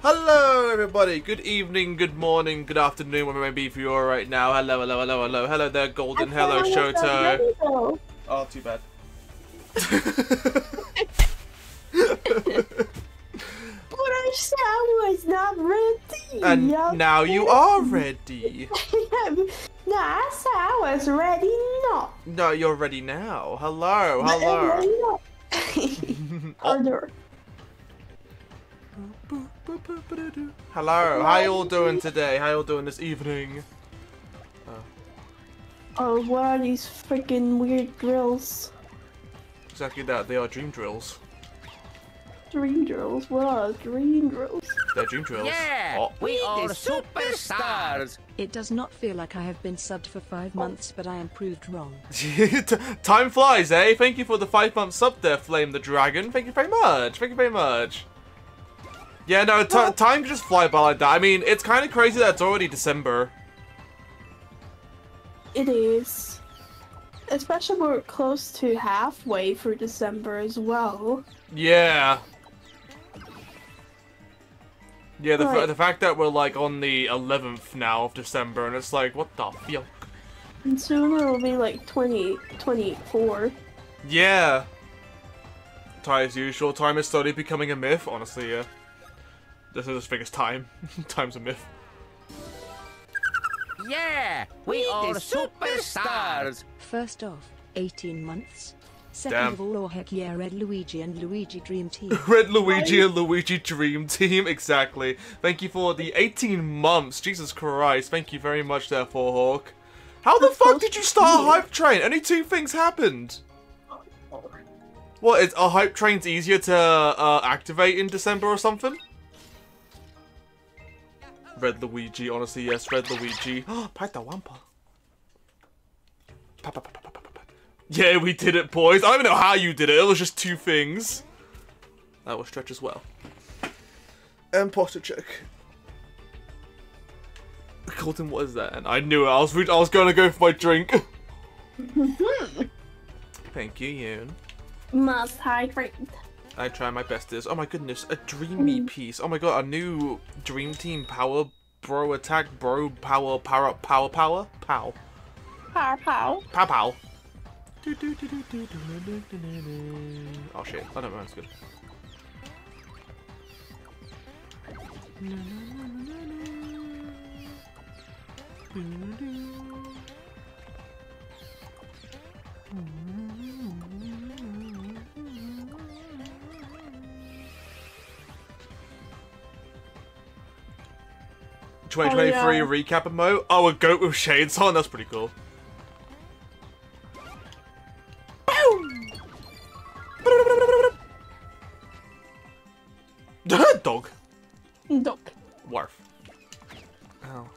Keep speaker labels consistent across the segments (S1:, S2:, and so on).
S1: Hello, everybody. Good evening, good morning, good afternoon, whatever it may be for you all right now. Hello, hello, hello, hello. Hello there, Golden. Hello, Shoto. Oh, too bad.
S2: But I said I was not ready.
S1: and now you are ready.
S2: no, I said I was ready not.
S1: No, you're ready now. Hello, hello. Hello, how you all doing today? How you all doing this evening?
S2: Oh, what are these freaking weird drills?
S1: Exactly that, they are dream drills.
S2: Dream drills? What are dream drills?
S1: They're dream drills.
S3: Yeah,
S1: Oh.
S3: we are superstars.
S4: It does not feel like I have been subbed for five months, but I am proved wrong.
S1: Time flies, eh? Thank you for the five month sub there, Flame the Dragon. Thank you very much. Thank you very much. Yeah, no, t- time can just fly by like that. I mean, it's kind of crazy that it's already December.
S2: It is. Especially we're close to halfway through December as well.
S1: Yeah. Yeah, the,
S2: Right.
S1: the fact that we're like on the 11th now of December, and it's like, what the fuck?
S2: And soon it'll be like 20, 24.
S1: Yeah. Time as usual. Time is slowly becoming a myth. Honestly, yeah. This is as big as time. Time's a myth.
S3: Yeah, we are superstars.
S4: First off, 18 months. Second
S1: Damn.
S4: of all, oh heck yeah, Red Luigi and Luigi Dream Team.
S1: Red Luigi and Luigi Dream Team, exactly. Thank you for the 18 months. Jesus Christ. Thank you very much there, for Hawk. How the fuck did you start a hype train? Only two things happened. What, is a hype train's easier to uh, activate in December or something? Red Luigi, honestly, yes, Red Luigi. Paita Wampa. Pa, pa, pa, pa, pa, pa, pa. Yeah, we did it, boys. I don't even know how you did it. It was just two things. That will stretch as well. And posture check. Colton, what is that? And I knew it. I was re- I was going to go for my drink. Thank you, Yoon.
S2: Must hydrate.
S1: I try my best is. Oh my goodness, a dreamy mm-hmm. piece. Oh my god, a new Dream Team Power Bro Attack Bro Power Power Power Power Pow.
S2: Power Pow.
S1: Pow Pow. Oh shit, I don't know, it's good. Do, do, do.
S2: 2023 oh, yeah.
S1: recap emote. Oh, a goat with shades on. That's pretty cool. Dog.
S2: Dog.
S1: Warf. Ow.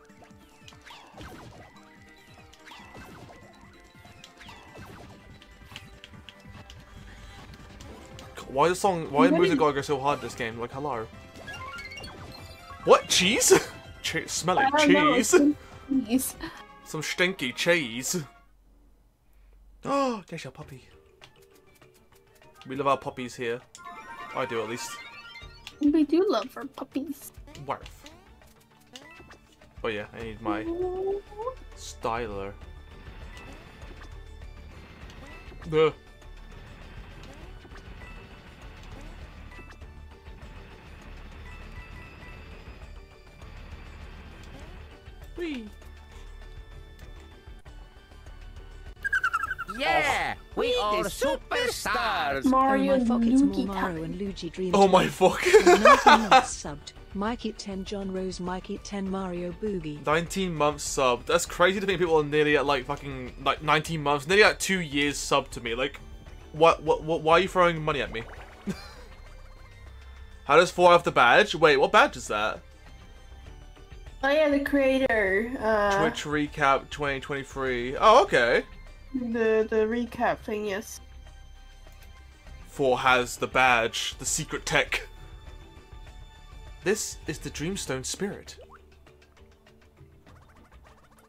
S1: Why the song? Why the music gotta go so hard this game? Like, hello. What cheese? che- smelly
S2: I don't know,
S1: cheese. Some stinky cheese. Oh, there's your puppy. We love our puppies here. I do at least.
S2: We do love our puppies.
S1: Warf. Oh yeah, I need my mm-hmm. styler. Ugh.
S3: Superstars.
S2: Mario
S4: oh my fuck, it's
S2: Luigi
S4: more Mario and Luigi Dream
S1: Oh my fuck.
S4: And 19 months subbed. Mike Eat 10 John Rose, Mikey 10 Mario Boogie.
S1: 19 months sub. That's crazy to think people are nearly at like fucking like 19 months, nearly at two years sub to me. Like, what? What? what why are you throwing money at me? How does four have the badge? Wait, what badge is that?
S2: Oh yeah, the creator. Uh,
S1: Twitch recap 2023. Oh, okay.
S2: The the recap thing, yes.
S1: Four has the badge, the secret tech. This is the Dreamstone spirit.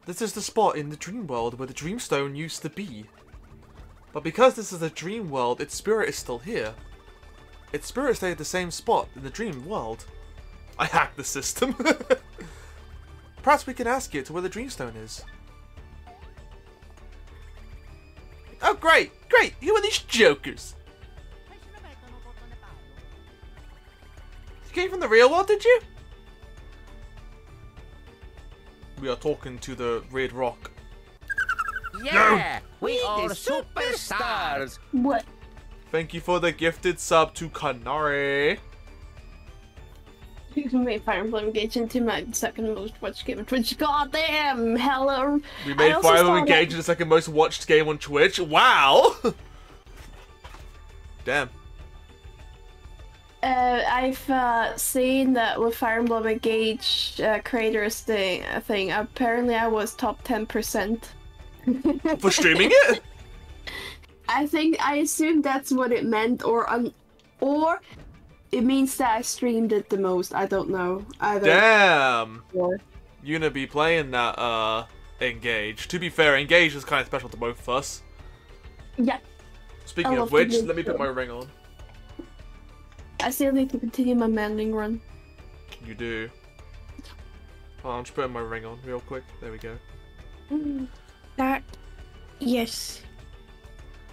S1: This is the spot in the dream world where the Dreamstone used to be. But because this is a dream world, its spirit is still here. Its spirit stayed at the same spot in the dream world. I hacked the system. Perhaps we can ask it to where the Dreamstone is. Oh, great, great! Who are these jokers? Came from the real world, did you? We are talking to the Red Rock.
S3: Yeah, we are superstars.
S2: What?
S1: Thank you for the gifted sub to Kanari.
S2: You can make Fire Emblem Engage into my second most watched game on Twitch. God damn, hello.
S1: We made
S2: also
S1: Fire
S2: saw
S1: Emblem
S2: that-
S1: Engage the second most watched game on Twitch. Wow! Damn.
S2: Uh, I've uh, seen that with Fire Emblem Engage uh, creators thing, uh, thing. Apparently, I was top ten percent.
S1: For streaming it?
S2: I think I assume that's what it meant, or un- or it means that I streamed it the most. I don't know. Either
S1: Damn.
S2: or.
S1: You're gonna be playing that, uh, Engage. To be fair, Engage is kind of special to both of us.
S2: Yeah,
S1: Speaking of which, let me put my ring on.
S2: I still need to continue my mending run.
S1: You do. Hold on, I'm just putting my ring on real quick. There we go.
S2: Mm, that, yes.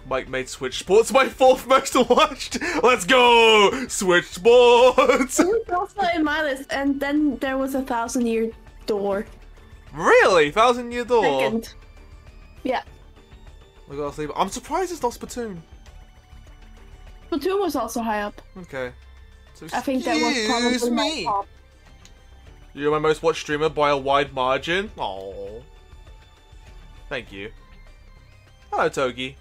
S1: Mike made Switch Sports my fourth most watched. Let's go! Switch Sports!
S2: It was also in my list, and then there was a thousand year door.
S1: really? Thousand Year Door?
S2: Second. Yeah.
S1: Say, I'm surprised it's not Splatoon.
S2: Splatoon was also high up.
S1: Okay. So
S2: I think that was
S1: excuse
S2: probably my
S1: me.
S2: top.
S1: You're my most watched streamer by a wide margin. Oh. Thank you. Hello, Togi.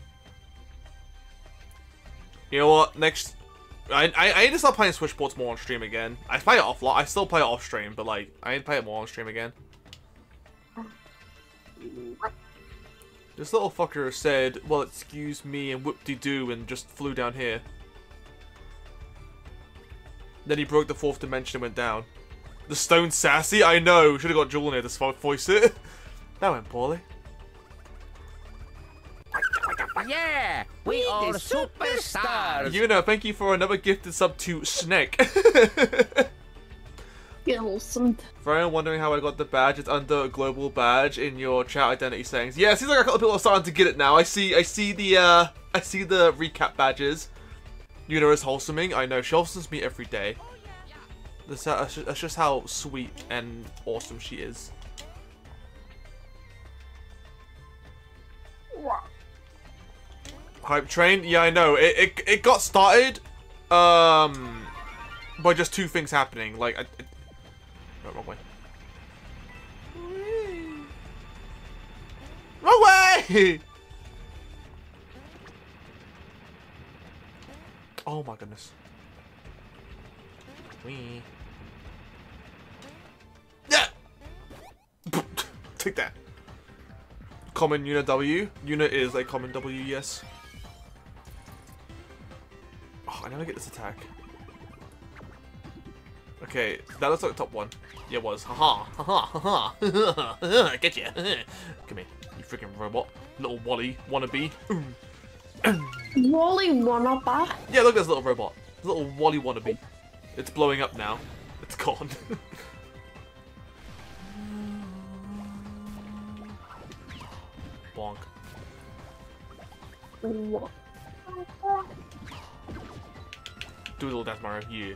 S1: You know what? Next, I, I I need to start playing Switch Sports more on stream again. I play it off. lot. I still play it off stream, but like I need to play it more on stream again. This little fucker said, "Well, excuse me," and whoop-de-doo, and just flew down here. Then he broke the fourth dimension and went down. The stone sassy? I know. Should have got Jewel in here to voice it. that went poorly.
S3: Yeah, we are superstars.
S1: You know, thank you for another gifted sub to Snek.
S2: Get wholesome.
S1: for anyone wondering how I got the badge, it's under a global badge in your chat identity settings. Yeah, it seems like a couple of people are starting to get it now. I see I see the uh I see the recap badges. You know is wholesoming. I know, she wholesomes me every day. That's, uh, that's just how sweet and awesome she is. Hype train? Yeah, I know. It, it, it got started um by just two things happening. Like, I, it, no, wrong way. Wrong way! Oh my goodness. Wee. Yeah! Take that. Common Una W. Una is a common W, yes. Oh, I never get this attack. Okay, that looks like the top one. Yeah, it was. Haha, haha, haha. Get you. Come here, you freaking robot. Little Wally wannabe.
S2: Wally Wanapa.
S1: Yeah, look at this little robot. This little Wally wannabe. It's blowing up now. It's gone. Bonk. Do a little dance, Mario. Yeah.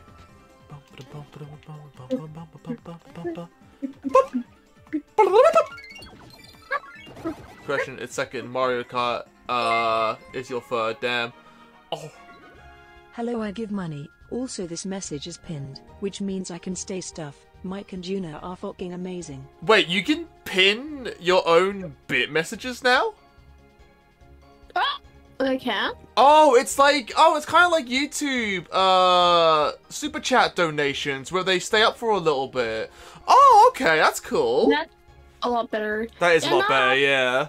S1: Question, it's second. Mario Kart uh, is your third. Damn. Oh,
S4: Hello, I give money. Also, this message is pinned, which means I can stay stuff. Mike and Juna are fucking amazing.
S1: wait, you can pin your own bit messages now?
S2: I can.
S1: Oh, it's like oh, it's kind of like YouTube uh super chat donations where they stay up for a little bit. Oh, okay, that's cool.
S2: That's a lot better.
S1: That is a lot
S2: know-
S1: better, yeah.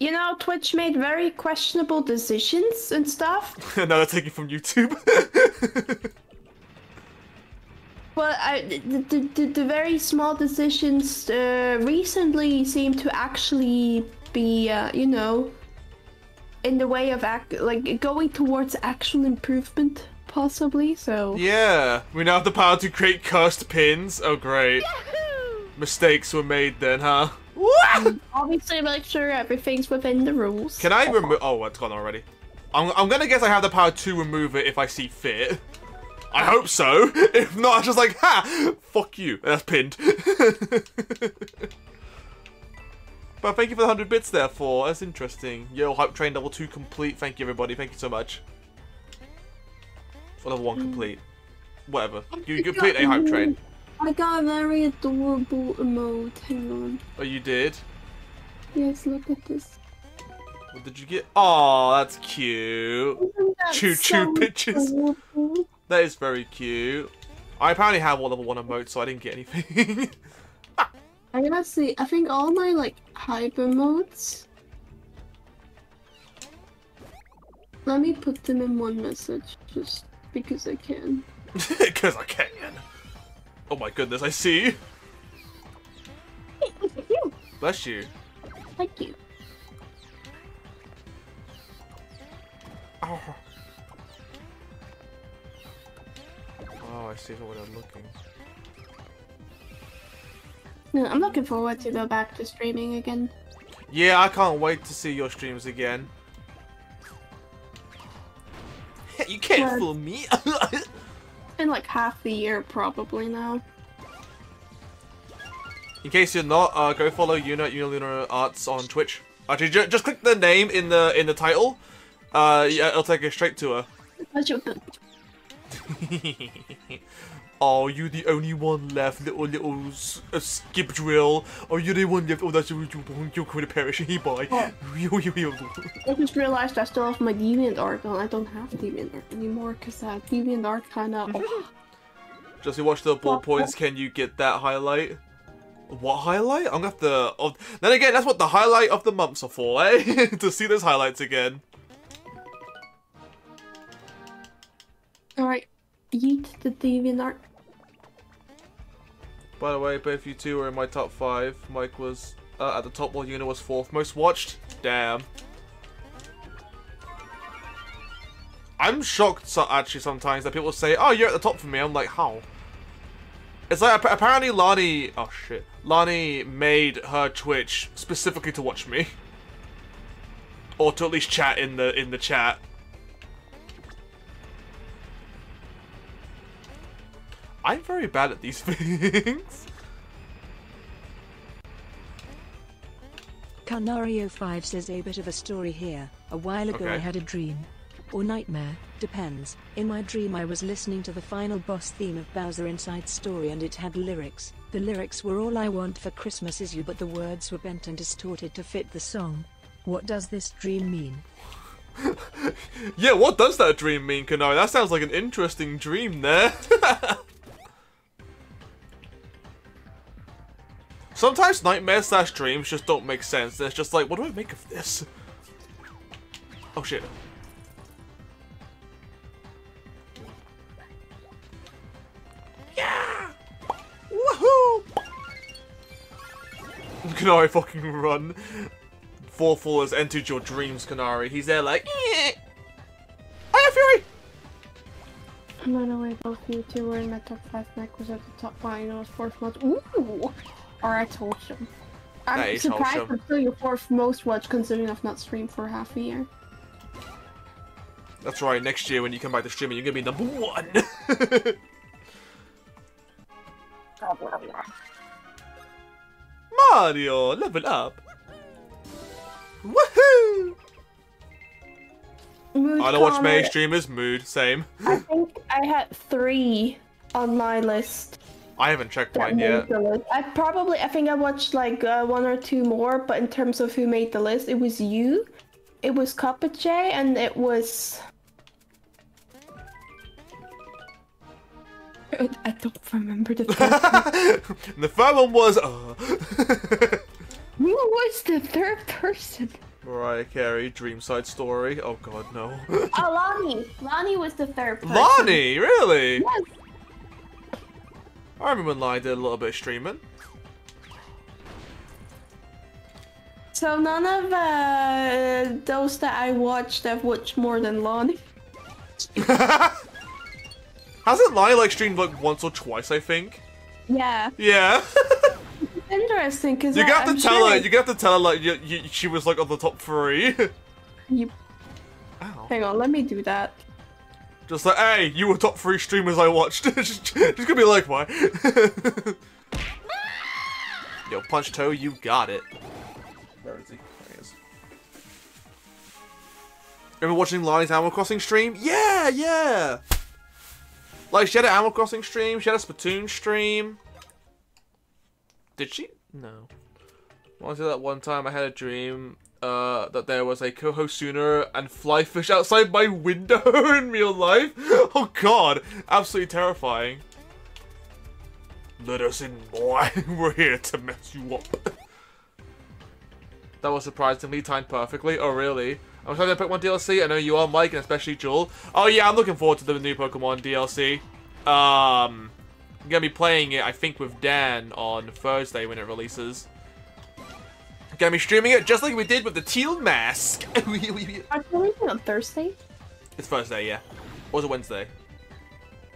S2: You know, Twitch made very questionable decisions and stuff.
S1: now they're taking from YouTube.
S2: well, I, the, the, the, very small decisions uh, recently seem to actually be, uh, you know, in the way of act, like going towards actual improvement, possibly. So
S1: Yeah, we now have the power to create cursed pins. Oh, great. Mistakes were made then, huh? What?
S2: Um, obviously make sure everything's within the rules.
S1: Can I remove? Oh, it's gone already. I'm, I'm gonna guess I have the power to remove it if I see fit. I hope so. If not, I'm just like, ha! Fuck you. That's pinned. but thank you for the 100 bits there, for. That's interesting. Yo, Hype Train level 2 complete. Thank you, everybody. Thank you so much. For level 1 mm. complete. Whatever. You complete a Hype Train.
S2: I got a very adorable emote. Hang on.
S1: Oh, you did?
S2: Yes, look at this.
S1: What did you get? Oh, that's cute.
S2: That
S1: Choo choo
S2: so
S1: bitches.
S2: adorable?
S1: That is very cute. I apparently have one level 1 emote, so I didn't get anything.
S2: I gotta see. I think all my like hype emotes. Let me put them in one message, just because I can.
S1: Because I can. Oh my goodness, I see. Bless you.
S2: Thank you.
S1: Oh. Oh, I see what I'm looking.
S2: No, I'm looking forward to go back to streaming again.
S1: Yeah, I can't wait to see your streams again. you can't fool me.
S2: Been like half the year probably now.
S1: In case you're not, uh, go follow Una at Yunaluna Arts on Twitch. Actually, ju just click the name in the in the title. Uh, yeah, it'll take you straight to her.
S2: Touch of the-
S1: oh, you the only one left, little little uh, skip drill. Oh, you the one left. Oh, that's you. You're going to perish. He bye.
S2: I just realized I still have my deviant art on. I don't have deviant art anymore because uh, deviant art kind of.
S1: Just to watch the ball points. Can you get that highlight? What highlight? I'm gonna have to. Oh, then again, that's what the highlight of the months are for, eh? to see those highlights again.
S2: All right, yeet the deviant art.
S1: By the way, both you two were in my top five. Mike was uh, at the top while Una was fourth most watched. Damn. I'm shocked so actually sometimes that people say, "Oh, you're at the top for me." I'm like, how? It's like appa- apparently Lani. Oh shit, Lani made her Twitch specifically to watch me, or to at least chat in the in the chat. I'm very bad at these things.
S4: Canario5 says a bit of a story here. A while ago
S1: Okay.
S4: I had a dream. Or nightmare, depends. In my dream I was listening to the final boss theme of Bowser Inside Story and it had lyrics. The lyrics were All I Want for Christmas is You but the words were bent and distorted to fit the song. What does this dream mean?
S1: Yeah, what does that dream mean, Kanari? That sounds like an interesting dream there. Sometimes nightmares slash dreams just don't make sense. It's just like, what do I make of this? Oh shit. Yeah! Woohoo! Kanari fucking run. Fawful has entered your dreams, Kanari. He's there like, eh. I have Fury!
S2: By the way, both you two were in my top five. Mac was at the top five. You know, was fourth most. Ooh! Alright, wholesome. I'm
S1: That is
S2: surprised. I'm still your fourth most watched considering I've not streamed for half a year.
S1: That's right, next year when you come back to streaming, you're gonna be number one! Mario, level up! Woohoo!
S2: Mood
S1: I don't watch many streamers, mood, same.
S2: I think I had three on my list.
S1: I haven't checked
S2: that
S1: mine yet.
S2: I probably, I think I watched like uh, one or two more, but in terms of who made the list, it was you, it was Cuppa J, and it was. I don't remember the third one.
S1: The third one was, uh...
S2: Who was the third person?
S1: Mariah Carey, Dream Side Story. Oh god, no.
S2: Oh, Lonnie. Lonnie was the third person.
S1: Lonnie, really?
S2: Yes.
S1: I remember when Lonnie did a little bit of streaming.
S2: So none of uh, those that I watched have watched more than Lonnie.
S1: Hasn't Lani like streamed like once or twice? I think.
S2: Yeah.
S1: Yeah.
S2: Interesting, because
S1: you got to tell her. You got to tell her like you, you, she was like on the top three.
S2: You...
S1: Ow.
S2: Hang on, let me do that.
S1: Just like, hey, you were top three streamers I watched. just, just gonna be like, why? Yo, Punch Toe, you got it. Where is he? There he is. Remember watching Lani's Animal Crossing stream? Yeah, yeah! Like, she had an Animal Crossing stream, she had a Splatoon stream. Did she? No. Once that one time I had a dream uh, that there was a Cohozuna and flyfish outside my window in real life. Oh god, absolutely terrifying. Let us in, boy. We're here to mess you up. that was surprisingly timed perfectly. Oh, really? I'm excited to pick Pokemon DLC. I know you are, Mike, and especially Jewel. Oh, yeah, I'm looking forward to the new Pokemon DLC. Um, I'm gonna be playing it, I think, with Dan on Thursday when it releases. Gonna be streaming it just like we did with the Teal Mask.
S2: Are you releasing on Thursday?
S1: it's Thursday, yeah. Or was it Wednesday?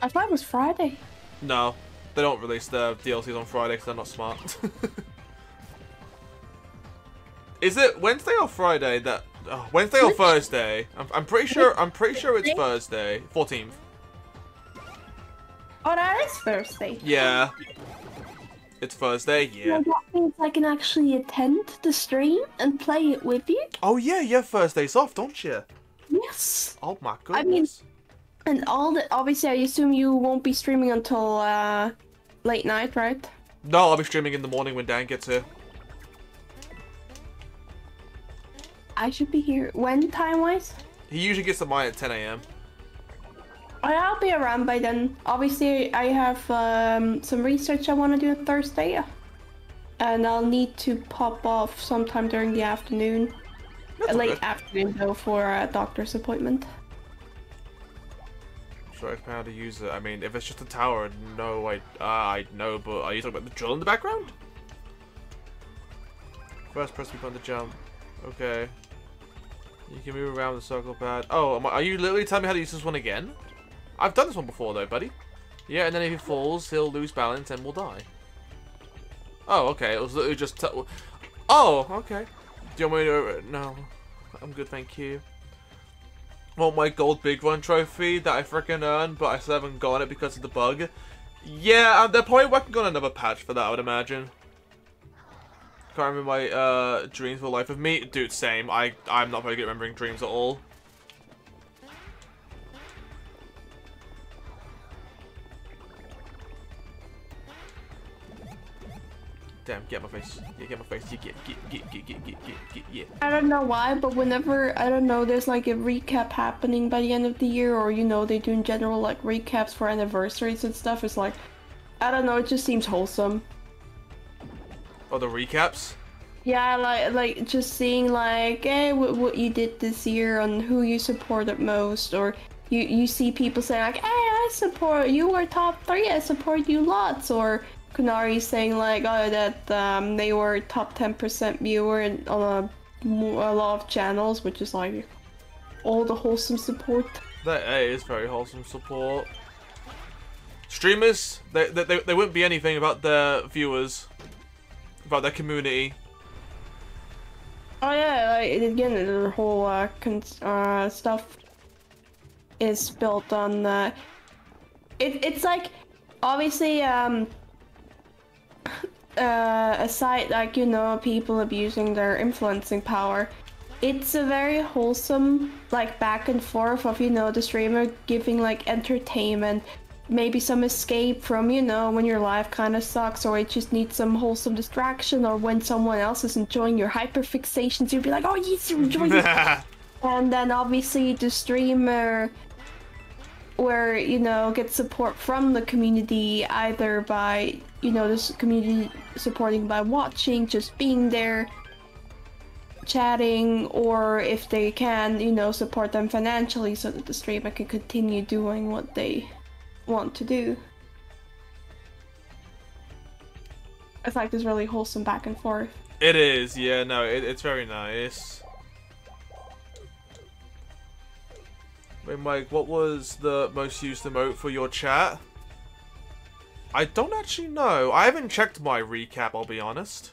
S2: I thought it was Friday.
S1: No, they don't release the DLCs on Friday because they're not smart. Is it Wednesday or Friday that? Oh, Wednesday or Thursday? I'm, I'm pretty sure. I'm pretty sure it's Thursday, 14th.
S2: Oh, that is Thursday.
S1: Yeah. It's Thursday. Yeah.
S2: Well, that means I can actually attend the stream and play it with you.
S1: Oh yeah, you have Thursdays off, don't you?
S2: Yes.
S1: Oh my goodness.
S2: I mean-. And all the obviously, I assume you won't be streaming until uh, late night, right?
S1: No, I'll be streaming in the morning when Dan gets here.
S2: I should be here. When time wise?
S1: He usually gets to mine at 10 a.m.
S2: I'll be around by then. Obviously, I have um, some research I want to do on Thursday, and I'll need to pop off sometime during the afternoon,
S1: That's
S2: late
S1: good.
S2: afternoon though, for a doctor's appointment.
S1: Sure, I know how to use it. I mean, if it's just a tower, no, I, uh, I know, but are you talking about the drill in the background? First press me on the jump. Okay. You can move around the circle pad. Oh, I, are you literally telling me how to use this one again? I've done this one before, though, buddy. Yeah, and then if he falls, he'll lose balance and will die. Oh, okay. It was literally just... Oh, okay. Do you want me to... No. I'm good, thank you want my gold big run trophy that I freaking earned, but I still haven't got it because of the bug. Yeah, um, they're probably working on another patch for that, I would imagine. Can't remember my uh, dreams for the life of me. Dude, same. I, I'm not very good at remembering dreams at all. Damn, get my face. Yeah, get my face. Yeah, get, get, get, get, get, get, get, get, yeah.
S2: I don't know why, but whenever I don't know, there's like a recap happening by the end of the year, or you know, they do in general like recaps for anniversaries and stuff. It's like, I don't know, it just seems wholesome.
S1: Oh, the recaps?
S2: Yeah, like like just seeing like, hey, what, what you did this year and who you supported most, or you you see people saying like, hey, I support you were top three, I support you lots, or Kunari saying like, oh, that um, they were top ten percent viewer on a, a lot of channels, which is like all the wholesome support.
S1: That is very wholesome support. Streamers, they, they, they, they wouldn't be anything about their viewers, about their community.
S2: Oh yeah, like again, the whole uh, uh, stuff is built on. Uh, it, it's like obviously um, uh, aside like you know people abusing their influencing power. It's a very wholesome like back and forth of you know the streamer giving like entertainment, maybe some escape from you know when your life kind of sucks or it just needs some wholesome distraction or when someone else is enjoying your hyperfixations you'd be like oh yes you're enjoying it and then obviously the streamer where you know get support from the community either by you know this community supporting by watching just being there chatting or if they can you know support them financially so that the streamer can continue doing what they want to do it's like this really wholesome back and forth
S1: It is, yeah, no, it, it's very nice. Wait, Mike, what was the most used emote for your chat? I don't actually know. I haven't checked my recap, I'll be honest.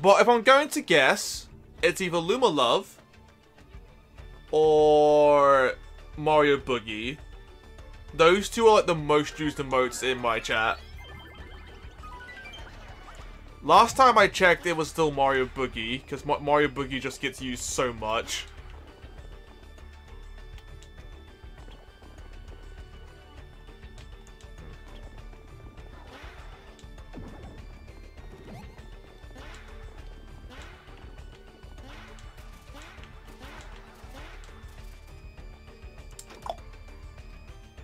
S1: But if I'm going to guess, it's either Luma Love or Mario Boogie. Those two are like the most used emotes in my chat. Last time I checked, it was still Mario Boogie, because Mario Boogie just gets used so much.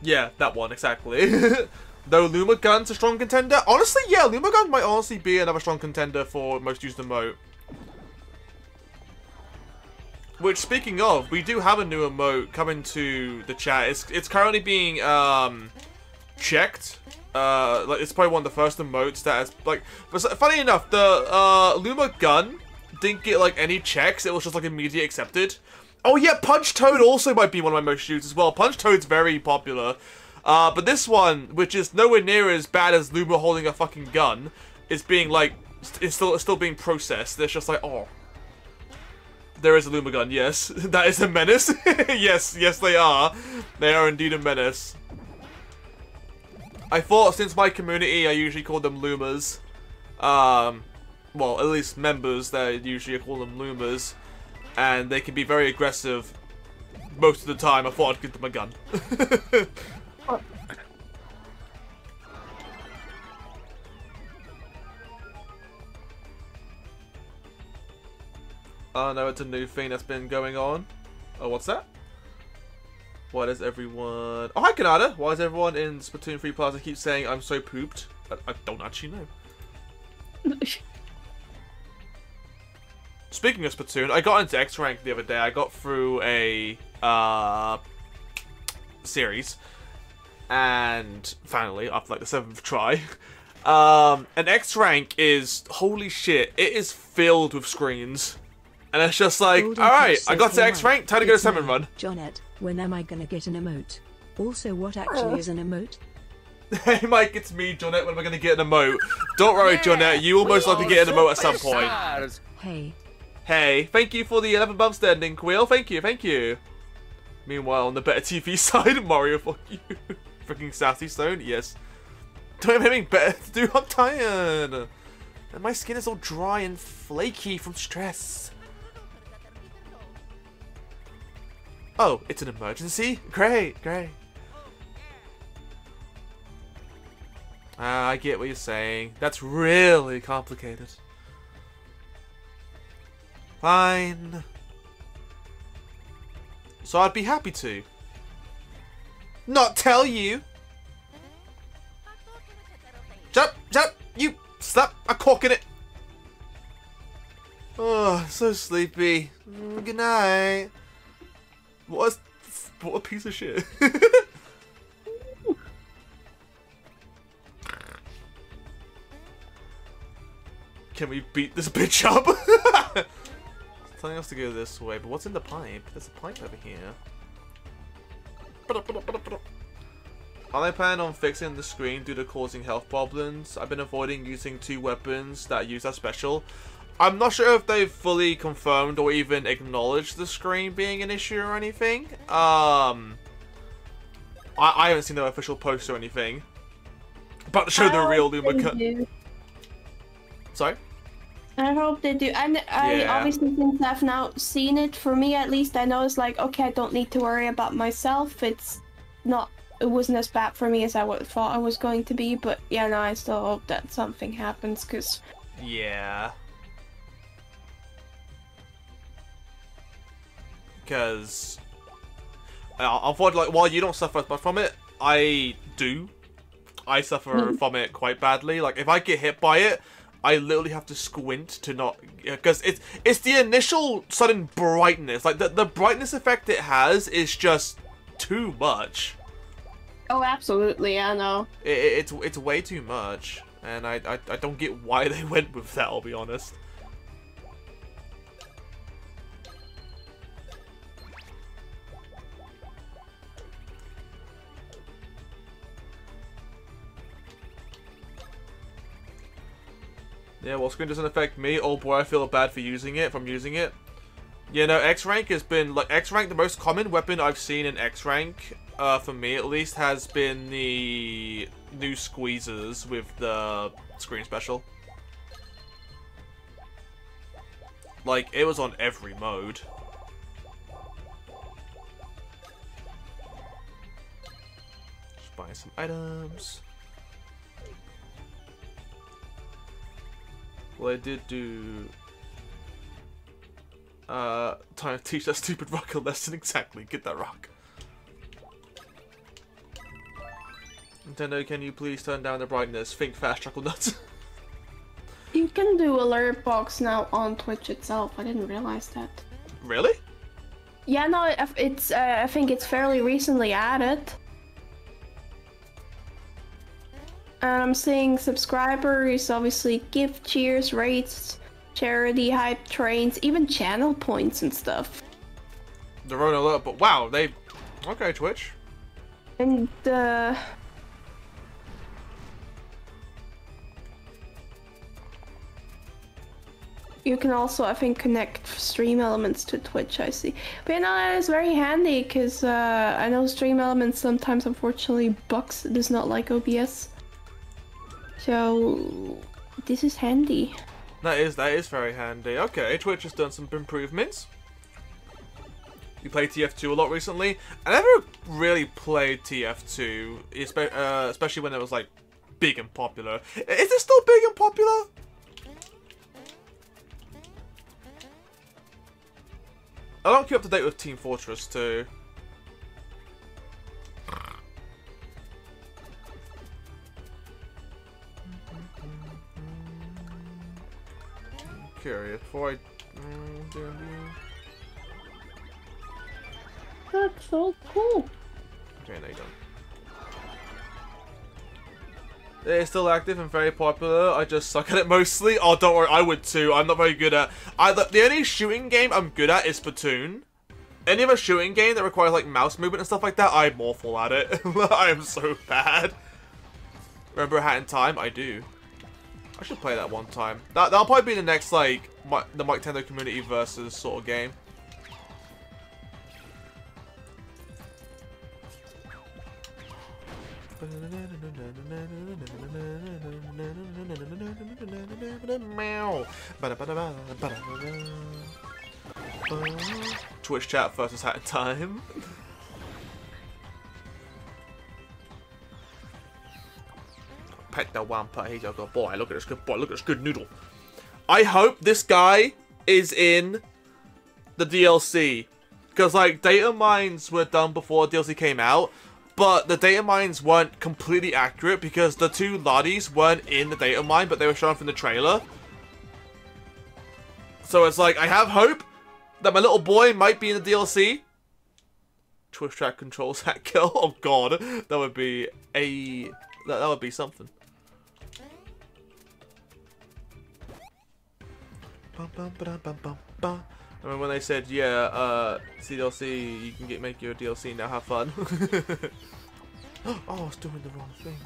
S1: Yeah, that one, exactly. Though Luma Gun's a strong contender. Honestly, yeah, Luma Gun might honestly be another strong contender for most used emote. Which, speaking of, we do have a new emote coming to the chat. It's, it's currently being um, checked. Uh, like it's probably one of the first emotes that has like. But funny enough, the uh, Luma Gun didn't get like any checks. It was just like immediately accepted. Oh yeah, Punch Toad also might be one of my most used as well. Punch Toad's very popular. Uh, but this one, which is nowhere near as bad as Luma holding a fucking gun, is being like, it's still it's still being processed. It's just like, oh, there is a Luma gun. Yes, that is a menace. yes, yes, they are. They are indeed a menace. I thought since my community, I usually call them Lumas. Um, well, at least members, they usually call them Lumas and they can be very aggressive most of the time. I thought I'd give them a gun. oh no, it's a new thing that's been going on. Oh, what's that? Why does everyone... Oh, hi, Kanada! Why is everyone in Splatoon 3 Plaza keep saying I'm so pooped? I, I don't actually know. Speaking of Splatoon, I got into X rank the other day. I got through a uh, series, and finally, after like the seventh try, um, an X rank is holy shit. It is filled with screens, and it's just like, all right, I got to X rank. Time to go to Salmon Run.
S4: Johnette, when am I gonna get an emote? Also, what actually is an emote?
S1: Hey Mike, it's me, Johnette. When am I going to get an emote? Don't worry, yeah, Johnette. You will most likely get an emote at some point.
S4: Hey,
S1: Hey, thank you for the 11 bump standing, Quill. Thank you, thank you. Meanwhile, on the better TV side, Mario, fuck you. Freaking sassy stone, yes. Don't have anything better to do, I'm tired. And my skin is all dry and flaky from stress. Oh, it's an emergency? Great, great. Ah, I get what you're saying. That's really complicated. Fine. So I'd be happy to. Not tell you. Jump, jump, you slap a cork in it. Oh, so sleepy. Good night. What a, what a piece of shit. Can we beat this bitch up? telling us to go this way, but what's in the pipe? There's a pipe over here. Are they planning on fixing the screen due to causing health problems? I've been avoiding using two weapons that use that special. I'm not sure if they've fully confirmed or even acknowledged the screen being an issue or anything. Um, I, I haven't seen no official post or anything. About to show the real Luma. Sorry?
S2: I hope they do. And I yeah. obviously since I've now seen it, for me at least, I know it's like okay, I don't need to worry about myself. It's not. It wasn't as bad for me as I would thought I was going to be. But yeah, no, I still hope that something happens because.
S1: Yeah. Because. Avoid like while you don't suffer as much from it, I do. I suffer mm. from it quite badly. Like if I get hit by it, I literally have to squint to not because it's it's the initial sudden brightness. Like the the brightness effect it has is just too much.
S2: Oh, absolutely, I know.
S1: It, it's it's way too much, and I, I I don't get why they went with that. I'll be honest. Yeah, well, screen doesn't affect me. Oh boy, I feel bad for using it. If I'm using it. Yeah, no, X rank has been like X rank. The most common weapon I've seen in X rank, uh, for me at least, has been the new squeezers with the screen special. Like it was on every mode. Just buying some items. Well, I did do uh, time to teach that stupid rock a lesson. Exactly. Get that rock. Nintendo, can you please turn down the brightness? Think fast, chuckle nuts.
S2: You can do alert box now on Twitch itself. I didn't realize that.
S1: really?
S2: Yeah, no, it's. Uh, I think it's fairly recently added. And I'm seeing subscribers, obviously gift cheers, rates, charity hype trains, even channel points and stuff.
S1: The Rona alert, but wow, they. Okay, Twitch.
S2: And uh, you can also, I think, connect stream elements to Twitch. I see, but you know that is very handy because uh, I know stream elements sometimes, unfortunately, Bucks does not like OBS. So this is handy.
S1: That is that is very handy. Okay, Twitch has done some improvements. You played TF2 a lot recently. I never really played TF2, uh, especially when it was like big and popular. Is it still big and popular? I don't keep up to date with Team Fortress 2. Curious. Before I.
S2: That's so cool.
S1: Okay, no, you don't. It's still active and very popular. I just suck at it mostly. Oh, don't worry, I would too. I'm not very good at. I the, the only shooting game I'm good at is Splatoon. Any other shooting game that requires like mouse movement and stuff like that, I'm awful at it. I am so bad. Remember Hat in Time? I do. I should play that one time. That that'll probably be the next like Mi- the Mike Tendo community versus sort of game. Twitch chat versus hat time. Pet the wampa. He's a good boy. Look at this good boy. Look at this good noodle. I hope this guy is in the DLC. Because, like, data mines were done before DLC came out, but the data mines weren't completely accurate because the two laddies weren't in the data mine, but they were shown from the trailer. So it's like, I have hope that my little boy might be in the DLC. Twitch track controls that kill. Oh god, that would be a that, that would be something. I mean, when they said, yeah, uh, CDLC, you can get make your DLC now, have fun. oh, I was doing the wrong thing.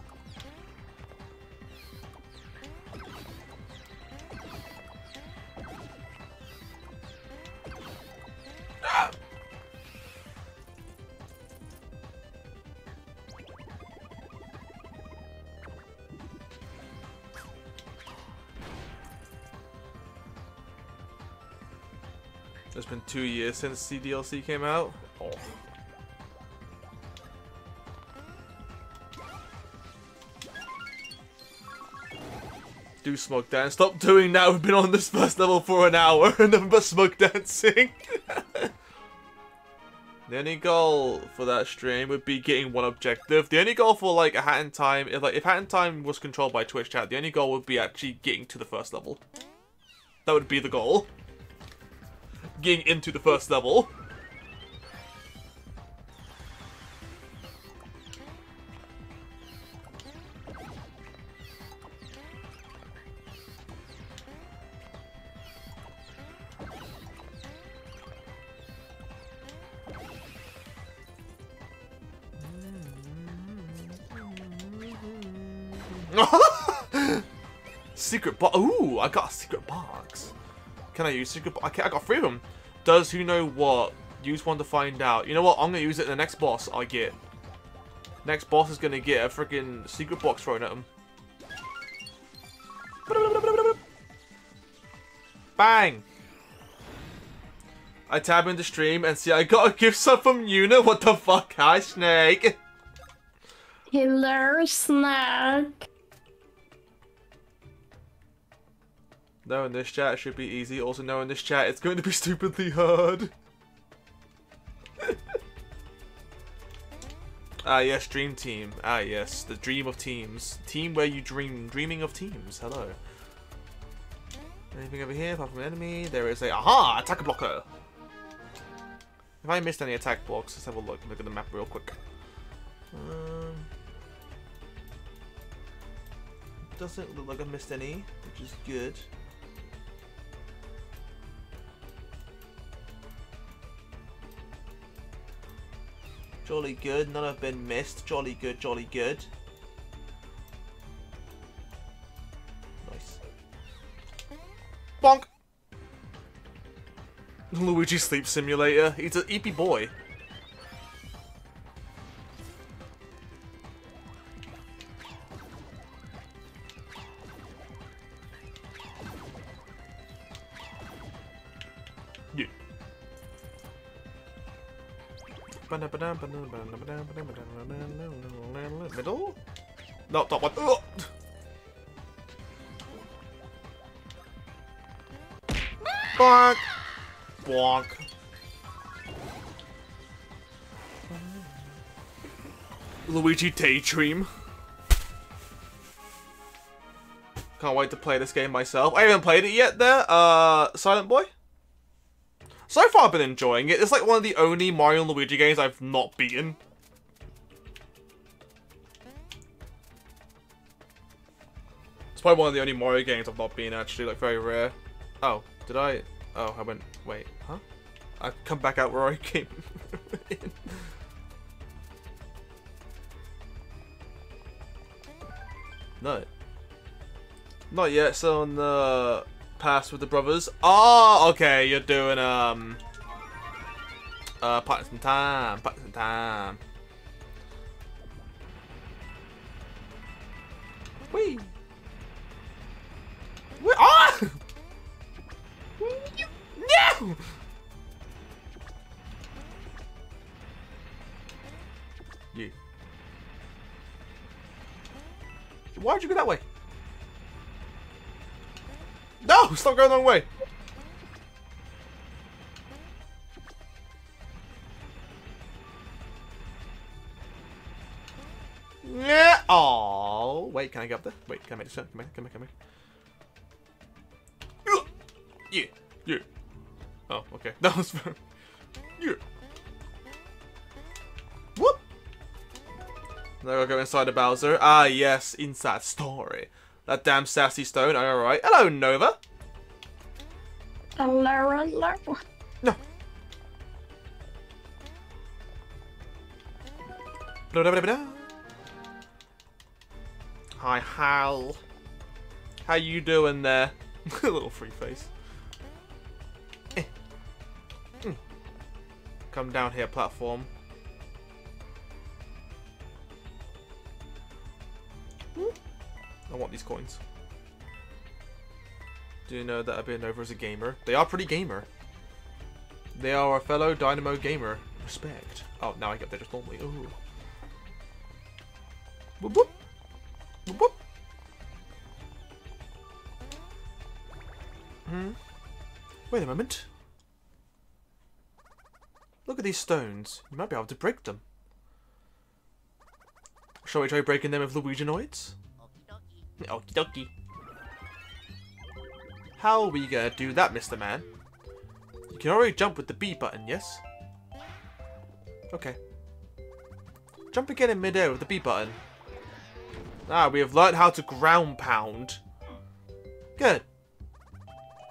S1: It's been two years since CDLC came out. Oh. Do smoke dance. Stop doing that. We've been on this first level for an hour and nothing but smoke dancing. the only goal for that stream would be getting one objective. The only goal for like a hat in time, if like if hat in time was controlled by Twitch chat, the only goal would be actually getting to the first level. That would be the goal getting into the first level. secret box. Ooh, I got a secret box. Can I use secret? Okay, I got three of them. Does who know what? Use one to find out. You know what? I'm gonna use it in the next boss I get. Next boss is gonna get a freaking secret box thrown at him. Bang! I tab into the stream and see I got a gift sub from Yuna. What the fuck? Hi, Snek.
S2: Hello, Snek.
S1: Knowing this chat should be easy. Also knowing this chat, it's going to be stupidly hard. Ah yes, Dream Team. Ah yes, the dream of teams. Team where you dream, dreaming of teams. Hello. Anything over here apart from an enemy? There is a aha attack blocker. If I missed any attack blocks, let's have a look. Look at the map real quick. Um, doesn't look like I missed any, which is good. Jolly good, none have been missed. Jolly good, jolly good. Nice. Bonk! Luigi Sleep Simulator. He's an EP boy. Middle? No, top one. Ugh. Bonk. Bonk. Luigi Daydream. Can't wait to play this game myself. I haven't played it yet there, uh, Silent Boy. So far I've been enjoying it. It's like one of the only Mario and Luigi games I've not beaten. It's probably one of the only Mario games I've not beaten actually, like very rare. Oh, did I? Oh, I went, wait, huh? I've come back out where I came in. No. Not yet, so on the pass with the brothers. Oh, okay, you're doing, um... Uh, partners in time, partners in time. Whee! Whee! Ah! No! You. Why'd you go that way? No! Stop going the wrong way! Yeah. Oh, wait. Can I get up there? Wait. Can I make this turn? Come here. Come here. Come here. Yeah. Yeah. Oh, okay. That was fair. Yeah. Whoop. Now I go inside the Bowser. Ah, yes. Inside story. That damn sassy stone. Alright. Hello, Nova.
S2: Hello, hello.
S1: No. Hi, Hal. How you doing there? A little free face. Eh. Mm. Come down here, platform. I want these coins. Do you know that I've been over as a gamer? They are pretty gamer. They are a fellow Dynamo gamer. Respect. Oh, now I get there just normally. Ooh. Whoop whoop. Whoop whoop. Hmm. Wait a moment. Look at these stones. You might be able to break them. Shall we try breaking them with Luiginoids? Okie dokie. How are we gonna do that, Mr. Man? You can already jump with the B button, yes? Okay. Jump again in midair with the B button. Ah, we have learned how to ground pound. Good.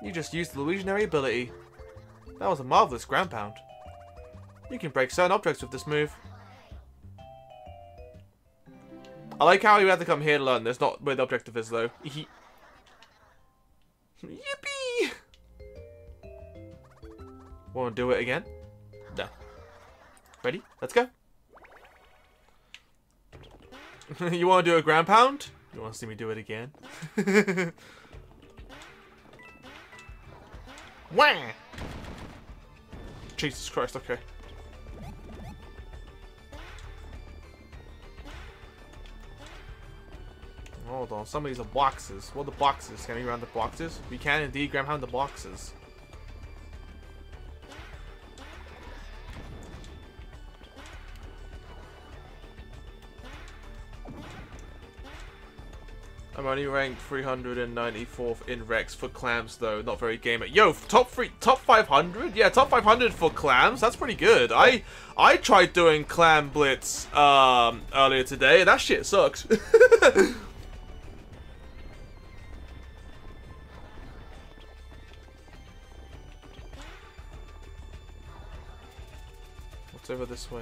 S1: You just used the illusionary ability. That was a marvelous ground pound. You can break certain objects with this move. I like how you have to come here to learn this, not where the objective is though. Yippee! Want to do it again? No. Ready? Let's go. you want to do a ground pound? You want to see me do it again? Wah! Jesus Christ, okay. Hold on, some of these are boxes. What are the boxes? Can we run the boxes? We can indeed grab the boxes. I'm only ranked 394th in Rex for clams though, not very gamer. Yo, top three, top 500? Yeah, top 500 for clams. That's pretty good. I I tried doing clam blitz um earlier today. That shit sucks. What's over this way?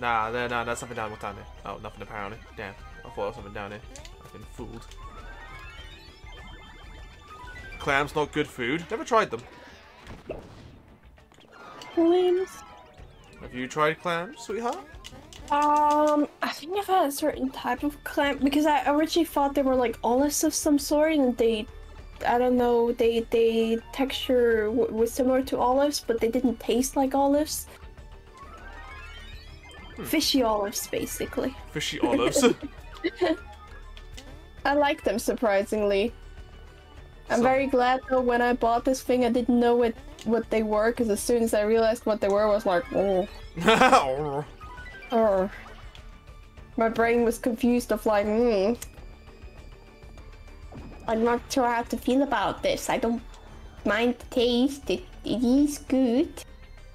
S1: Nah, there, nah, that's something down, what's down there? Oh, nothing apparently. Damn, I thought there was something down there. I've been fooled. Clams, not good food. Never tried them.
S2: Clams.
S1: Have you tried clams, sweetheart?
S2: Um, I think I've had a certain type of clam because I originally thought they were like olives of some sort, and they, I don't know, they they texture w- was similar to olives, but they didn't taste like olives. Fishy olives, basically.
S1: Fishy olives.
S2: I like them surprisingly. I'm
S1: So-
S2: very glad though when I bought this thing I didn't know what what they were because as soon as I realized what they were I was like oh, oh. My brain was confused of like hmm. I'm not sure how to feel about this. I don't mind the taste. It, it is good,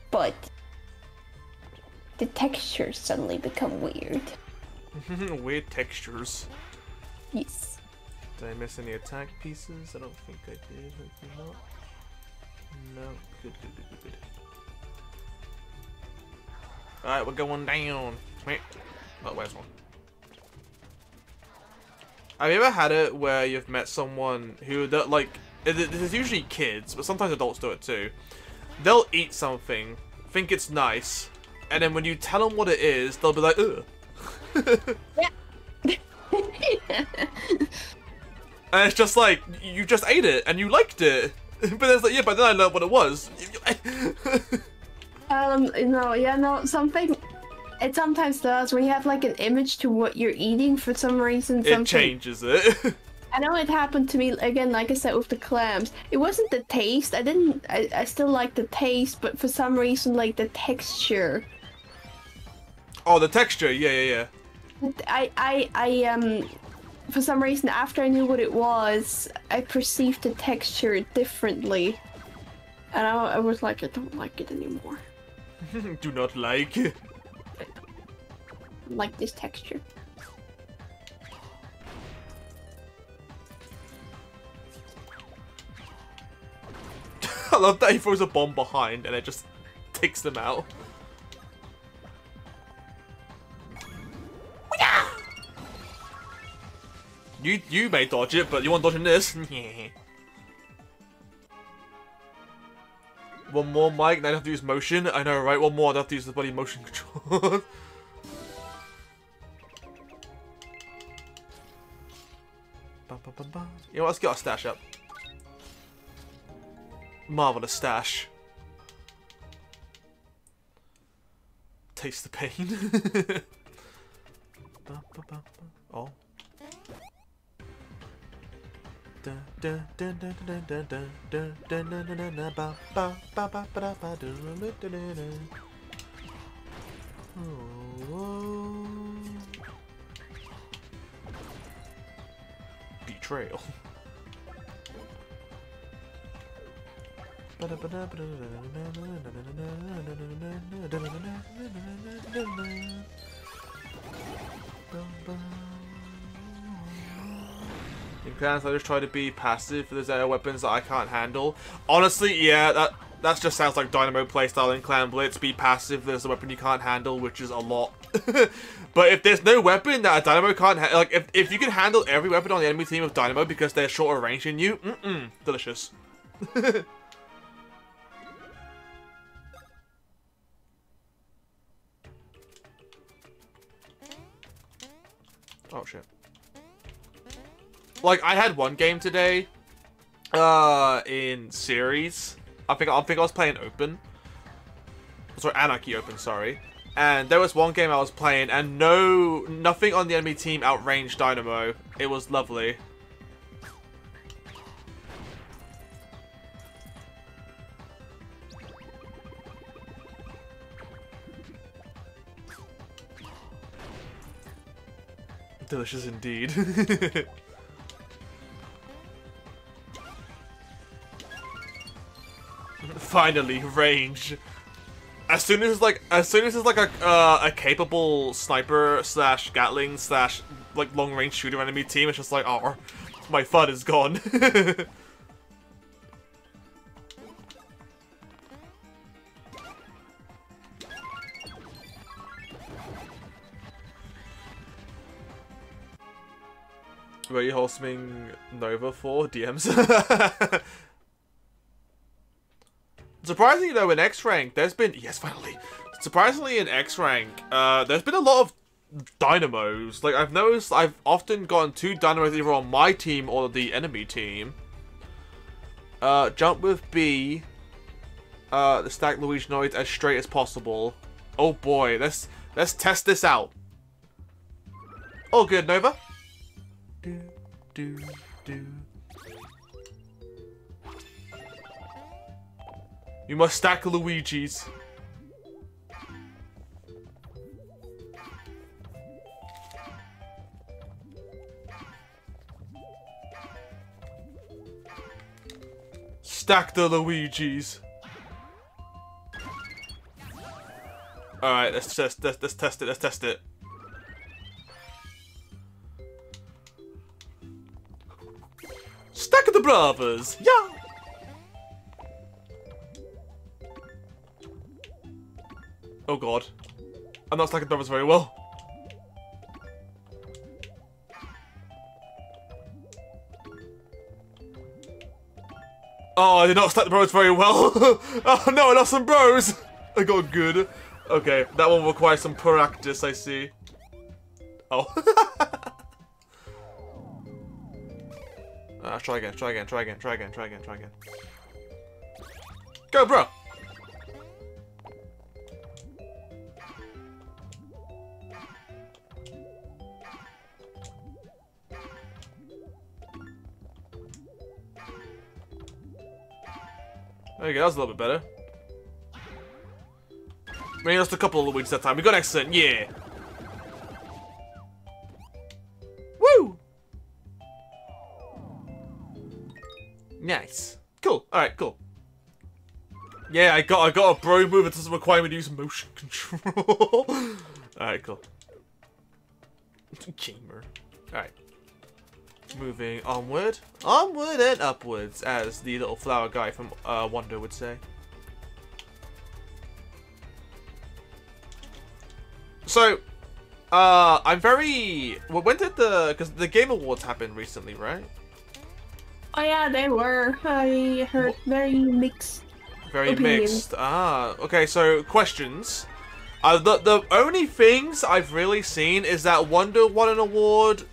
S2: but the textures suddenly become weird.
S1: Weird textures.
S2: Yes.
S1: Did I miss any attack pieces? I don't think I did. Hopefully not. No. Good, good, good, good, good. Alright, we're going down. Wait. Oh, where's one? Have you ever had it where you've met someone who, like, it's usually kids, but sometimes adults do it too. They'll eat something, think it's nice, and then when you tell them what it is, they'll be like, ugh. And it's just like you just ate it and you liked it, but it's like yeah, but then I learned what it was.
S2: Um, no, yeah, no, something. It sometimes does when you have like an image to what you're eating for some reason. Something.
S1: it changes it.
S2: I know it happened to me again, like I said with the clams. It wasn't the taste. I didn't. I, I still like the taste, but for some reason, like the texture.
S1: oh, the texture, yeah, yeah, yeah.
S2: I, I, I, um, for some reason, after I knew what it was, I perceived the texture differently, and I, I was like, I don't like it anymore.
S1: Do not like.
S2: I like this texture.
S1: I love that he throws a bomb behind and it just takes them out. You you may dodge it, but you want dodging this? One more mic, then I have to use motion. I know, right? One more, I have to use the bloody motion control. Bum, bum, bum. You know what, let's get our stash up. Marvelous stash. Taste the pain. Ba, ba, ba, ba. oh. Dun, Betrayal. In clams, I just try to be passive for those air weapons that I can't handle. Honestly, yeah, that that just sounds like Dynamo playstyle in Clam Blitz. Be passive there's a weapon you can't handle, which is a lot. but if there's no weapon that a Dynamo can't ha- like if, if you can handle every weapon on the enemy team with Dynamo because they're shorter range than you, mm-mm, delicious. oh shit. Like I had one game today uh in series. I think I think I was playing open. Sorry, Anarchy Open, sorry. And there was one game I was playing, and no, nothing on the enemy team outranged Dynamo. It was lovely. Delicious indeed. Finally, range. As soon as like, as soon as it's like a uh, a capable sniper slash Gatling slash like long range shooter enemy team, it's just like, oh, my fun is gone. Were you hosting Nova for DMs? Surprisingly though, in X rank, there's been yes, finally. Surprisingly, in X rank, uh, there's been a lot of dynamos. Like I've noticed, I've often gotten two dynamos either on my team or the enemy team. Uh, jump with B. Uh, the stack Luiginoid as straight as possible. Oh boy, let's let's test this out. Oh good, Nova. Do do do. You must stack Luigi's. Stack the Luigi's. Alright, let's test let's, let's test it, let's test it. Stack the brothers! Yeah! Oh god. I'm not stacking brothers very well. Oh, I did not stack the bros very well. oh no, I lost some bros. I got good. Okay, that one requires some practice, I see. Oh. uh, try again, try again, try again, try again, try again, try again. Go, bro! Go, that was a little bit better. We lost a couple of weeks that time. We got excellent, yeah. Woo! Nice. Cool. Alright, cool. Yeah, I got I got a bro move that doesn't require me to use motion control. Alright, cool. Gamer. Alright. Moving onward. Onward and upwards, as the little flower guy from uh, Wonder would say. So, uh, I'm very... Well, when did the... Because the Game Awards happened recently, right?
S2: Oh yeah, they were. I heard very mixed.
S1: Very
S2: Opinions.
S1: mixed. Ah, okay, so questions. Uh, the, the only things I've really seen is that Wonder won an award,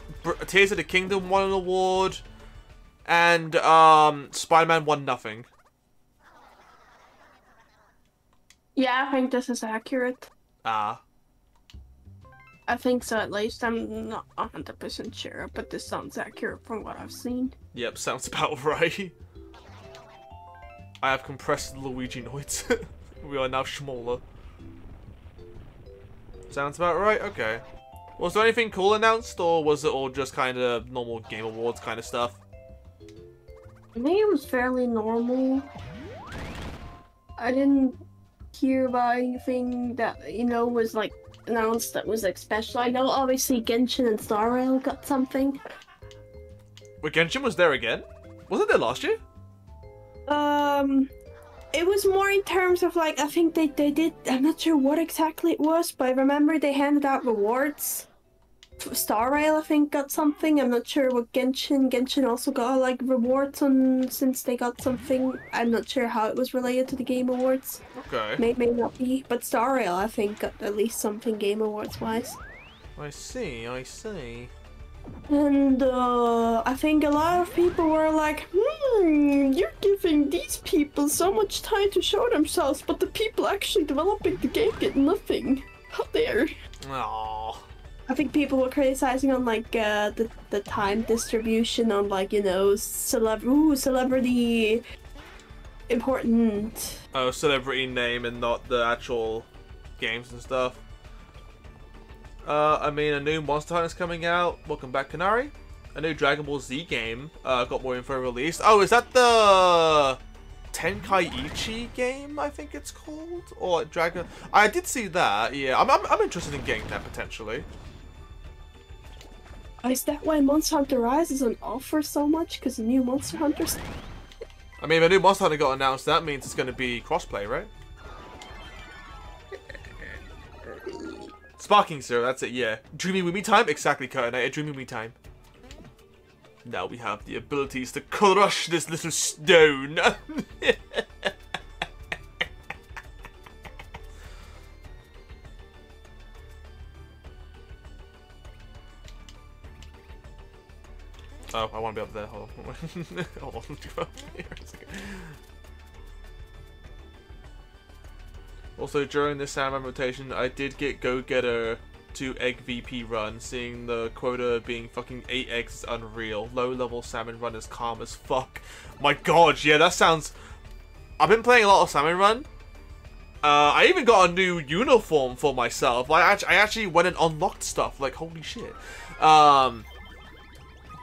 S1: Tears of the Kingdom won an award, and um, Spider-Man won nothing.
S2: Yeah, I think this is accurate.
S1: Ah.
S2: I think so at least. I'm not 100% sure, but this sounds accurate from what I've seen.
S1: Yep, sounds about right. I have compressed Luiginoids. we are now smaller. Sounds about right? Okay. Was there anything cool announced, or was it all just kind of normal Game Awards kind of stuff?
S2: I think it was fairly normal. I didn't hear about anything that, you know, was like announced that was like special. I know obviously Genshin and Star Rail got something.
S1: Wait, Genshin was there again? Wasn't there last year?
S2: Um, it was more in terms of like I think they they did. I'm not sure what exactly it was, but I remember they handed out rewards. Star Rail, I think, got something. I'm not sure what Genshin. Genshin also got like rewards on since they got something. I'm not sure how it was related to the Game Awards.
S1: Okay.
S2: May may not be, but Star Rail, I think, got at least something Game Awards wise.
S1: I see, I see.
S2: And uh, I think a lot of people were like, hmm, you're giving these people so much time to show themselves, but the people actually developing the game get nothing. How dare.
S1: Aww.
S2: I think people were criticizing on like uh, the, the time distribution on like, you know, celeb ooh, celebrity important.
S1: Oh, celebrity name and not the actual games and stuff. Uh, I mean, a new Monster Hunter is coming out. Welcome back, Kanari. A new Dragon Ball Z game uh, got more info released. Oh, is that the Tenkaichi game? I think it's called, or Dragon. I did see that. Yeah, I'm I'm, I'm interested in getting that potentially.
S2: Is that why Monster Hunter Rise is on offer so much? Because new Monster Hunters
S1: I mean, if a new Monster Hunter got announced, that means it's going to be crossplay, right? Sparking Zero. That's it. Yeah. Dreamy Woomy time. Exactly, Curtin. Dreamy Woomy time. Now we have the abilities to crush this little stone. oh, I want to be up there. Hold on. Hold on. Also, during this Salmon rotation, I did get Go Getter to Egg VP run, seeing the quota being fucking 8 eggs is unreal. Low level Salmon run is calm as fuck. My god, yeah, that sounds... I've been playing a lot of Salmon run. Uh, I even got a new uniform for myself. I, act I actually went and unlocked stuff, like, holy shit. Um,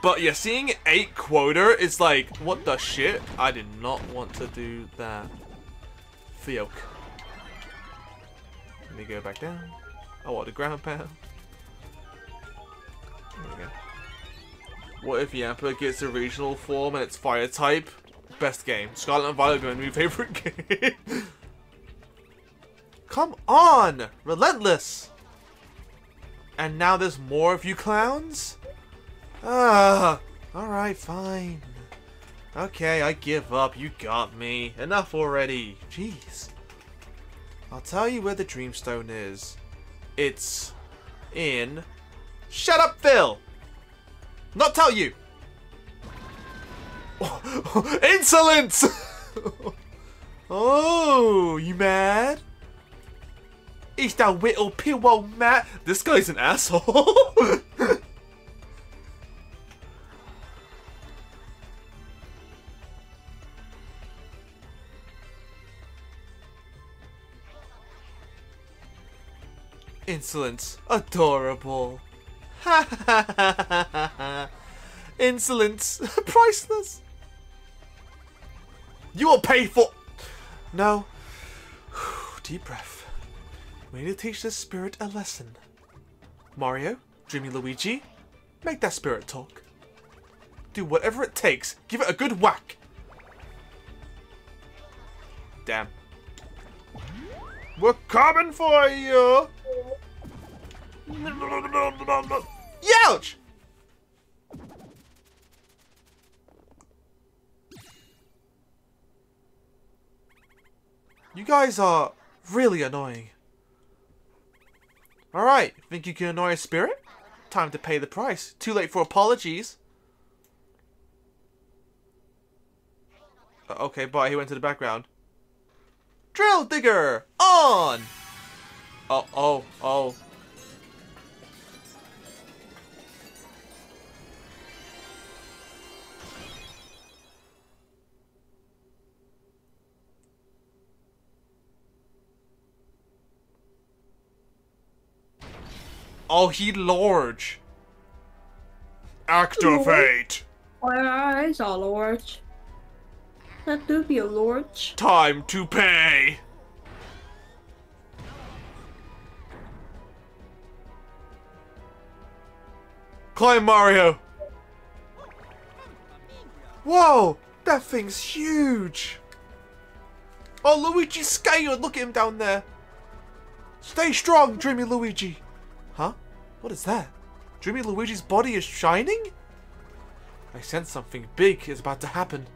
S1: but yeah, seeing 8 quota is like, what the shit? I did not want to do that. Fiok. Let me go back down. Oh, want the ground pound. There we go. What if Yamper gets a regional form and it's fire type? Best game. Scarlet and Violet are my new favorite game. Come on! Relentless! And now there's more of you clowns? Ah, alright, fine. Okay, I give up. You got me. Enough already. Jeez. I'll tell you where the Dreamstone is. It's in... Shut up, Phil! Not tell you! Insolence! oh, you mad? Is that little pillow mad? This guy's an asshole. Insolence. Adorable. Insolence. Priceless. You will pay for... No. Deep breath. We need to teach this spirit a lesson. Mario, Dreamy Luigi, make that spirit talk. Do whatever it takes. Give it a good whack. Damn. We're coming for you! Youch! You guys are really annoying. Alright, think you can annoy a spirit? Time to pay the price. Too late for apologies. Uh, okay, bye. He went to the background. Drill Digger! On! Oh, oh, oh. Oh, he large. Activate.
S2: Where is our lord? That do be a lord.
S1: Time to pay. Climb, Mario. Whoa, that thing's huge. Oh, Luigi's scared. Look at him down there. Stay strong, Dreamy Luigi. Huh? What is that? Dreamy Luigi's body is shining? I sense something big is about to happen.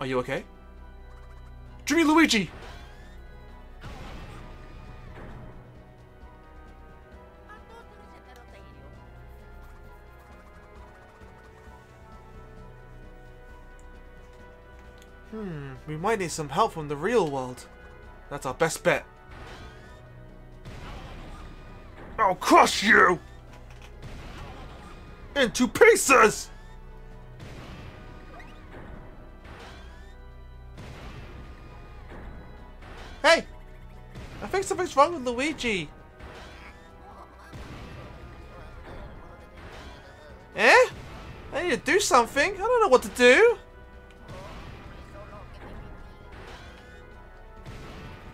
S1: Are you okay? Dreamy Luigi! Hmm, we might need some help from the real world. That's our best bet. I'll crush you! Into pieces! Hey! I think something's wrong with Luigi. Eh? I need to do something. I don't know what to do.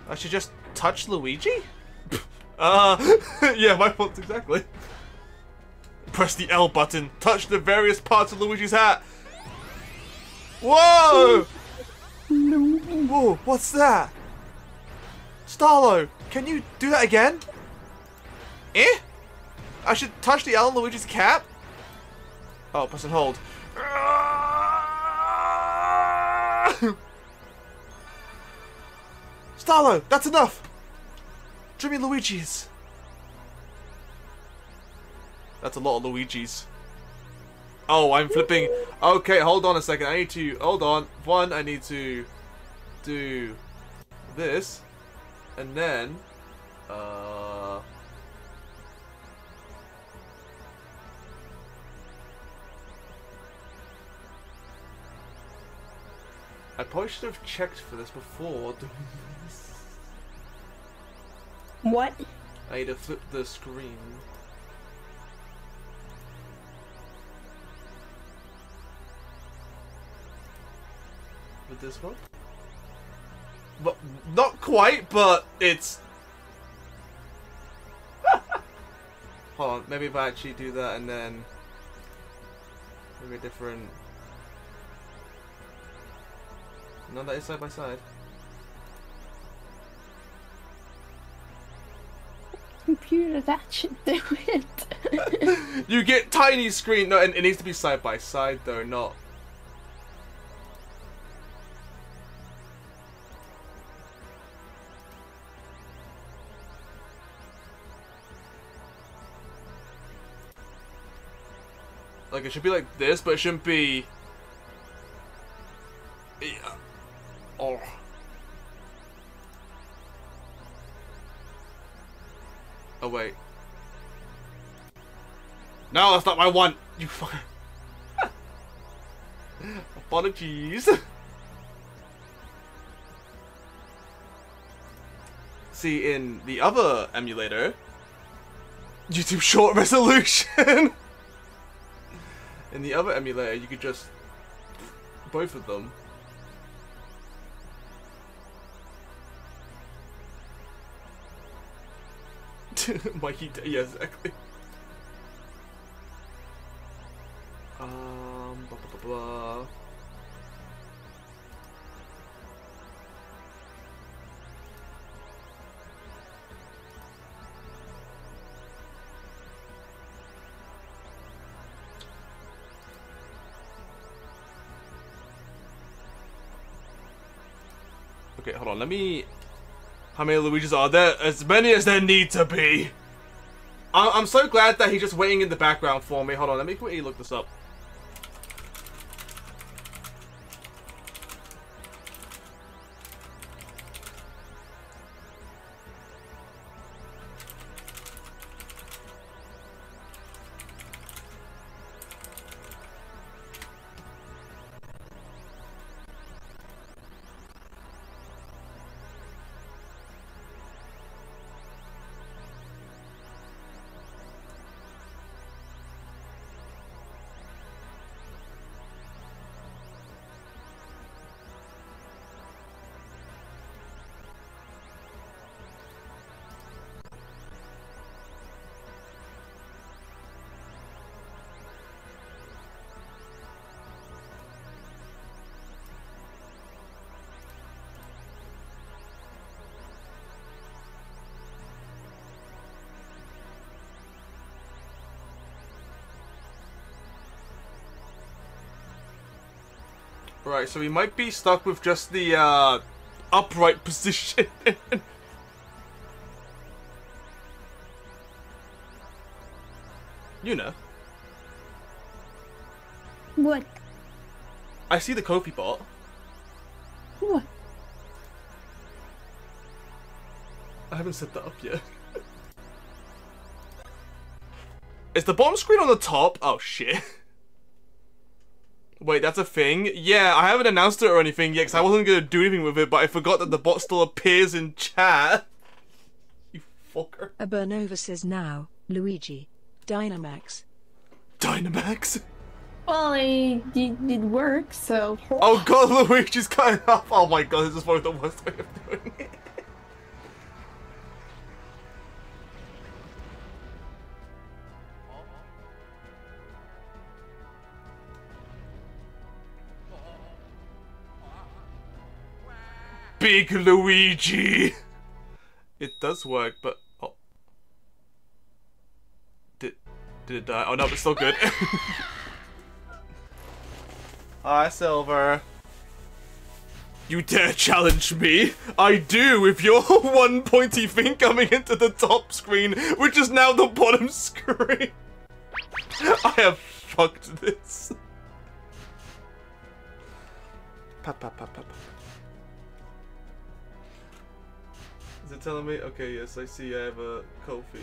S1: I should just touch Luigi? Uh, yeah, my fault exactly. Press the L button. Touch the various parts of Luigi's hat. Whoa! Whoa, what's that? Starlow, can you do that again? Eh? I should touch the L on Luigi's cap? Oh, press and hold. Starlow, that's enough! Dreamy Luigi's. That's a lot of Luigi's. Oh, I'm flipping. Okay, hold on a second. I need to. Hold on. One, I need to do this. And then. Uh. I probably should have checked for this before doing this.
S2: What?
S1: I need to flip the screen. With this one? But not quite, but it's. Hold on, maybe if I actually do that and then maybe a different. No, that is side by side.
S2: Computer, that should do it.
S1: You get tiny screen. No, and it needs to be side by side though, not. Like it should be like this, but it shouldn't be. Yeah. Oh. Wait. No, that's not I want. You fucker. Apologies. See, in the other emulator, YouTube short resolution. in the other emulator, you could just both of them. Mikey, yeah, exactly. Um, blah, blah, blah. Okay, hold on. Let me. How many Luigi's are there? As many as there need to be. I'm so glad that he's just waiting in the background for me. Hold on, let me quickly look this up. Right, so we might be stuck with just the uh, upright position. you know.
S2: What?
S1: I see the Ko-fi bot.
S2: What?
S1: I haven't set that up yet. Is the bottom screen on the top? Oh shit. Wait, that's a thing? Yeah, I haven't announced it or anything yet because I wasn't going to do anything with it, but I forgot that the bot still appears in chat. You fucker.
S4: A Burnova says now, Luigi. Dynamax.
S1: Dynamax?
S2: Well, it, it, it works, so.
S1: Oh god, Luigi's cutting off! Oh my god, this is probably the worst way of doing it. Big Luigi! It does work, but... Oh. Did, did it die? Oh no, it's still good. Hi, Silver. You dare challenge me? I do with your one pointy thing coming into the top screen, which is now the bottom screen. I have fucked this. Pap, pap, pap, Is it telling me? Okay, yes, I see I have a Ko-fi.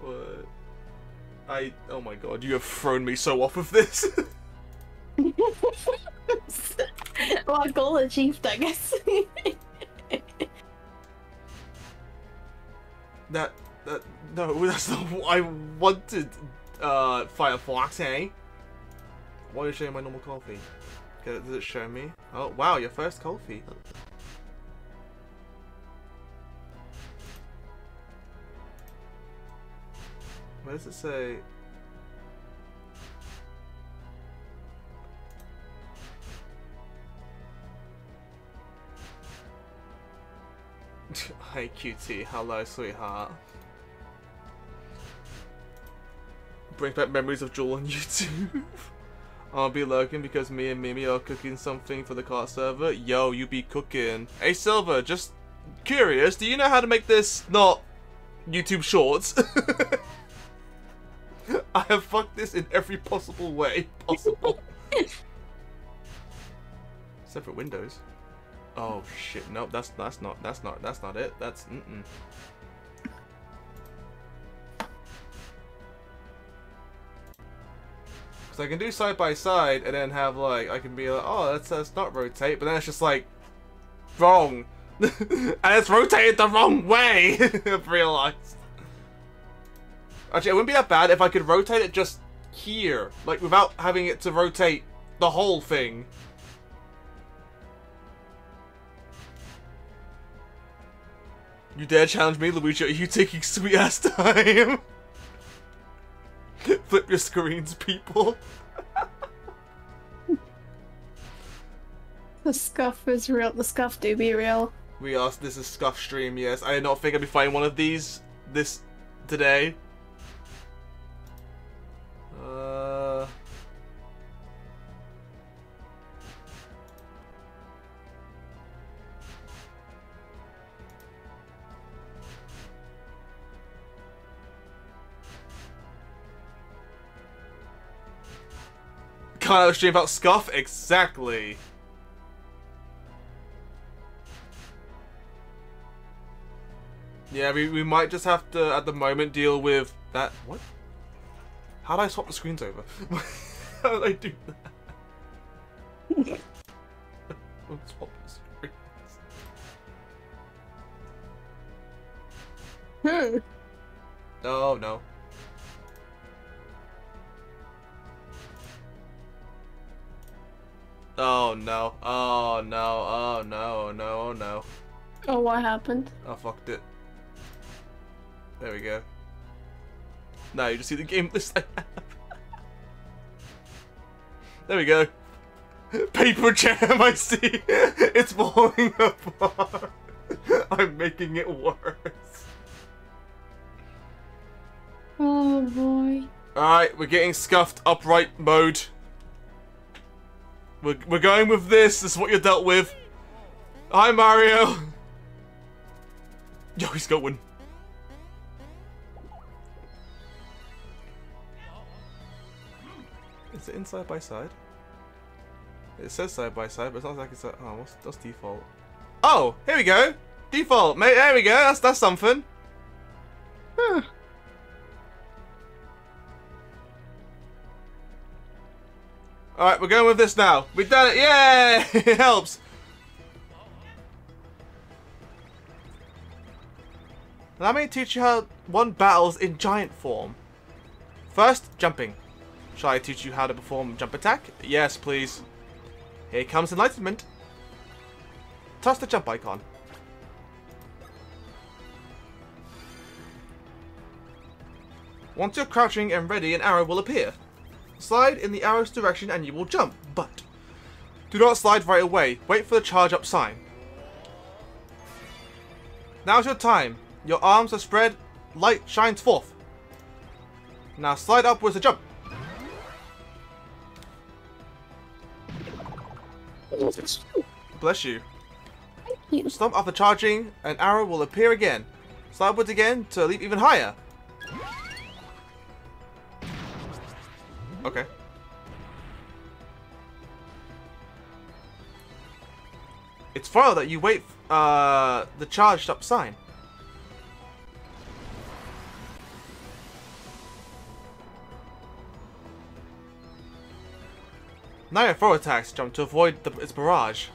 S1: What? I. Oh my god, you have thrown me so off of this.
S2: well, goal achieved, I guess.
S1: that. That. No, that's not what I wanted, uh, Firefox, eh? Why are you showing my normal coffee? Does it show me? Oh, wow, your first coffee. Where does it say? Hey cutie, hello sweetheart. Bring back memories of Jewel on YouTube. I'll be lurking because me and Mimi are cooking something for the cart server. Yo, you be cooking. Hey Silver, just curious, do you know how to make this not YouTube Shorts? I have fucked this in every possible way possible. Except for Windows. Oh shit! Nope, that's that's not that's not that's not it. That's mm mm. Cause I can do side by side and then have like I can be like, oh, that's that's not rotate, but then it's just like wrong, and it's rotated the wrong way. I've realized. Actually, it wouldn't be that bad if I could rotate it just here, like without having it to rotate the whole thing. You dare challenge me, Luigi? Are you taking sweet ass time? Flip your screens, people.
S2: the scuff is real. The scuff do be real.
S1: We asked this is Scuff stream, yes. I did not think I'd be finding one of these this today. Uh Can't have a stream about Scuff? Exactly. Yeah, we, we might just have to, at the moment, deal with that. What? How do I swap the screens over? How do I do that? swap the screens.
S2: Hmm.
S1: Oh, no. Oh no. Oh no. Oh no. Oh no. Oh no.
S2: Oh, what happened?
S1: I fucked it. There we go. Now you just see the game list I have. There we go. Paper jam, I see. It's falling apart. I'm making it worse.
S2: Oh boy.
S1: Alright, we're getting scuffed upright mode. We're, we're going with this. This is what you're dealt with. Hi, Mario. Yo, he's going. Is it in side by side? It says side by side, but it sounds like it's a, oh, what's that's default? Oh, here we go. Default, mate. There we go. That's that's something.
S2: Huh.
S1: All right, we're going with this now. We've done it. Yeah, it helps. Allow me to teach you how one battles in giant form. First, jumping. Shall I teach you how to perform jump attack? Yes, please. Here comes enlightenment. Touch the jump icon. Once you're crouching and ready, an arrow will appear. Slide in the arrow's direction and you will jump, but do not slide right away. Wait for the charge up sign. Now's your time. Your arms are spread, light shines forth. Now slide upwards to jump. Bless you.
S2: you.
S1: Stop after charging, an arrow will appear again. Slide upwards again to leap even higher. Okay. It's vital that you wait uh, the charged up sign. Now your throw attacks jump to avoid the, its barrage.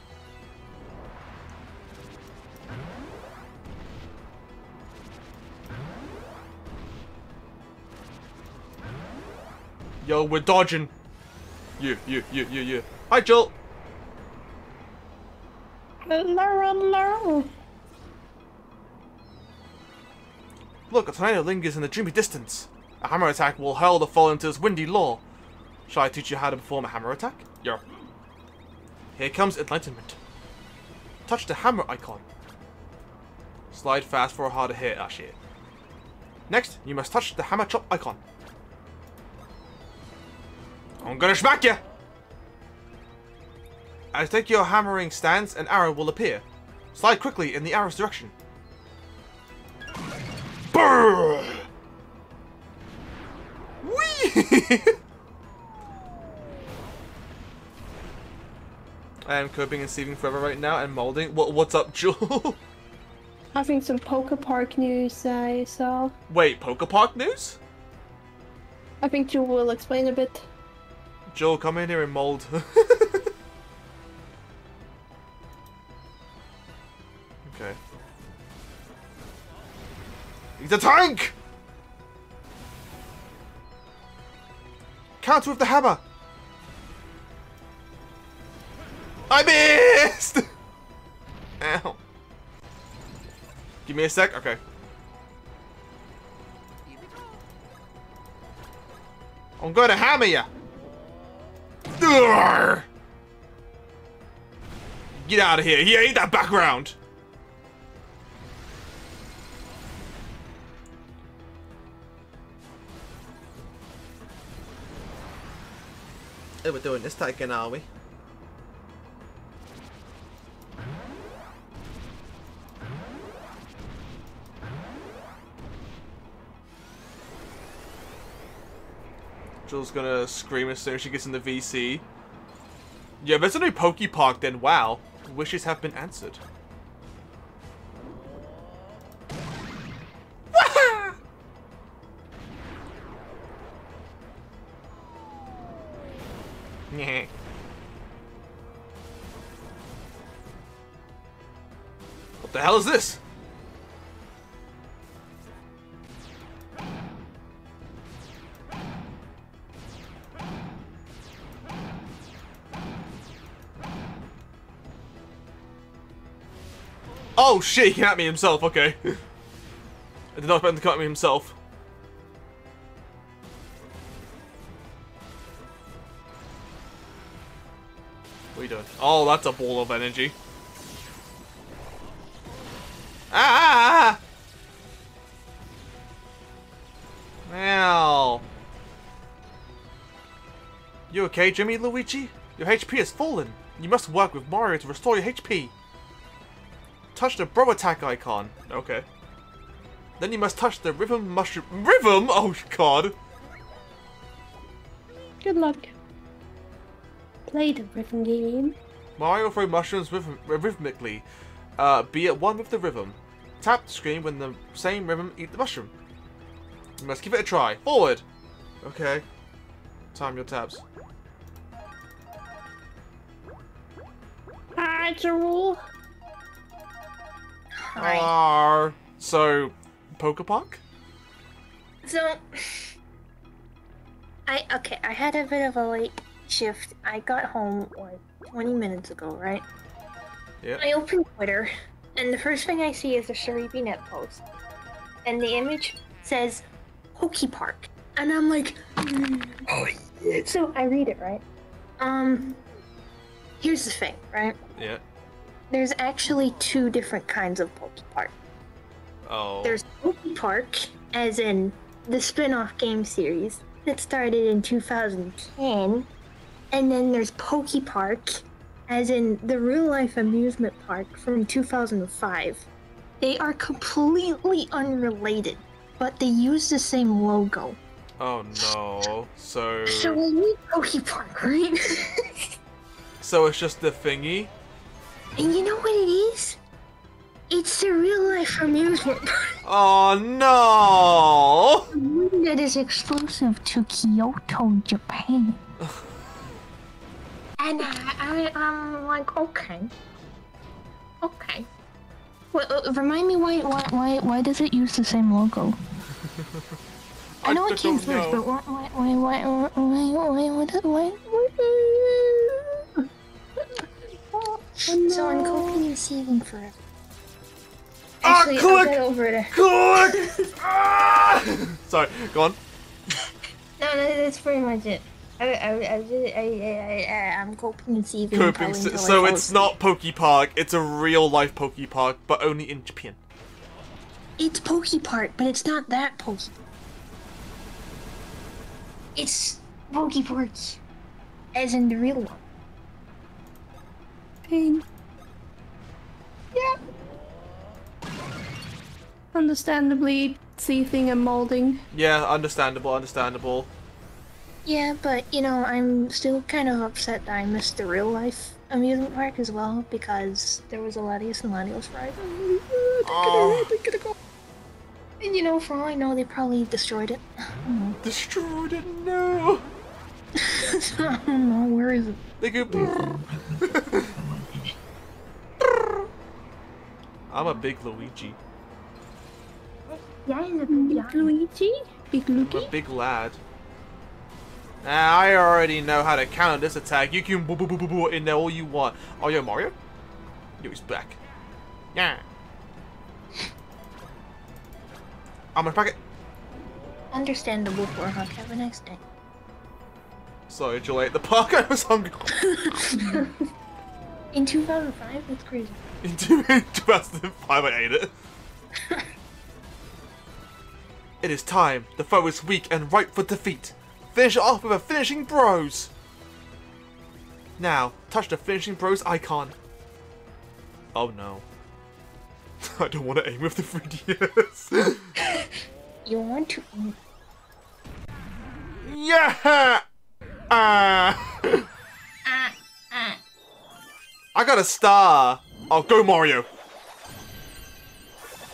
S1: Yo, we're dodging. You, you, you, you, you. Hi, Joel.
S2: Hello, hello.
S1: Look, a tornado lingers in the dreamy distance. A hammer attack will hurl the fall into this windy law. Shall I teach you how to perform a hammer attack? Yeah. Here comes enlightenment. Touch the hammer icon. Slide fast for a harder hit. Ah. Next, you must touch the hammer chop icon. I'm gonna smack you! As take your hammering stance, an arrow will appear. Slide quickly in the arrow's direction. Brrr! Whee! I am coping and sleeping forever right now and molding. What, what's up, Jewel?
S2: Having some Poker Park news uh, I saw.
S1: Wait, Poker Park news?
S2: I think you will explain a bit.
S1: Joel, come in here and mold. okay. He's a tank! Counter with the hammer! I missed! Ow. Give me a sec. Okay. I'm gonna hammer ya! Urgh! Get out of here. He ain't that background. Hey, we're doing this again, are we? Jill's gonna scream as soon as she gets in the VC. Yeah, there's a new Poke Park, then wow. Wishes have been answered. What the hell is this? Shit, he came at me himself, okay. I did not expect him to come at me himself. What are you doing? Oh, that's a ball of energy. Ah! ah, ah. Ow. You okay, Dreamy Luigi? Your HP has fallen. You must work with Mario to restore your HP. Touch the bro attack icon. Okay. Then you must touch the rhythm mushroom. Rhythm? Oh god.
S2: Good luck. Play the rhythm game.
S1: Mario throw mushrooms rhythm rhythmically. Uh, be at one with the rhythm. Tap the screen when the same rhythm eat the mushroom. You must give it a try. Forward. Okay. Time your taps.
S2: Ah, it's a rule.
S5: Alright.
S1: Arr. So, Pokepark?
S5: So, I okay. I had a bit of a late shift. I got home like 20 minutes ago, right?
S1: Yeah.
S5: I open Twitter, and the first thing I see is a Serebii net post, and the image says Poke Park, and I'm like, oh yeah. So I read it right. Um, here's the thing, right?
S1: Yeah.
S5: There's actually two different kinds of Poke Park.
S1: Oh.
S5: There's Poke Park, as in the spin off game series that started in 2010. And then there's Poke Park, as in the real life amusement park from 2005. They are completely unrelated, but they use the same logo.
S1: Oh no. So.
S5: So we need Poke Park, right?
S1: So it's just the thingy?
S5: And you know what it is? It's the real life amusement park.
S1: Oh no!
S5: one that is exclusive to Kyoto, Japan. and I, I, I'm like, okay, okay. Well, uh, remind me why, why, why, why does it use the same logo? I know
S1: I
S5: it came first, but why, why, why, why, why, why, why, why, why, So I'm coping and saving forever.
S1: Ah,
S5: Actually, I'll
S1: click!
S5: get over it.
S1: Click! ah! Sorry, go on.
S5: No, no, that's pretty much it. I, I, I, just- I, I, I, I'm coping and saving.
S1: Coping. So, so it's not Poke Park, it's a real life Poke Park, but only in Japan.
S5: It's Pokey Park, but it's not that Pokey. It's Pokey Park, as in the real one.
S2: Pain. Yeah. Understandably, seething and molding.
S1: Yeah, understandable, understandable.
S5: Yeah, but you know, I'm still kind of upset that I missed the real life amusement park as well because there was a Latias and Latios ride.
S1: Oh.
S5: And you know, for all I know, they probably destroyed it.
S1: Destroyed it, no!
S5: I don't know, where is it?
S1: They go. I'm a big Luigi.
S5: Yeah, it's a
S2: Big Luigi? Big
S1: I'm a big lad. Ah, I already know how to counter this attack. You can boo boo boo boo boo in there all you want. Oh, yo, Mario? Yo, he's back. Yeah. I'm gonna pack it.
S5: Understandable for Huck. Have a nice day.
S1: Sorry, July at the park. I was hungry.
S5: In 2005? That's crazy.
S1: In 2005, I ate it. it is time. The foe is weak and ripe for defeat. Finish it off with a finishing bros. Now, touch the finishing bros icon. Oh no. I don't want to aim with the 3DS.
S5: You want to eat
S1: yeah! Ah! I got a star. Oh, go Mario.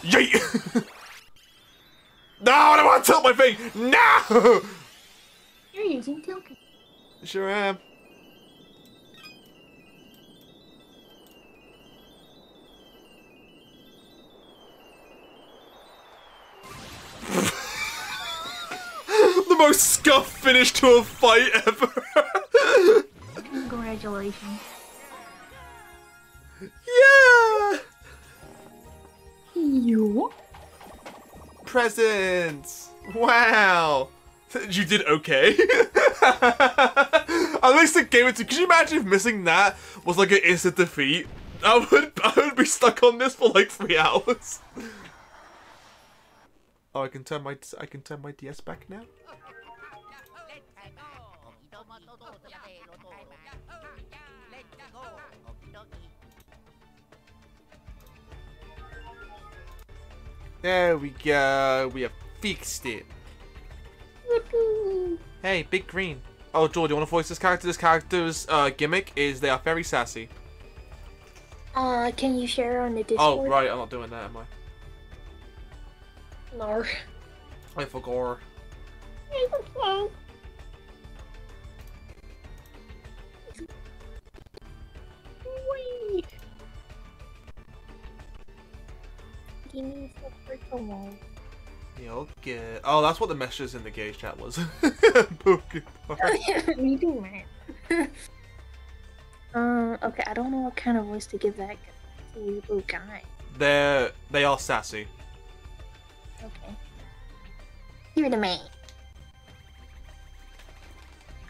S1: Yay! no, I don't want to tilt my thing. No!
S5: You're using Tilka.
S1: Sure am. the most scuffed finish to a fight ever.
S5: Congratulations.
S1: Yeah!
S2: You?
S1: Presents! Wow! You did okay. At least it gave it to. Could you imagine if missing that was like an instant defeat? I would, I would be stuck on this for like three hours. Oh, I can turn my, I can turn my DS back now. There we go. We have fixed it. Hey, Big Green. Oh, Joel, do you want to voice this character? This character's uh, gimmick is they are very sassy.
S5: Uh, can you share on the Discord?
S1: Oh, right, I'm not doing that, am I?
S5: No.
S1: I forgot.
S5: Give me purple.
S1: Yeah, okay. Oh, that's what the messages in the gay chat was. Pokemon.
S5: Me too, man. um, okay, I don't know what kind of voice to give that guy. It's a weird little guy.
S1: They're they are sassy.
S5: Okay. You're the man.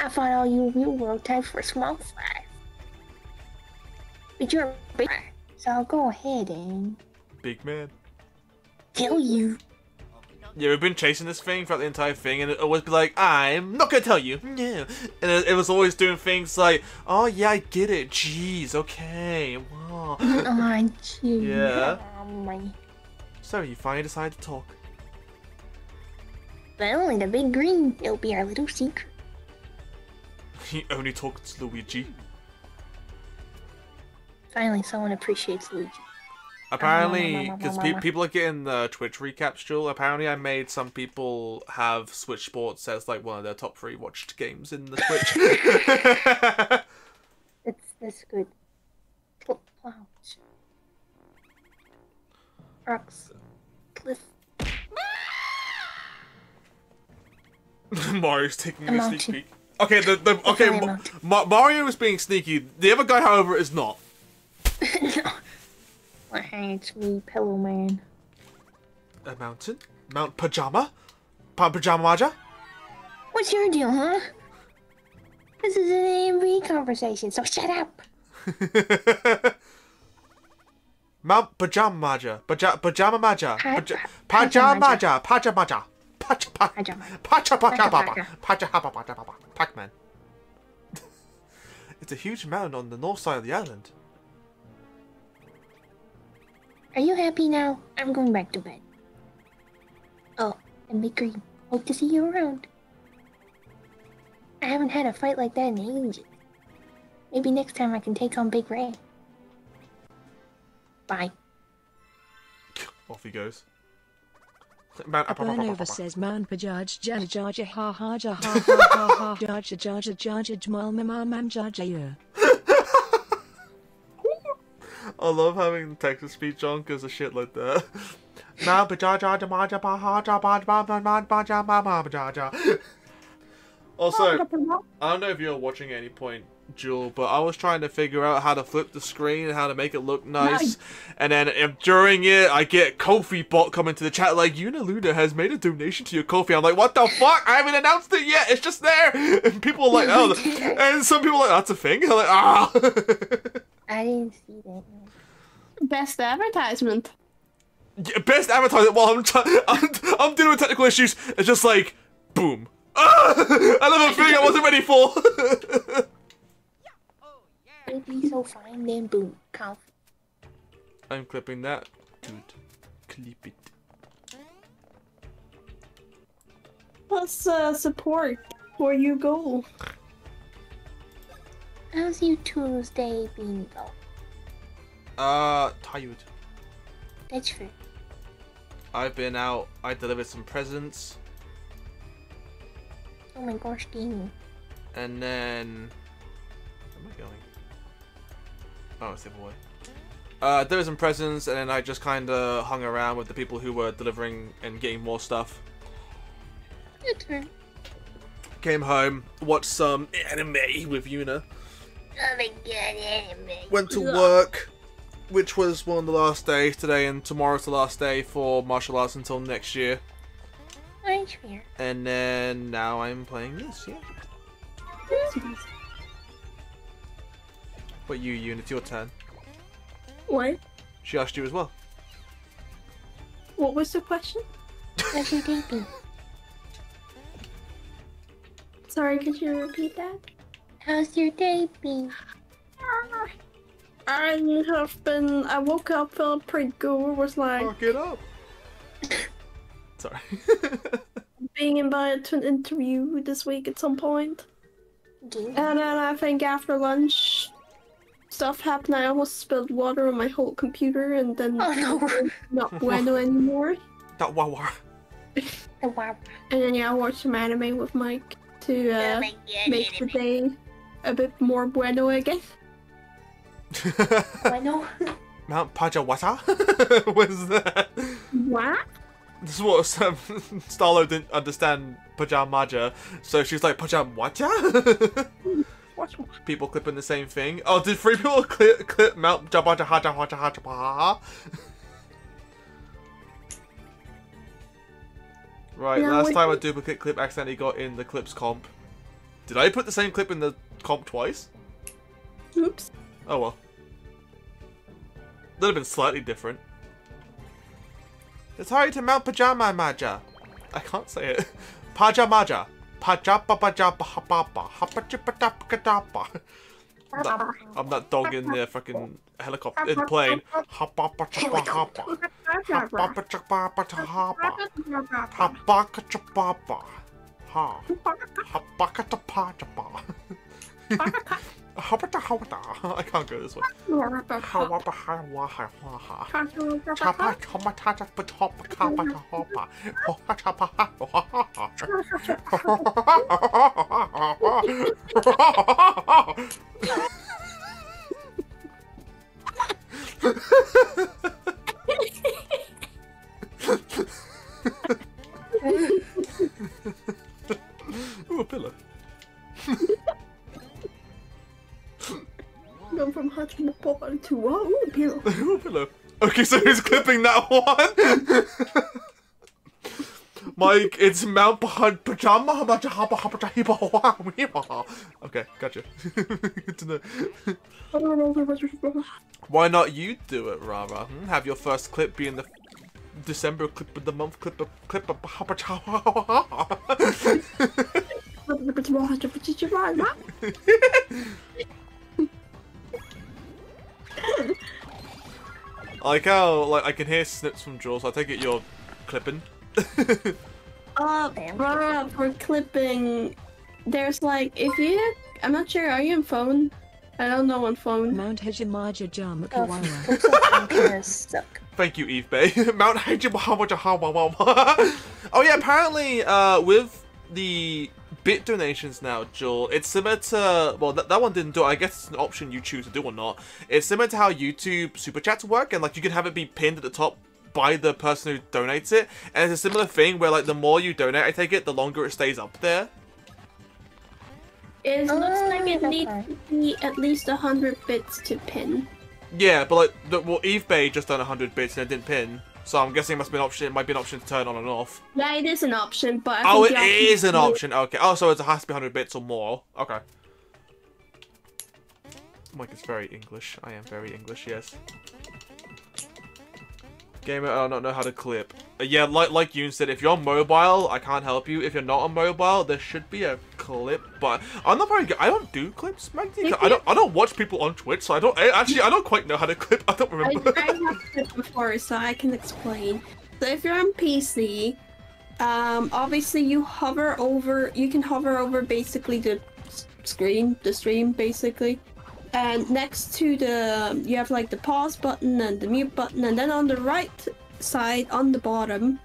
S5: I thought all you real world types for small size. But you're bigger, so I'll go ahead and
S1: Big man.
S5: Tell you.
S1: Yeah, we've been chasing this thing throughout the entire thing, and it always be like, I'm not gonna tell you. Yeah. And it, it was always doing things like, oh yeah, I get it. Jeez, okay. Wow.
S5: Aren't you?
S1: Yeah.
S5: Oh,
S1: so you finally decided to talk.
S5: But only the big green. It'll be our little secret.
S1: He only talks to Luigi.
S5: Finally, someone appreciates Luigi.
S1: Apparently, ah, because pe- people are getting the Twitch recaps, Jewel. Apparently, I made some people have Switch Sports as like one of their top three watched games in the Switch.
S5: it's that's good. Plouch. Rocks. Cliff.
S1: Mario's taking a sneak peek. Okay, the, the okay, Ma- Ma- Mario is being sneaky. The other guy, however, is not.
S5: no. Hey, it's me, Pillow Man.
S1: A mountain, Mount Pajama, pa- Pajama Maja.
S5: What's your deal, huh? This is an AMV conversation, so shut up.
S1: Mount Pajama Maja, Paja- Pajama Maja,
S5: Pa-
S1: Paja-
S5: pa-
S1: Pajama. Maja, Pajamaja, Paja pa-
S5: Pajama.
S1: Paja Paja
S5: Paja
S1: Baba,
S5: Paja.
S1: Paja Haba Paja Baba, Pac-Man. It's a huge mountain on the north side of the island.
S5: Are you happy now? I'm going back to bed. Oh, and Big Green, hope to see you around. I haven't had a fight like that in ages. Maybe next time I can take on Big Ray. Bye.
S1: Off he goes. Mount
S4: Burnova says Man Pajaj Jaja Jaja Ha Ha Ja Ha Ha Ha Ha Mam Jaja Yer.
S1: I love having text-to-speech on because of shit like that. Mount Pajaja Jamaja Pahaja Bajba Bajba Baja Baba Bajaja. Also, I don't know if you're watching at any point, Jewel, but I was trying to figure out how to flip the screen and how to make it look nice. And then if during it, I get Ko-fi bot coming to the chat like, Yunaluna has made a donation to your Ko-fi. I'm like, what the fuck? I haven't announced it yet. It's just there. And people are like, oh. And some people are like, that's a thing. I'm like, ah.
S5: I didn't see that.
S2: Best advertisement.
S1: Yeah, best advertisement. while I'm, try- I'm I'm dealing with technical issues. It's just like boom. Ah! Another thing I wasn't ready for.
S5: It'd be so fine, then boom, count.
S1: I'm clipping that, dude. Clip it.
S2: Plus uh, support where you go.
S5: How's you Tuesday been though?
S1: Uh, tired.
S5: That's fair.
S1: I've been out. I delivered some presents,
S5: Oh my gosh, Dean.
S1: and then where am I going? Oh, it's the other way. Uh, there was some presents, and then I just kind of hung around with the people who were delivering and getting more stuff.
S5: That's fair.
S1: Came home, watched some anime with Yuna. Went to work, which was one of the last days today, and tomorrow's the last day for martial arts until next year.
S5: That's fair.
S1: And then now I'm playing this, yeah. But you, Yoon, it's your turn.
S2: What?
S1: She asked you as well.
S2: What was the question?
S5: How's your?
S2: Sorry, could you repeat that?
S5: How's your day been?
S2: I have been. I woke up, felt pretty good. Was like
S1: Fuck it up. Sorry.
S2: being invited to an interview this week at some point.
S5: Game.
S2: And then I think after lunch, stuff happened. I almost spilled water on my whole computer, and then
S5: Oh no.
S2: not bueno anymore.
S1: that wow wow.
S5: Oh.
S2: And then yeah, I watched some anime with Mike to uh, make the day a bit more bueno again.
S5: Bueno.
S1: Mount Pajawata? what is that?
S2: What?
S1: This is what um, Starlow didn't understand Pajamaja, so she's like Pajamwaja? people clipping the same thing. Oh, did three people clip, clip Mount Jabaja Haja Haja Haja Paha? Right,
S2: Yeah,
S1: last time a duplicate clip accidentally got in the clips comp. Did I put the same clip in the comp twice?
S2: Oops.
S1: Oh well. That'd have been slightly different. It's hard to Mount Pajama Maja. I can't say it. Pajamaja. Pajapa pajapa hapapa. Hapachipatapakatapa. That- I'm that dog in the fucking helicopter in the plane. Hapapa chapa hapa. Hapapa chapa hapa. Habaka chapapa. Ha. Habaka chapa chapa. Habata hawata. I can't go this way. Hawapa hawa hawa
S2: Gone from Papa to pillow.
S1: Ooh, a pillow. Okay, so who's clipping that one? Mike, it's Mount Pajama Hamaja Haba Habaja Hiba Hoa Weewa. Okay, gotcha. Good to know. Why not you do it, Rara? Hmm? Have your first clip be in the December clip of the month clip of clip of Habaja I like how like I can hear snips from Jules. So I take it you're clipping.
S2: Uh, bruh, for clipping, there's like, if you, I'm not sure, are you on phone? I don't know on phone.
S4: Mount Hejimaj Jama
S5: Oh,
S4: Kawawa.
S5: looks like I'm gonna suck.
S1: Thank you, Eve Bay. Mount Hajibahawajahawawa. Oh yeah, apparently uh, with the bit donations now, Joel, it's similar to well that, that one didn't do it. I guess it's an option you choose to do or not. It's similar to how YouTube super chats work, and like you can have it be pinned at the top by the person who donates it. And it's a similar thing where like the more you donate, I take it, the longer it stays up there.
S2: It looks
S5: Oh,
S2: like it needs to be at least 100 bits to pin.
S1: Yeah, but like the, well, Eve Bay just done 100 bits and it didn't pin. So I'm guessing it must be an option. It might be an option to turn on and off.
S2: Yeah, it is an option, but I
S1: Oh, it is an option. Okay. Oh, so it has to be 100 bits or more. Okay. Mike is very English. I am very English, yes. Gamer, I don't know how to clip. Uh, yeah, like like Yoon said, if you're on mobile, I can't help you. If you're not on mobile, there should be a clip, but I'm not very good. I don't do clips. I don't. I don't watch people on Twitch, so I don't. I, actually, I don't quite know how to clip. I don't remember.
S2: I have it before, so I can explain. So if you're on PC, um, obviously you hover over, you can hover over basically the screen, the stream basically. And next to the, you have like the pause button and the mute button, and then on the right side, on the bottom,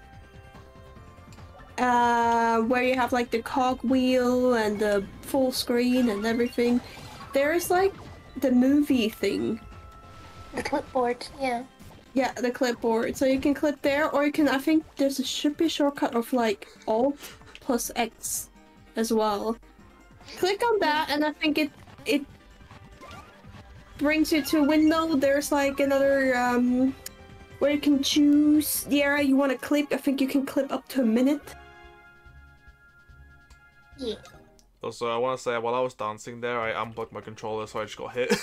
S2: uh, where you have like the cog wheel and the full screen and everything, there's like the movie thing.
S5: The clipboard, yeah.
S2: Yeah, the clipboard. So you can clip there, or you can. I think there's a should be shortcut of like Alt plus X as well. Click on that, and I think it it brings you to a window. There's like another um where you can choose the area you want to clip. I think you can clip up to a minute.
S5: Yeah.
S1: Also, I want to say while I was dancing there, I unplugged my controller, so I just got hit.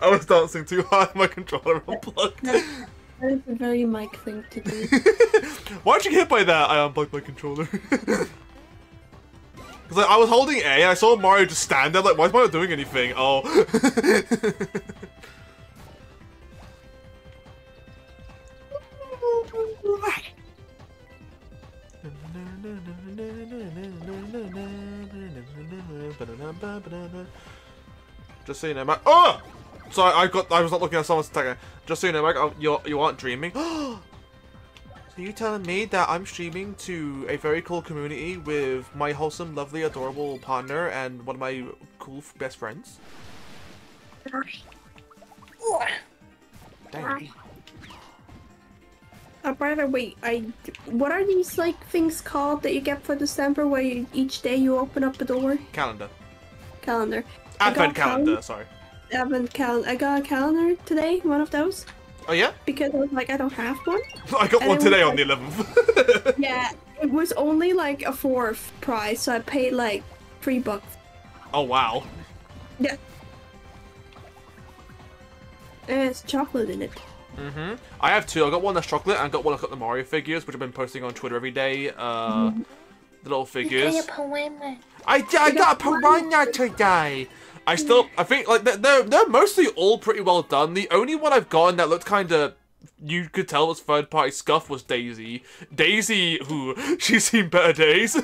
S1: I was dancing too hard, my controller unplugged.
S2: That is a very Mike thing to do.
S1: Why'd you get hit by that? I unplugged my controller. Because like, I was holding A and I saw Mario just stand there, like, why is Mario doing anything? Oh. Just so you know, Mike. Oh! Sorry, I got. I was not looking at someone's attacker. Just so you know, Mike, oh, you you aren't dreaming. Oh, so you telling me that I'm streaming to a very cool community with my wholesome, lovely, adorable partner and one of my cool f- best friends? Dang.
S2: Uh, by the way, I what are these like things called that you get for December where you, each day you open up a door?
S1: Calendar.
S2: Calendar.
S1: Advent
S2: cal-
S1: calendar. Sorry.
S2: Advent calendar. I got a calendar today, one of those,
S1: Oh yeah.
S2: because I was like, I don't have one.
S1: I got
S2: And
S1: one today on
S2: like-
S1: the 11th.
S2: Yeah, it was only like a fourth price, so I paid like three bucks.
S1: oh wow.
S2: Yeah. And it's chocolate in it.
S1: Mm-hmm. I have two. I got one that's chocolate and I got one that's got the Mario figures, which I've been posting on Twitter every day. Uh, the little figures. I, I got a piranha today. I still, I think like they're, they're mostly all pretty well done. The only one I've gotten that looked kind of you could tell was third party scuff was Daisy. Daisy, who she's seen better days.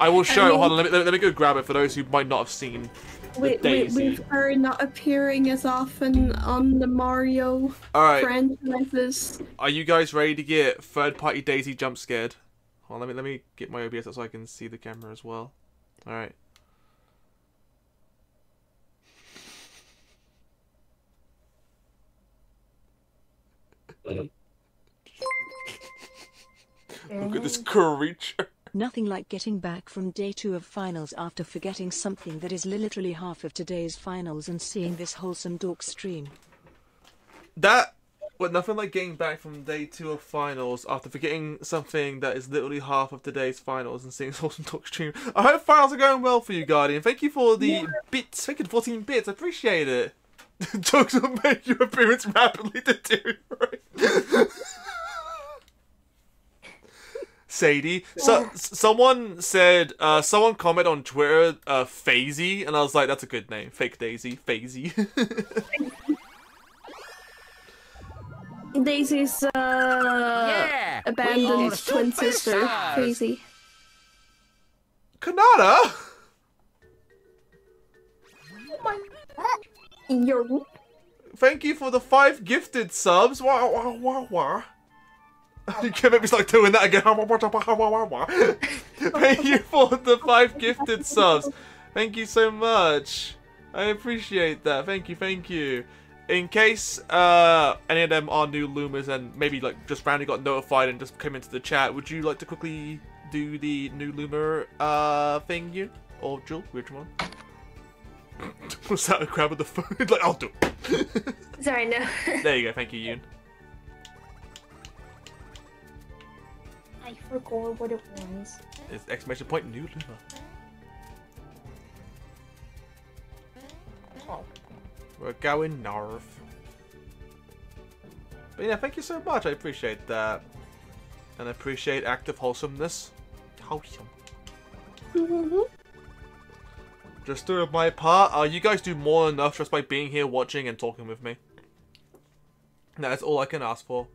S1: I will show.
S2: I mean-
S1: hold on, let me, let me go grab it for those who might not have seen.
S2: With, with,
S1: Daisy.
S2: with her not appearing as often on the Mario
S1: right,
S2: franchises.
S1: are you guys ready to get third party Daisy jump scared? Hold on, let me let me get my OBS up so I can see the camera as well. All Look at this oh. creature.
S4: Nothing like getting back from day two of finals after forgetting something that is literally half of today's finals and seeing this wholesome dork stream.
S1: That, but nothing like getting back from day two of finals after forgetting something that is literally half of today's finals and seeing Awesome Talk stream. I hope finals are going well for you, Guardian. Thank you for the bits. Thank you for 14 bits. I appreciate it. Jokes will make your appearance rapidly deteriorate. Sadie, so someone said, uh, someone commented on Twitter, uh, Phasey, and I was like, that's a good name, fake Daisy, Phasey.
S2: Daisy's uh,
S3: Yeah,
S2: abandoned twin sister,
S3: superstars.
S2: Crazy.
S1: Kanata.
S2: Yo.
S1: Thank you for the five gifted subs. Wah, wah, wah, wah. You can't make me start doing that again. Thank you for the five gifted subs. Thank you so much. I appreciate that. Thank you, thank you. In case uh, any of them are new Lumas and maybe like just randomly got notified and just came into the chat, would you like to quickly do the new Luma uh, thing, you or Jill? Which one? Was that a crab of the phone? like I'll do. it.
S5: Sorry, no.
S1: There you go. Thank you, Yoon.
S5: I forgot what it was.
S1: It's exclamation point new Luma.
S5: Oh.
S1: We're going north. But yeah, thank you so much. I appreciate that. And I appreciate active wholesomeness. Wholesome. Just doing my part. Uh, you guys do more than enough just by being here, watching, and talking with me. That's all I can ask for.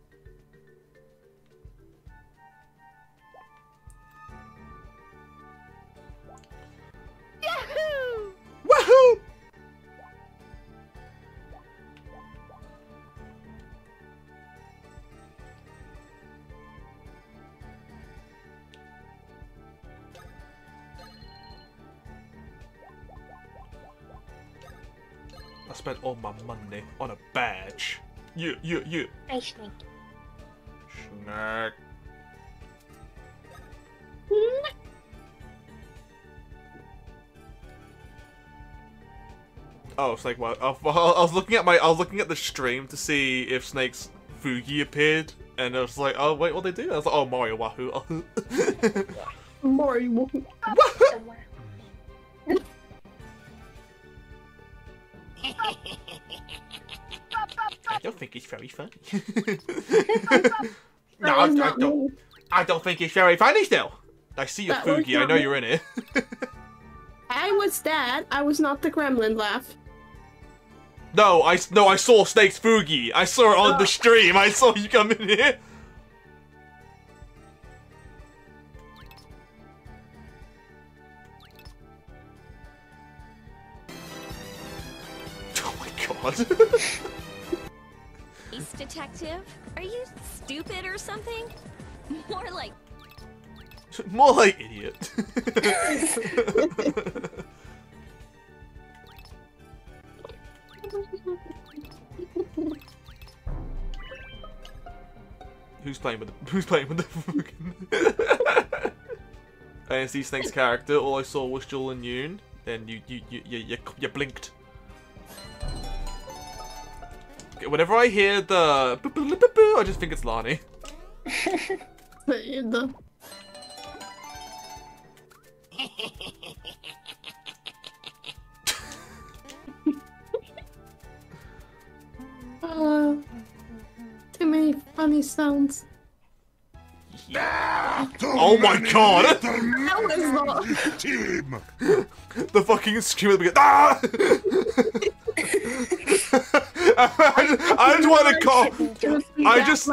S1: Spent all my money on a badge. Yeah, yeah, yeah.
S5: I think.
S1: Snack. Oh, Snek! Well, I I was looking at my, I was looking at the stream to see if Snek's Fugi appeared, and I was like, oh wait, what they do? I was like, oh Mario Wahoo.
S2: Mario.
S1: I don't think it's very funny. no, I, I don't. I don't think it's very funny still. I see your
S2: That
S1: Fugi. I know
S2: not-
S1: you're in it.
S2: I was that. I was not the gremlin laugh.
S1: no, I no, I saw Snek's Fugi. I saw it on
S2: Oh.
S1: the stream. I saw you come in here. God.
S3: Police detective? Are you stupid or something? More like
S1: More like idiot. who's playing with the, who's playing with the fucking I didn't see Snek's character. All I saw was Jewel and Yoon. Then you you you you, you, you blinked. Whenever I hear the boo boo boo boo, I just think it's Lani.
S2: The- Uh, too many funny sounds.
S1: Oh my god!
S2: That was not.
S6: Team!
S1: the fucking scream at the beginning. Ah! I just, I just want to cough. I just-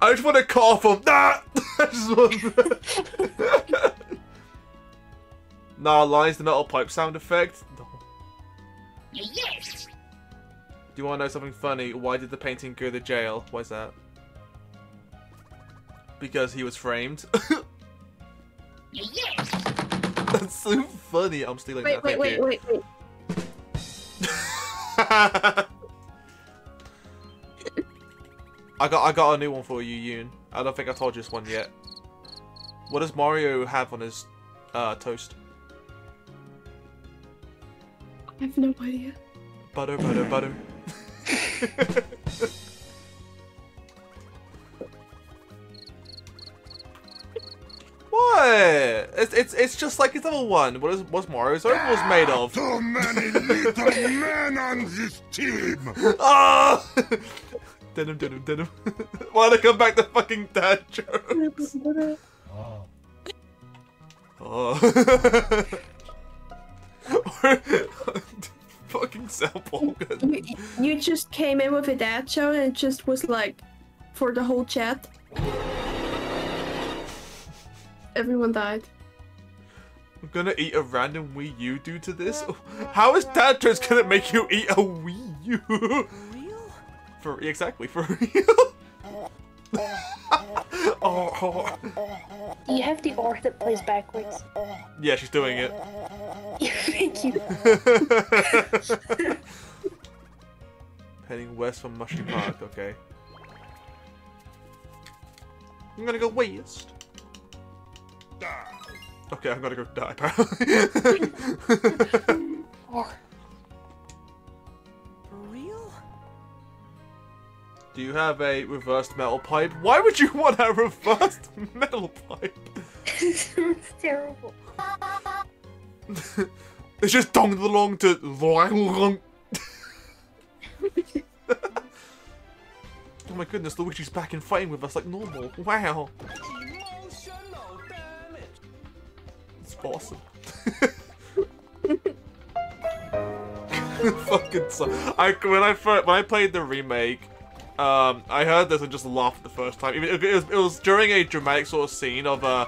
S1: I just want to cough from that. Nah, lies the metal pipe sound effect. No.
S3: Yes!
S1: Do you want to know something funny? Why did the painting go to jail? Why's that? Because he was framed.
S3: Yes!
S1: That's so funny. I'm stealing
S2: Wait,
S1: that.
S2: wait,
S1: Thank
S2: wait,
S1: you.
S2: wait, wait.
S1: I got I got a new one for you, Yoon. I don't think I told you this one yet. What does Mario have on his uh, toast?
S2: I have no idea.
S1: Butter, butter, butter. what? It's, it's it's just like his other one. What is what's Mario's own was made of?
S6: Too many little men on this team!
S1: Ah! Denim, denim, denim. Why they come back to fucking dad jokes? Oh. Oh. fucking Cell Polka.
S2: You, you just came in with a dad show and it just was like for the whole chat. Everyone died.
S1: I'm gonna eat a random Wii U due to this. How is Dad Jokes gonna make you eat a Wii U?
S3: Real?
S1: For exactly for real. oh,
S5: Do you have the orc that plays backwards?
S1: yeah, she's doing it.
S5: Thank you.
S1: Heading west from Mushrise Park. Okay. I'm gonna go west. Okay, I'm gonna go die. Apparently. Do you have a reversed metal pipe? Why would you want a reversed metal pipe?
S5: it's terrible.
S1: It's just dong along to. Oh my goodness, Luigi's back and fighting with us like normal. Wow. It's awesome. Fucking so I when I first, when I played the remake, um, I heard this and just laughed the first time. Even it, it was, it was during a dramatic sort of scene of uh,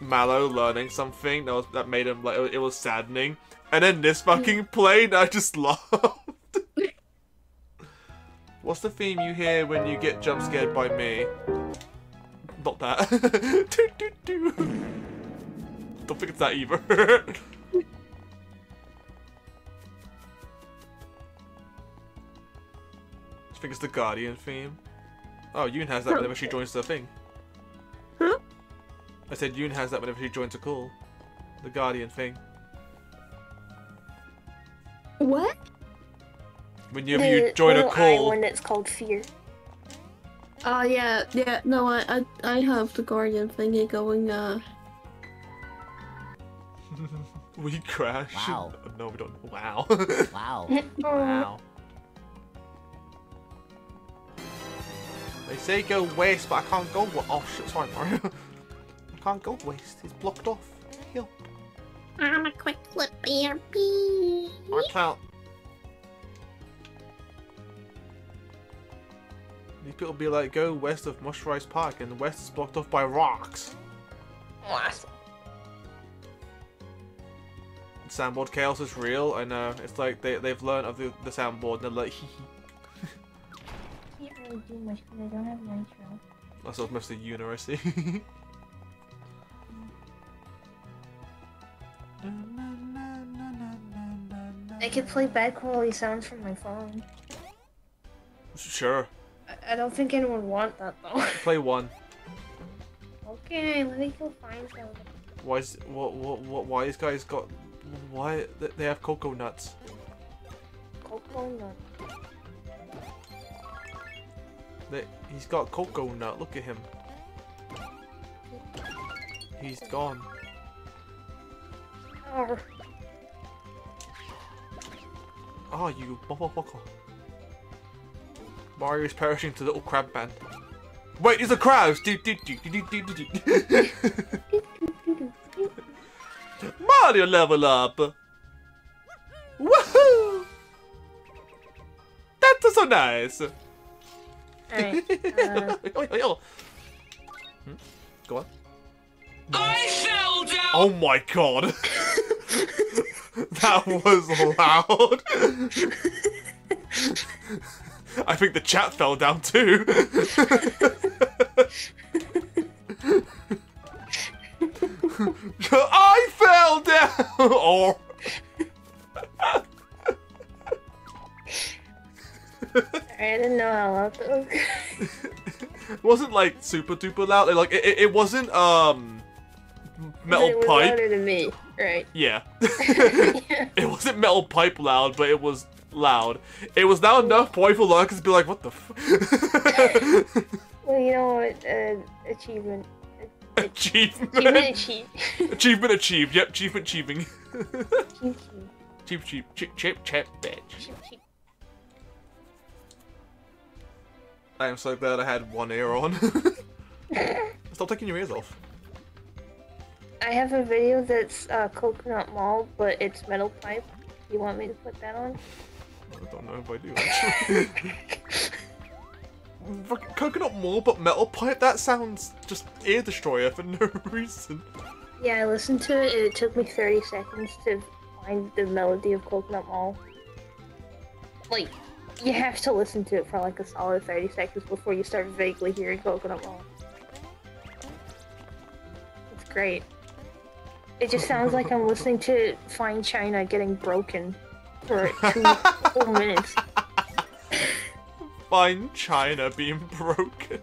S1: Mallow learning something that was that made him like it was saddening, and then this fucking played, and I just laughed. What's the theme you hear when you get jump scared by me? Not that. do, do, do. Don't think it's that either. think it's the Guardian theme. Oh, Yoon has that whenever she joins the thing.
S2: Huh?
S1: I said Yoon has that whenever she joins a call. The Guardian thing.
S2: What?
S1: Whenever you join a
S5: little eye
S1: call.
S5: one that's called Fear.
S2: Oh yeah, yeah. No, I, I, I have the guardian thingy going. Uh,
S1: We crash.
S7: Wow.
S1: No, we don't. Wow.
S7: Wow. Wow.
S1: They say go west, but I can't go. wa- Oh shit! Sorry, Mario. I Can't go west. It's blocked off. Hill.
S5: I'm a quick flip BRB.
S1: I can't. These people be like, go west of Mushrise Park, and the west is blocked off by rocks.
S5: Awesome.
S1: Soundboard chaos is real. I know. It's like they they've learned of the, the soundboard, and they're like, hee hee.
S5: Can't really do much because I don't have nitro.
S1: That's what mostly Una, I see.
S5: I could play bad quality sounds from my phone.
S1: Sure.
S5: I- I don't think anyone would want that though.
S1: Play one.
S5: okay, let me go find some.
S1: Why is what what what? Why these guys got? Why they have cocoa nuts?
S5: Cocoa nut.
S1: They, he's got cocoa nut. Look at him. He's gone.
S5: Oh,
S1: Oh, you motherfucker. Mario's perishing to little crab man. Wait, there's a do. Mario level up! Woohoo! That's so nice!
S5: Alright. Uh,
S1: Hmm? Go on. I fell down! Oh my god! that was loud! I think the chat fell down too. I fell down. Oh.
S5: I didn't know how loud was.
S1: It wasn't like super duper loud. Like it, it, it wasn't um metal
S5: it was
S1: pipe.
S5: louder than me, right?
S1: Yeah.
S5: yeah.
S1: it wasn't metal pipe loud, but it was loud. It was loud enough for people like to be like, what the f
S5: Well, you know what? Uh, achievement. Achievement
S1: Achievement.
S5: achieve.
S1: Achievement achieved. Yep, achievement achieving.
S5: Cheap,
S1: cheap, cheap, cheap, cheap, cheap, bitch.
S5: cheap, cheap.
S1: I am so glad I had one ear on. Stop taking your ears off.
S5: I have a video that's uh, coconut mall, but it's metal pipe. You want me to put that on?
S1: I don't know if I do actually. Coconut Mall, but metal pipe? That sounds just ear destroyer for no reason.
S5: Yeah, I listened to it. and It took me 30 seconds to find the melody of Coconut Mall. Like, you have to listen to it for like a solid 30 seconds before you start vaguely hearing Coconut Mall. It's great. It just sounds like I'm listening to Fine China getting broken for two whole minutes.
S1: Fine China being broken.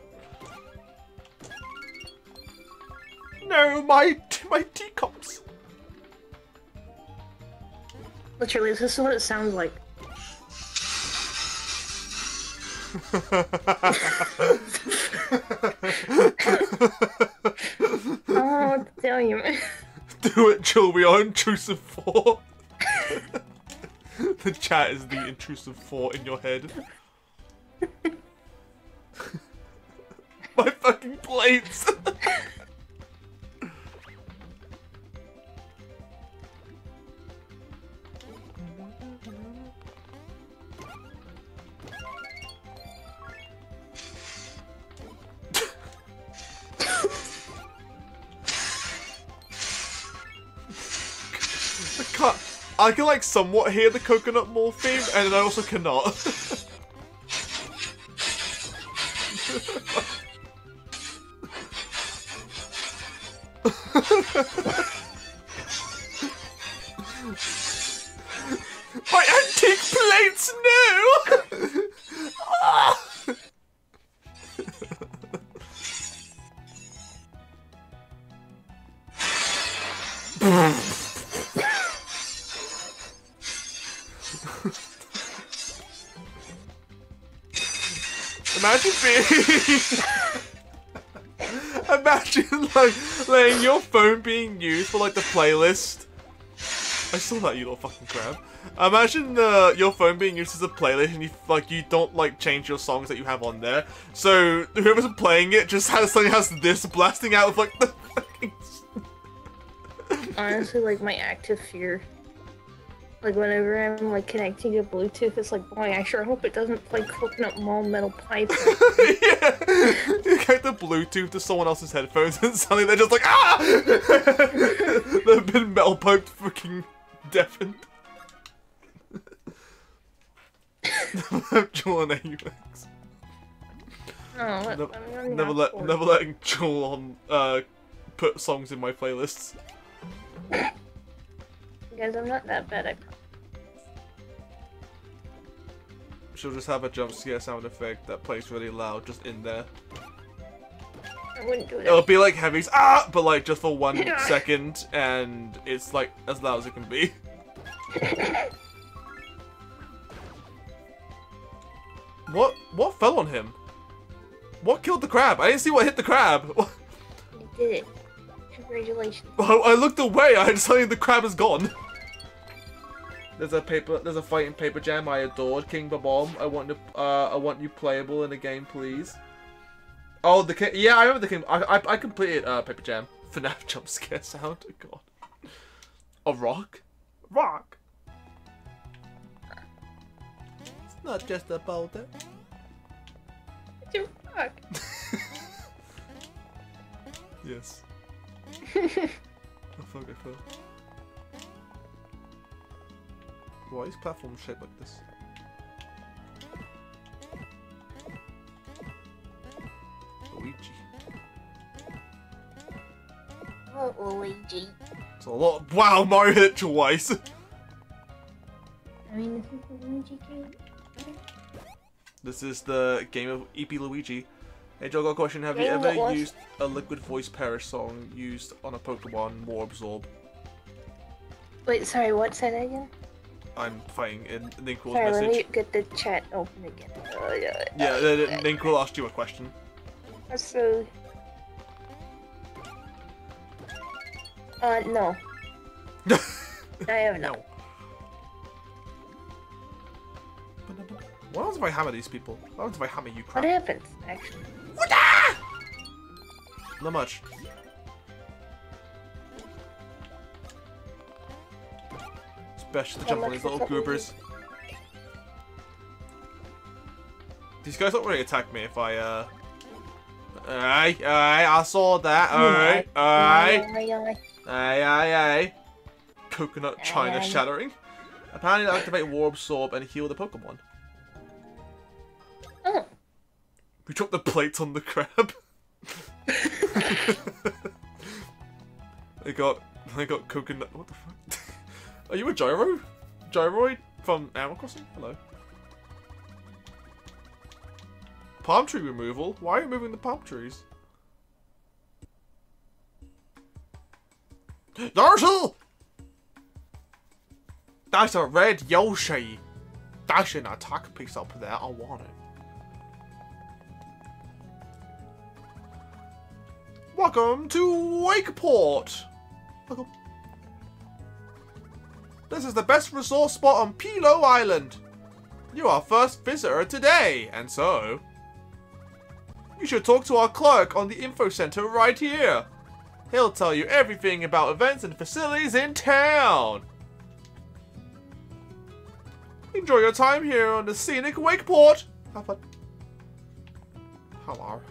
S1: No, my my teacups.
S5: Literally, this is what it sounds like. Oh, to tell you.
S1: Do it, Jill. We are intrusive four. the chat is the intrusive four in your head. My fucking plates. I can like somewhat hear the coconut morphine, and I also cannot. My antique plates, no! Ah! Imagine being. Imagine like letting your phone being used for like the playlist. I saw that you little fucking crab. Imagine uh, your phone being used as a playlist and you like you don't like change your songs that you have on there. So whoever's playing it just has something has this blasting out of like the fucking
S5: honestly like my active fear. Like whenever I'm like connecting to Bluetooth, it's like, boy, I sure hope it doesn't play coconut mall metal pipe.
S1: yeah. You get the Bluetooth to someone else's headphones and suddenly they're just like, ah! They've been metal piped fucking deafened. Jewel and AUX.
S5: oh,
S1: Never, never let never letting Jewel on uh put songs in my playlists.
S5: Guys, I'm not that bad. I promise.
S1: She'll just have a jump scare sound effect that plays really loud just in there.
S5: I wouldn't do
S1: It'll be like Heavy's ah, but like just for one second, and it's like as loud as it can be. what? What fell on him? What killed the crab? I didn't see what hit the crab.
S5: You did it. Congratulations.
S1: I I looked away. I suddenly the crab is gone. There's a paper. There's a fighting paper jam I adored. King Bob-omb. I want to. Uh, I want you playable in a game, please. Oh, the king. Yeah, I remember the king. I I, I completed uh, paper jam. FNAF jump scare sound. Oh, God. A rock. Rock. It's not just a boulder.
S5: What the fuck?
S1: Yes. fuck, I fell. Why is platform shaped like this? Luigi.
S5: Oh, Luigi.
S1: It's a lot. Wow, Mario hit it twice.
S5: I mean, this is the Luigi game.
S1: this is the game of EP Luigi. Hey Joe, got a question. Have you ever used a Liquid Voice Perish song used on a Pokemon Water Absorb?
S5: Wait, sorry, what said that again?
S1: I'm fighting in Ninquil's
S5: Sorry, let me get the chat open again. Uh, yeah,
S1: Yeah, uh, Ninquil asked you a question.
S5: So, uh, no. I have not.
S1: No. What happens if I hammer these people? What happens if I hammer you crap?
S5: What happens, actually?
S1: Not much. Especially to jump on these little goobers. These guys don't really attack me if I, uh... Aye, aye, I saw that, alright, alright,
S5: Aye, aye.
S1: aye, aye, aye. Coconut China
S5: Aye.
S1: shattering. Apparently they activate Water Absorb and heal the Pokemon.
S5: Oh,
S1: We dropped the plates on the crab. they got they got coconut. What the fuck? Are you a gyro? Gyroid from Animal Crossing? Hello. Palm tree removal? Why are you moving the palm trees? Darshel! That's a red Yoshi! That's an attack piece up there, I want it. Welcome to Wakeport! Welcome. This is the best resort spot on Pi'illo Island. You are first visitor today, and so... You should talk to our clerk on the info center right here. He'll tell you everything about events and facilities in town. Enjoy your time here on the scenic Wakeport. Have fun. Hello.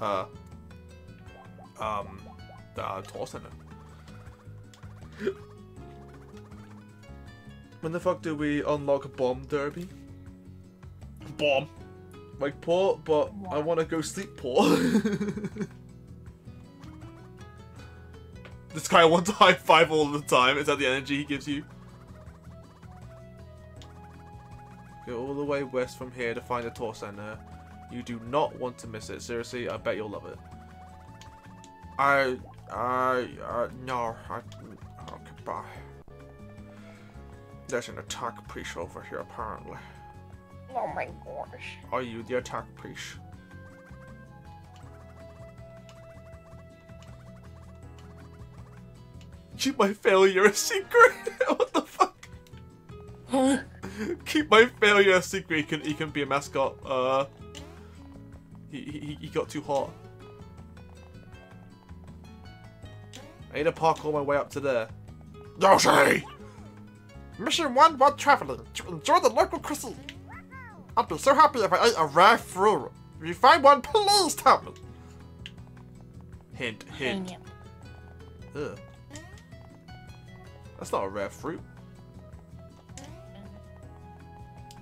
S1: Uh. Um. Uh, tour center. When the fuck do we unlock a Bomb Derby? Bomb. Like poor, but I want to go sleep poor. this guy wants to high five all the time. Is that the energy he gives you? Go all the way west from here to find the tour center. You do not want to miss it. Seriously, I bet you'll love it. I, I, uh, no, I, There's an attack priest over here, apparently.
S5: oh my gosh.
S1: Are you the attack priest? Keep my failure a secret. what the fuck?
S5: Huh?
S1: Keep my failure a secret. He can he can be a mascot. Uh, he he, he got too hot. I need to park all my way up to there. Yoshi! Mission 1 while traveling. To enjoy the local cuisine. I'll be so happy if I ate a rare fruit. If you find one, please tell me. Hint, hint. Ugh. That's not a rare fruit.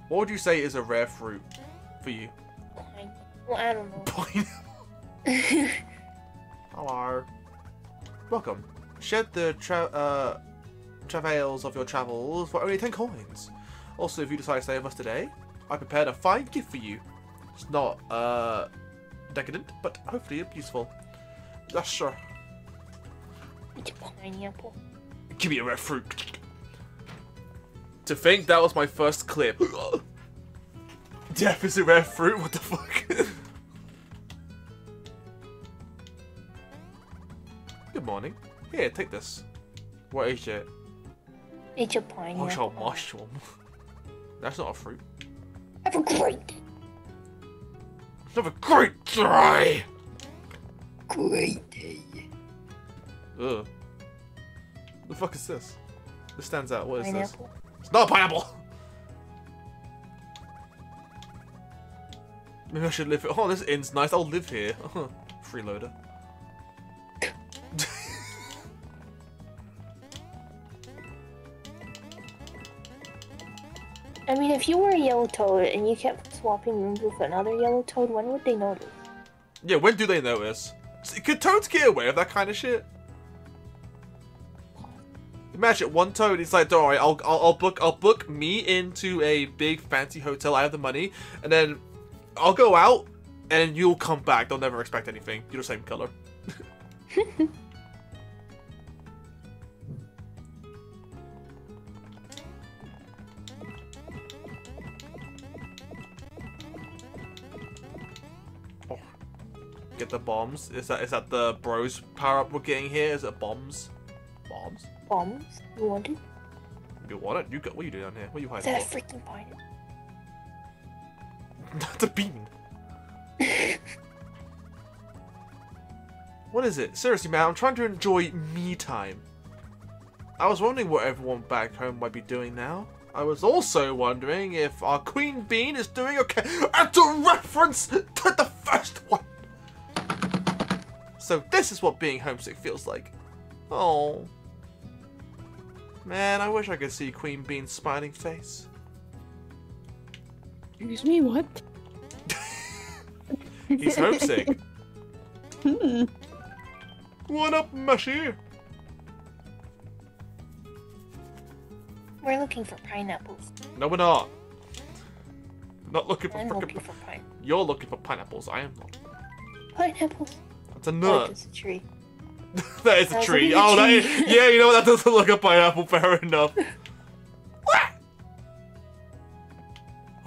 S1: What would you say is a rare fruit for you?
S5: Pine. Well, I don't know.
S1: Pineapple. Hello. Welcome. Shed the tra uh, travails of your travels for only 10 coins. Also, if you decide to stay with us today, I prepared a fine gift for you. It's not, uh, decadent, but hopefully useful. Yes,
S5: pineapple.
S1: Give me a rare fruit. To think that was my first clip. Death is a rare fruit? What the fuck? Good morning. Here, take this. What is it?
S5: Oh, it's a
S1: Oh,
S5: pineapple.
S1: it's a mushroom. That's not a fruit.
S5: Have a great,
S1: Have a great day!
S5: great day.
S1: Ugh. The fuck is this? This stands out. What is this? It's not a pineapple! Maybe I should live here. Oh, this inn's nice. I'll live here. Freeloader.
S5: If you were a yellow toad and you kept swapping rooms with another yellow toad, when would they notice?
S1: Yeah, when do they notice? Could toads get away with that kind of shit? Imagine one toad. It's like, don't worry, I'll, I'll I'll book I'll book me into a big fancy hotel. I have the money, and then I'll go out, and you'll come back. They'll never expect anything. You're the same color. the bombs. Is that is that the bros power up we're getting here? Is it bombs? Bombs?
S5: Bombs? You want it?
S1: You want it? You got what are you doing down here? What are you hiding?
S5: Is that a
S1: for?
S5: freaking pineapple?
S1: That's a bean. what is it? Seriously, man, I'm trying to enjoy me time. I was wondering what everyone back home might be doing now. I was also wondering if our queen bean is doing okay. And to reference to the first one. So this is what being homesick feels like. Oh. Man, I wish I could see Queen Bean's smiling face.
S2: Excuse me, what?
S1: He's homesick.
S2: Hmm.
S1: what up, Mushy?
S5: We're looking for pineapples.
S1: No, we're not. Not looking for
S5: I'm looking for pine.
S1: You're looking for pineapples. I am not.
S5: Pineapples.
S1: That's a
S5: Oh,
S1: nut.
S5: it's a tree.
S1: that is a
S5: That's
S1: tree. Oh, that
S5: tree.
S1: is, yeah. You know what? That doesn't look a pineapple. Fair enough.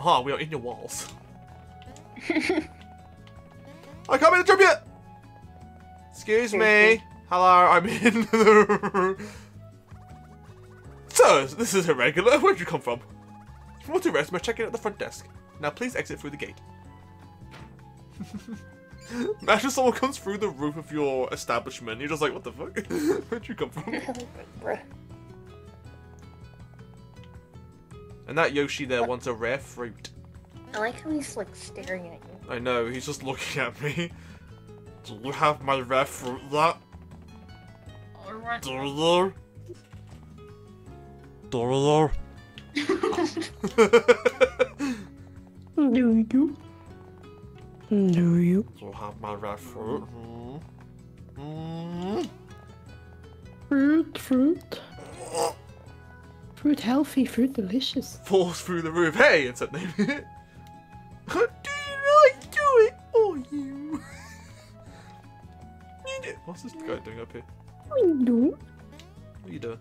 S1: Ah, we are in your walls. I can't make the yet. Excuse me. Hello, I'm in the room. So, this is irregular. Where'd you come from? If you want to rest, must check in at the front desk. Now please exit through the gate. Imagine someone comes through the roof of your establishment. You're just like, what the fuck? Where'd you come from? And that Yoshi there wants a rare fruit.
S5: I like how he's like staring at you.
S1: I know, he's just looking at me. Do you have my rare fruit that? Do you? Do you?
S2: Do you? Do you?
S1: You have my red fruit? Hmm? Hmm?
S2: Fruit, fruit. Fruit healthy, fruit delicious.
S1: Falls through the roof. Hey, it's a name. do you like do it or you? You do- What's this guy doing up here?
S2: I do.
S1: What are you doing?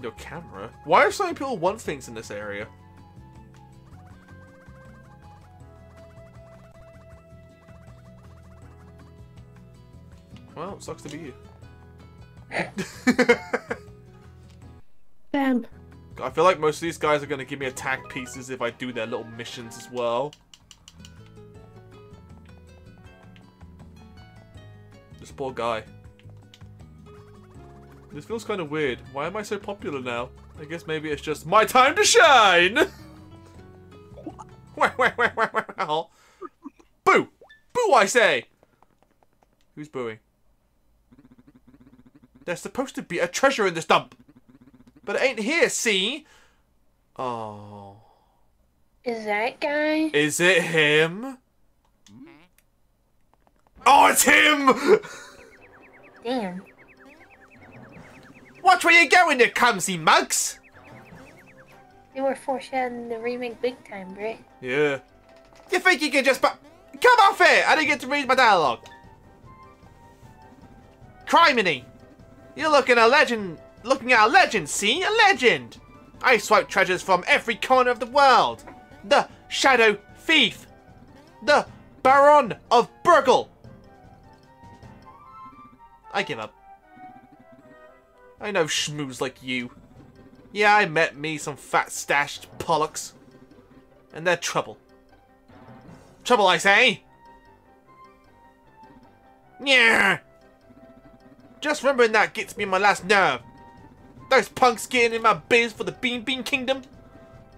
S1: Your camera? Why are so many people want things in this area? Well, it sucks to be you.
S2: Damn.
S1: I feel like most of these guys are going to give me attack pieces if I do their little missions as well. This poor guy. This feels kind of weird. Why am I so popular now? I guess maybe it's just my time to shine! boo! Boo, I say! Who's booing? There's supposed to be a treasure in this dump. But it ain't here, see? Oh.
S5: Is that guy?
S1: Is it him? Oh, it's him!
S5: Damn.
S1: Watch where you're going, you clumsy mugs!
S5: They were foreshadowing the remake big time, Brit.
S1: Yeah. You think you can just bu- Come off it! I didn't get to read my dialogue. Criminy! You're looking a legend. Looking at a legend, see? A legend! I swipe treasures from every corner of the world. The Shadow Thief. The Baron of Burgle. I give up. I know schmooze like you. Yeah, I met me some fat stashed pollocks. And they're trouble. Trouble, I say! Yeah. Just remembering that gets me my last nerve. Those punks getting in my biz for the Bean Bean Kingdom.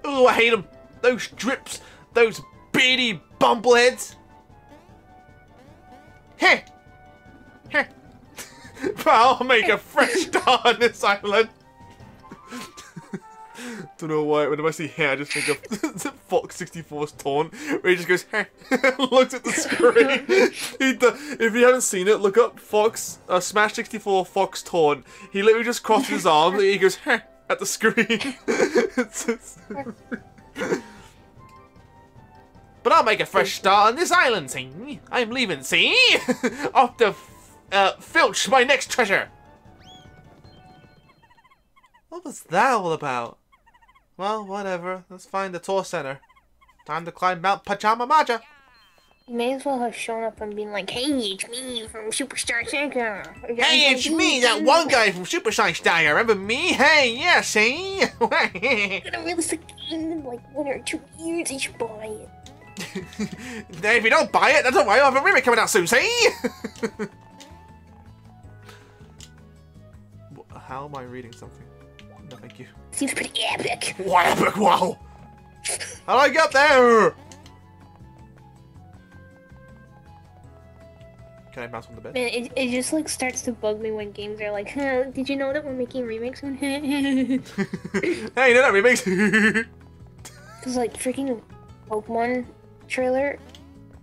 S1: Ooh, I hate them. Those drips. Those beady bumbleheads. Heh. Heh. but I'll make a fresh start on this island. Don't know why. Whenever I see hair, I just think of Fox 64's taunt, where he just goes, "Heh," looks at the screen. he if you haven't seen it, look up Fox uh, Smash 64 Fox taunt. He literally just crosses his arms and he goes, "Heh," at the screen. It's- but I'll make a fresh start on this island, see? I'm leaving, see? Off to uh, filch my next treasure. What was that all about? Well, whatever. Let's find the tour center. Time to climb Mount Pajamaja.
S5: You may as well have shown up and been like, hey, it's me from Superstar Saga.
S1: Hey, it's me, that one guy from Super Shine Style. Remember me? Hey, yeah, see?
S5: gonna release a game in like one or two years. You should buy it.
S1: if you don't buy it, then don't worry, I'll have a remake coming out soon, see? How am I reading something? No, thank you.
S5: Seems pretty epic.
S1: Wow, epic, wow! How do I get there? Can I bounce on the bed?
S5: Man, it, it just like starts to bug me when games are like, huh, did you know that we're making remakes? Because
S1: hey, no, no, remakes!
S5: like freaking Pokemon trailer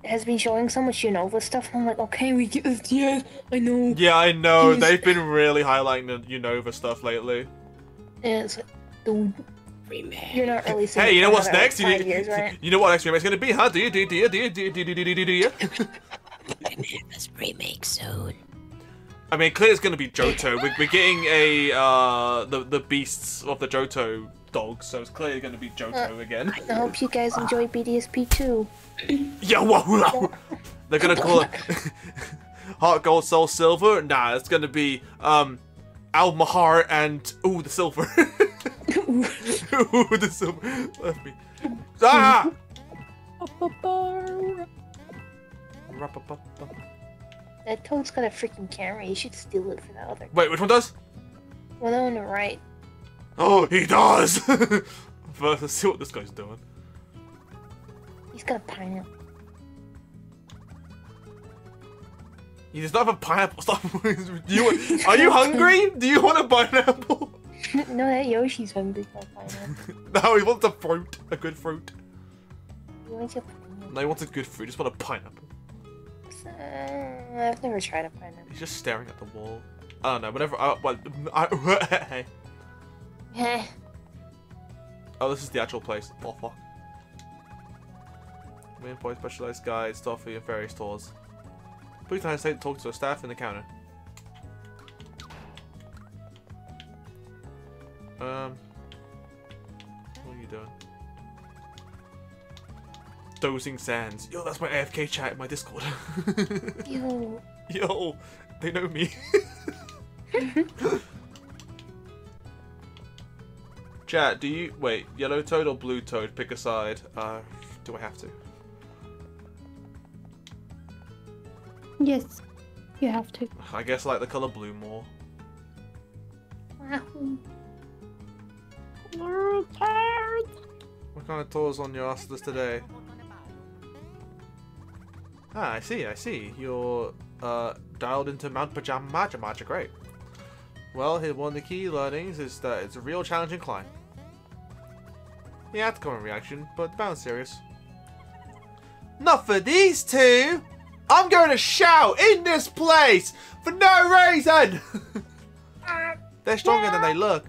S5: has been showing so much Unova stuff, and I'm like, okay, we get this, yes, I know.
S1: yeah, I know. They've been really highlighting the Unova stuff lately.
S5: Is the. Remake. You're not really
S1: Hey, you know what's next? You,
S5: years, right?
S1: you know what next remake's gonna be, huh? Do you do you do you do you do you do you do you?
S3: Remake soon.
S1: I mean, clearly it's gonna be Johto. We're, getting a uh the the beasts of the Johto dog, so it's clearly gonna be Johto uh, again.
S5: I hope you guys enjoy BDSP too.
S1: Yo, whoa, whoa. They're gonna call it Heart Gold Soul Silver. Nah, it's gonna be um Al Mahar and ooh the silver. ooh the silver. Left me. Ah!
S5: That toad's got a freaking camera. You should steal it for the other.
S1: Wait, which one does?
S5: Well, the one on the right.
S1: Oh, he does. First, let's see what this guy's doing.
S5: He's got a pineapple.
S1: He does not have a pineapple. Stop. Do you are you hungry? Do you want a pineapple?
S5: no, that Yoshi's hungry for a pineapple.
S1: No, he wants a fruit. A good fruit.
S5: He wants a pineapple.
S1: No, he wants a good fruit. He just want a pineapple.
S5: Uh, I've never tried a pineapple.
S1: He's just staring at the wall. I don't know. Whenever I, well, I, hey. Oh, this is the actual place. Oh fuck. Main point specialized guides to offer you various tours. Please don't hesitate to talk to a staff in the counter. Um, what are you doing? Dozing Sands. Yo, that's my AFK chat in my Discord.
S5: Ew.
S1: Yo, they know me. Chat, do you wait? Yellow toad or blue toad? Pick a side. Uh, do I have to?
S2: Yes. You have to.
S1: I guess like the color blue more. What kind of tours on your ass list today? Ah, I see, I see. You're uh, dialed into Mount Pajamaja Maja, great. Well, one of the key learnings is that it's a real challenging climb. Yeah, a common reaction, but the bound's serious. Not for these two! I'm going to shout in this place for no reason! They're stronger than they look.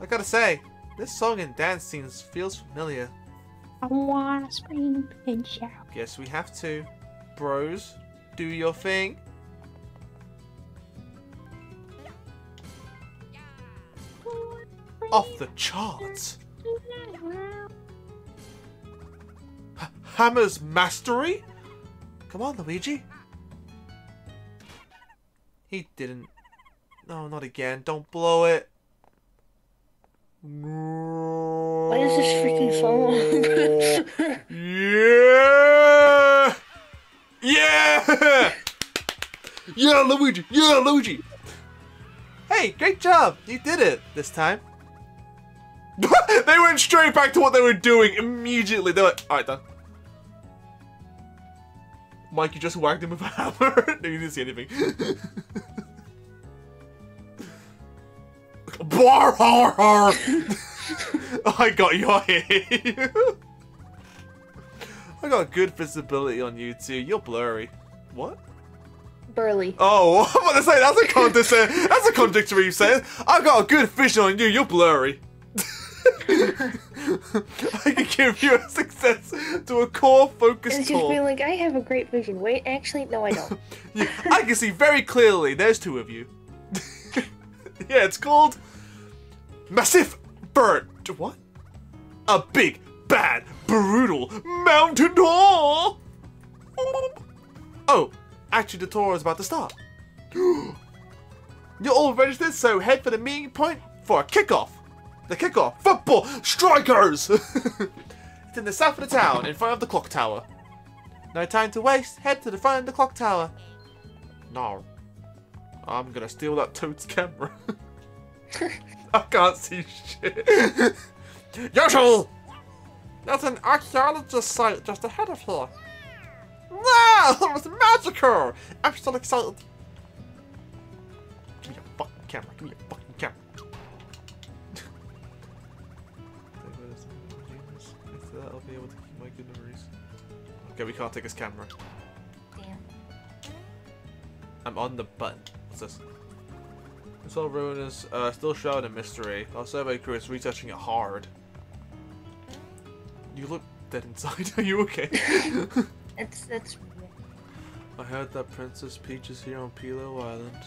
S1: I gotta say, this song and dance scene feels familiar.
S2: I wanna scream and shout.
S1: Guess we have to. Bros, do your thing. Off the charts. Hammer's mastery? Come on, Luigi. He didn't. No, not again. Don't blow it.
S5: Why is this freaking song?
S1: Yeah! Yeah! Yeah, Luigi! Yeah, Luigi! Hey, great job! You did it this time. they went straight back to what they were doing immediately. They're like, alright, done. Mike, you just whacked him with a hammer. no, you didn't see anything. Bar har har! I got you, I hear you. I got good visibility on you too. You're blurry. What?
S5: Burly.
S1: Oh, I'm about to say that's a contradictory. that's a contradictory saying. I got a good vision on you. You're blurry. I can give you a success to a core focus
S5: It's just
S1: tour.
S5: being like, I have a great vision. Wait, actually, no, I don't.
S1: Yeah, I can see very clearly. There's two of you. yeah, it's called Massive Bird. What? A big, bad, brutal mountain tour. Oh, actually, the tour is about to start. You're all registered, so head for the meeting point for a kickoff. The kickoff football strikers. it's in the south of the town, in front of the clock tower. No time to waste. Head to the front of the clock tower. No. I'm gonna steal that toad's camera. I can't see shit. Yoshel! There's an archaeologist site just ahead of here. Wow, that was magical! I'm so excited. Give me your fucking camera. Give me your fucking Okay, we can't take his camera.
S5: Damn.
S1: I'm on the button. What's this? This whole ruin is uh, still shrouded in mystery. Our survey crew is researching it hard. You look dead inside. Are you okay?
S5: That's that's.
S1: I heard that Princess Peach is here on Pi'illo Island.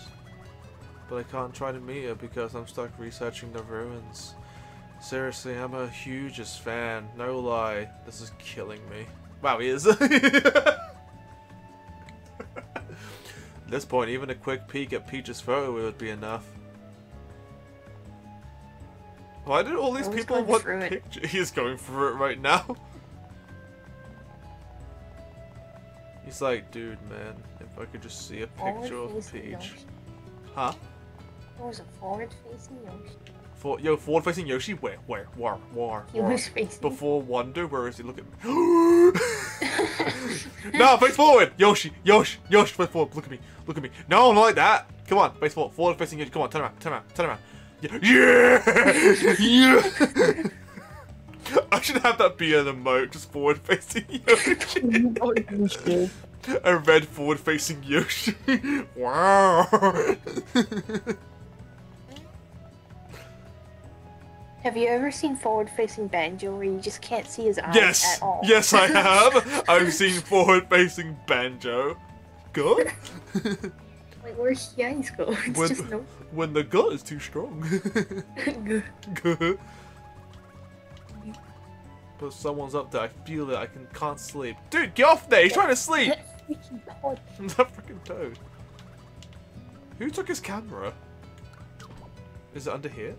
S1: But I can't try to meet her because I'm stuck researching the ruins. Seriously, I'm her hugest fan. No lie. This is killing me. Wow, he is. At this point, even a quick peek at Peach's photo would be enough. Why did all these
S5: Oh,
S1: people want
S5: through it.
S1: picture? He's going through it right now. He's like, dude, man, if I could just see a picture of Peach.
S5: Yoshi.
S1: Huh?
S5: There was a forward-facing Yoshi.
S1: For yo, forward facing Yoshi, where, where, where, where,
S5: He
S1: where?
S5: was facing.
S1: Before Wonder, where is he? Look at me. no, face forward, Yoshi, Yoshi, Yoshi, face forward. Look at me, look at me. No, not like that. Come on, face forward, forward facing Yoshi. Come on, turn around, turn around, turn around. Yeah, yeah. yeah. I should have that be an emote, just forward facing Yoshi. A red forward facing Yoshi. wow.
S5: Have you ever seen forward-facing Banjo where you just can't see his eyes
S1: Yes,
S5: at all?
S1: yes, I have. I've seen forward-facing banjo. Good.
S5: Like where's the eyes go? It's
S1: when,
S5: just no.
S1: when the gut is too strong. Good. but someone's up there. I feel it. I can can't sleep. Dude, get off there! He's trying to sleep.
S5: Freaking God.
S1: that freaking toad. Who took his camera? Is it under here?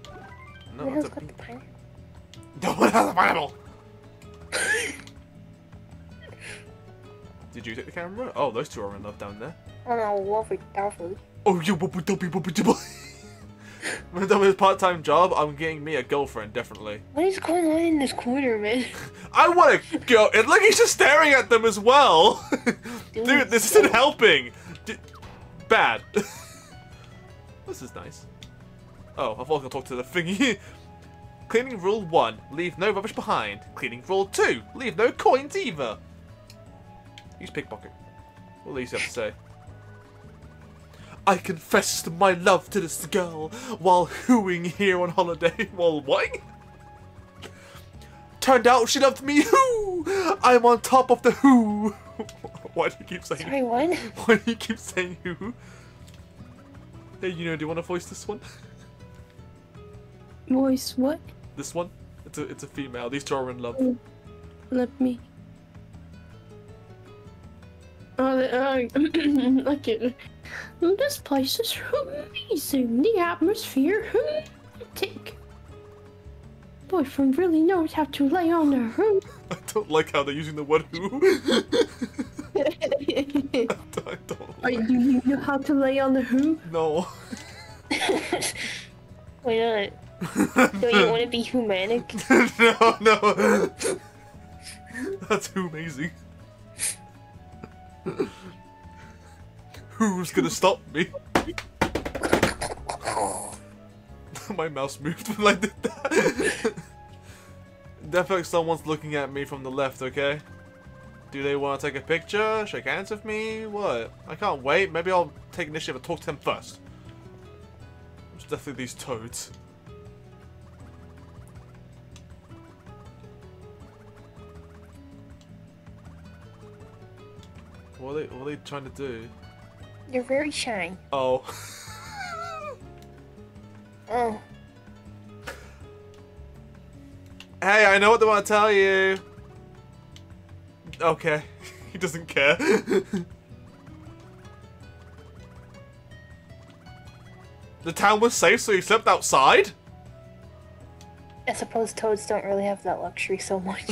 S1: No,
S5: Who's
S1: it's a
S5: got the pineapple?
S1: No one has a pineapple. Did you take the camera? Oh, those two are in love down there.
S5: Oh no, Wolfie Duffy.
S1: Oh, you wubba dubby wubba dubby. When I'm done with this part-time job, I'm getting me a girlfriend, definitely.
S5: What is going on in this corner, man?
S1: I want to go. And look, he's just staring at them as well. Dude, this isn't helping. D- bad. this is nice. Oh, I thought I could talk to the thingy. Cleaning rule one: leave no rubbish behind. Cleaning rule two: leave no coins either. Use pickpocket. What do you have to say? I confessed my love to this girl while hooing here on holiday. While what? Turned out she loved me. Who? I'm on top of the who. Why do you keep saying?
S5: Sorry, what?
S1: Why do you keep saying who? Hey, you know, do you want to voice this one?
S2: Voice what?
S1: This one? It's a it's a female. These two are in love.
S2: Let me. Oh, uh, okay. This place is amazing. The atmosphere, romantic. Boyfriend really knows how to lay on the hoop.
S1: I don't like how they're using the word who. I don't
S2: Are
S1: like.
S2: you, you know how to lay on the hoop?
S1: No.
S5: Why not? Don't you want to be humanic?
S1: no, no. That's too amazing. Who's gonna stop me? My mouse moved when I did that. Definitely like someone's looking at me from the left, okay? Do they want to take a picture? Shake hands with me? What? I can't wait. Maybe I'll take initiative and talk to them first. It's definitely these toads. What are they, what are they trying to do?
S5: You're very shy.
S1: Oh.
S5: Oh,
S1: hey, I know what they want to tell you. Okay. he doesn't care. the town was safe, so he slept outside?
S5: I suppose toads don't really have that luxury so much.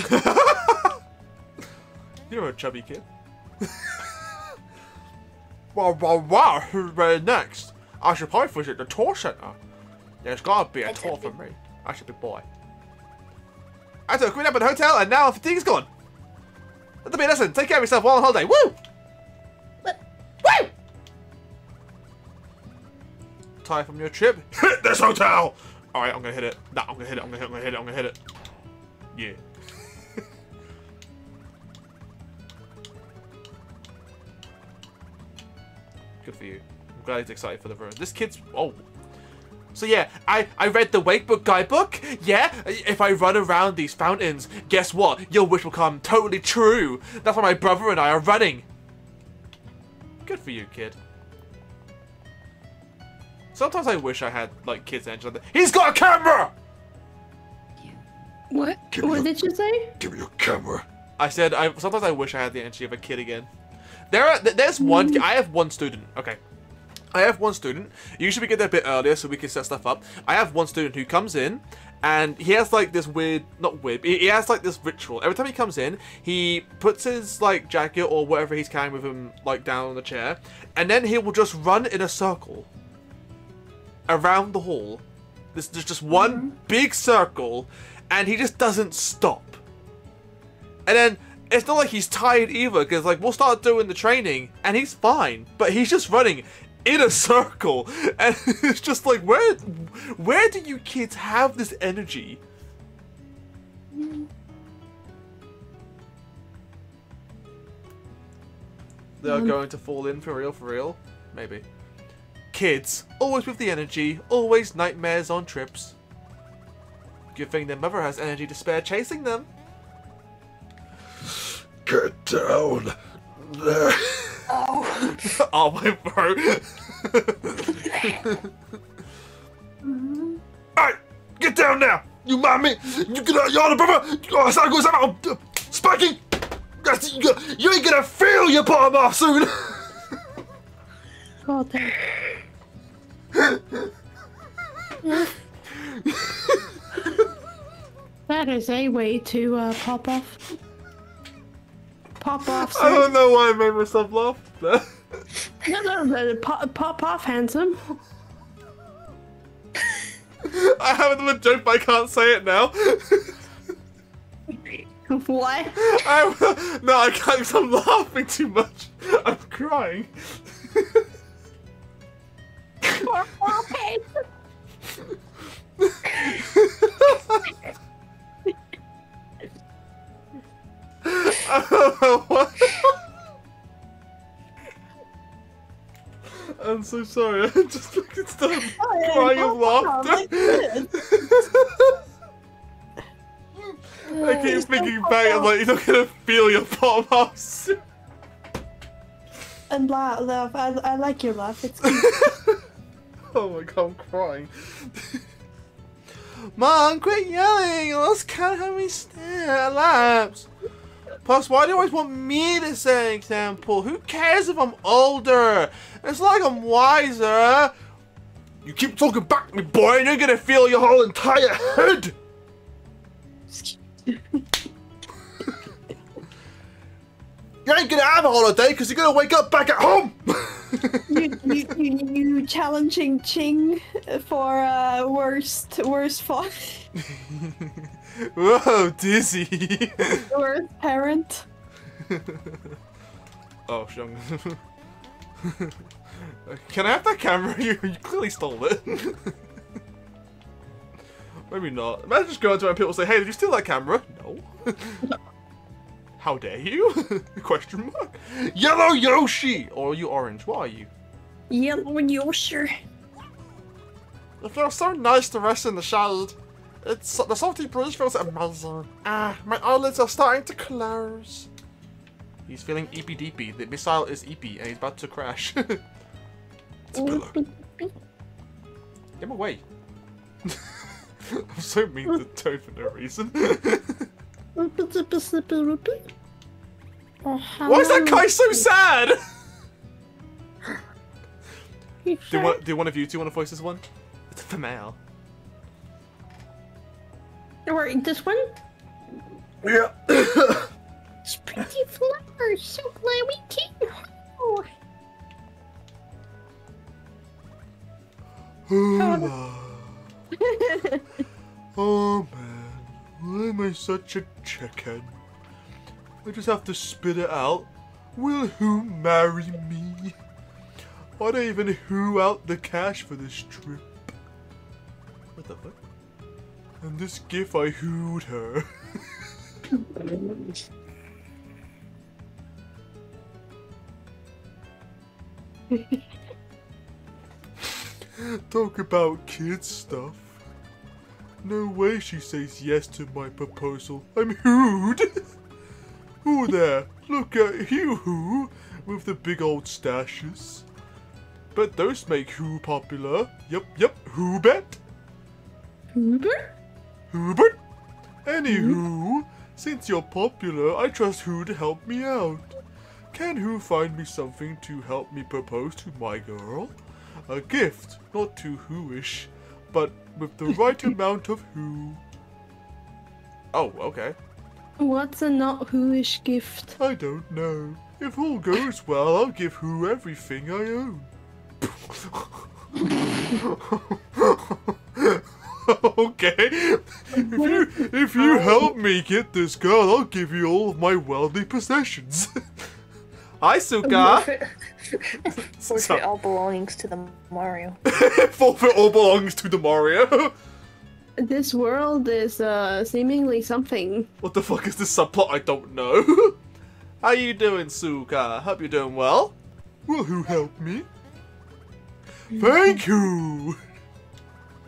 S1: You're a chubby kid. Wow, wow, wow, who's ready next? I should probably visit the tour center. There's gotta be a
S5: That's
S1: tour for me. I should be boy. I took a queen up at the hotel and now fatigue's gone. Let me listen, take care of yourself while on holiday. Woo! Woo! Tired from your trip? Hit this hotel! Alright, I'm gonna hit it. Nah, I'm gonna hit it, I'm gonna hit it, I'm gonna hit it, I'm gonna hit it. Yeah. Good for you. I'm glad he's excited for the verse. This kid's oh. So yeah, I I read the Wakebook guidebook. Yeah, if I run around these fountains, guess what? Your wish will come totally true. That's why my brother and I are running. Good for you, kid. Sometimes I wish I had like kids' energy like that. He's got a camera.
S2: What?
S6: Give
S2: What
S6: a-
S2: did you say?
S6: Give me your camera.
S1: I said I sometimes I wish I had the energy of a kid again. There are there's one hmm. I have one student. Okay. I have one student. Usually we get there a bit earlier so we can set stuff up. I have one student who comes in and he has like this weird not weird, he he has like this ritual. Every time he comes in, he puts his like jacket or whatever he's carrying with him like down on the chair, and then he will just run in a circle around the hall. This there's just one hmm. big circle and he just doesn't stop. And then it's not like he's tired either, because like we'll start doing the training and he's fine, but he's just running in a circle, and it's just like where, where do you kids have this energy? They're
S2: Um.
S1: going to fall in for real, for real, maybe. Kids, always with the energy, always nightmares on trips. Good thing their mother has energy to spare chasing them.
S6: Get down there.
S5: oh,
S1: oh my bro.
S6: Alright, get down now. You mind me? You get out, y'all, brother. Oh, sorry, go, sorry. Oh, Sparky. That's- You you ain't gonna feel your bottom off soon.
S2: God damn. that is a way to uh, pop off. Pop off.
S1: I don't know why I made myself laugh.
S2: No, no, no, pop, pop off, handsome.
S1: I have another joke, but I can't say it now.
S2: what?
S1: I, no, I can't because I'm laughing too much. I'm crying.
S2: Poor, poor
S1: I'm so sorry. I just fucking started crying of laughter. I keep thinking back. I'm like, you're not gonna feel your bottom half. soon."
S2: And laugh, laugh. I, I like your laugh. It's.
S1: Oh my god, I'm crying. Mom, quit yelling! Else can't have me stare at laps. Plus, why do you always want me to set an example? Who cares if I'm older? It's like I'm wiser. You keep talking back to me, boy, and you're gonna feel your whole entire head. you ain't gonna have a holiday because you're gonna wake up back at home.
S2: you, you, you, you challenging Ching for uh, worst worst fun,
S1: Whoa, dizzy.
S2: worst parent.
S1: oh, Shung. Can I have that camera? You, you clearly stole it. Maybe not. Imagine just going to and people and say, "Hey, did you steal that camera?" No. How dare you? Question mark. Yellow Yoshi, or are you orange? What are you?
S2: Yellow Yoshi.
S1: It feels so nice to rest in the shade. It's the salty breeze feels amazing. Ah, my eyelids are starting to close. He's feeling eepy deepy. The missile is eepy and he's about to crash. it's a pillow. Get him away. I'm so mean to Toad for no reason. Why is that guy so sad? do, one, do one of you two want to voice this one? It's the male.
S2: Or this one?
S6: Yeah.
S2: It's pretty flowers. So glad we came home.
S1: Oh, oh man, why am I such a chicken? I just have to spit it out. Will who marry me? I don't even who out the cash for this trip. What the fuck? And this gif I hooed her. Talk about kid stuff. No way she says yes to my proposal. I'm hooed. Who there? Look at you, who, with the big old stashes. But those make who popular. Yep, yep, who bet?
S2: Uber?
S1: Hubert? Anywho, since you're popular, I trust Who to help me out. Can Who find me something to help me propose to my girl? A gift, not too Whoish, but with the right amount of Who. Oh, okay.
S2: What's a not whoish gift?
S1: I don't know. If all goes well, I'll give Who everything I own. okay. If you if you help me get this girl, I'll give you all of my worldly possessions. Hi, Suka.
S7: Forfeit
S1: Sorry.
S7: all belongings to the Mario.
S1: Forfeit all belongs to the Mario.
S2: This world is uh seemingly something.
S1: what the fuck is this subplot? I don't know. How you doing, Suka? Hope you're doing well. Will who help me?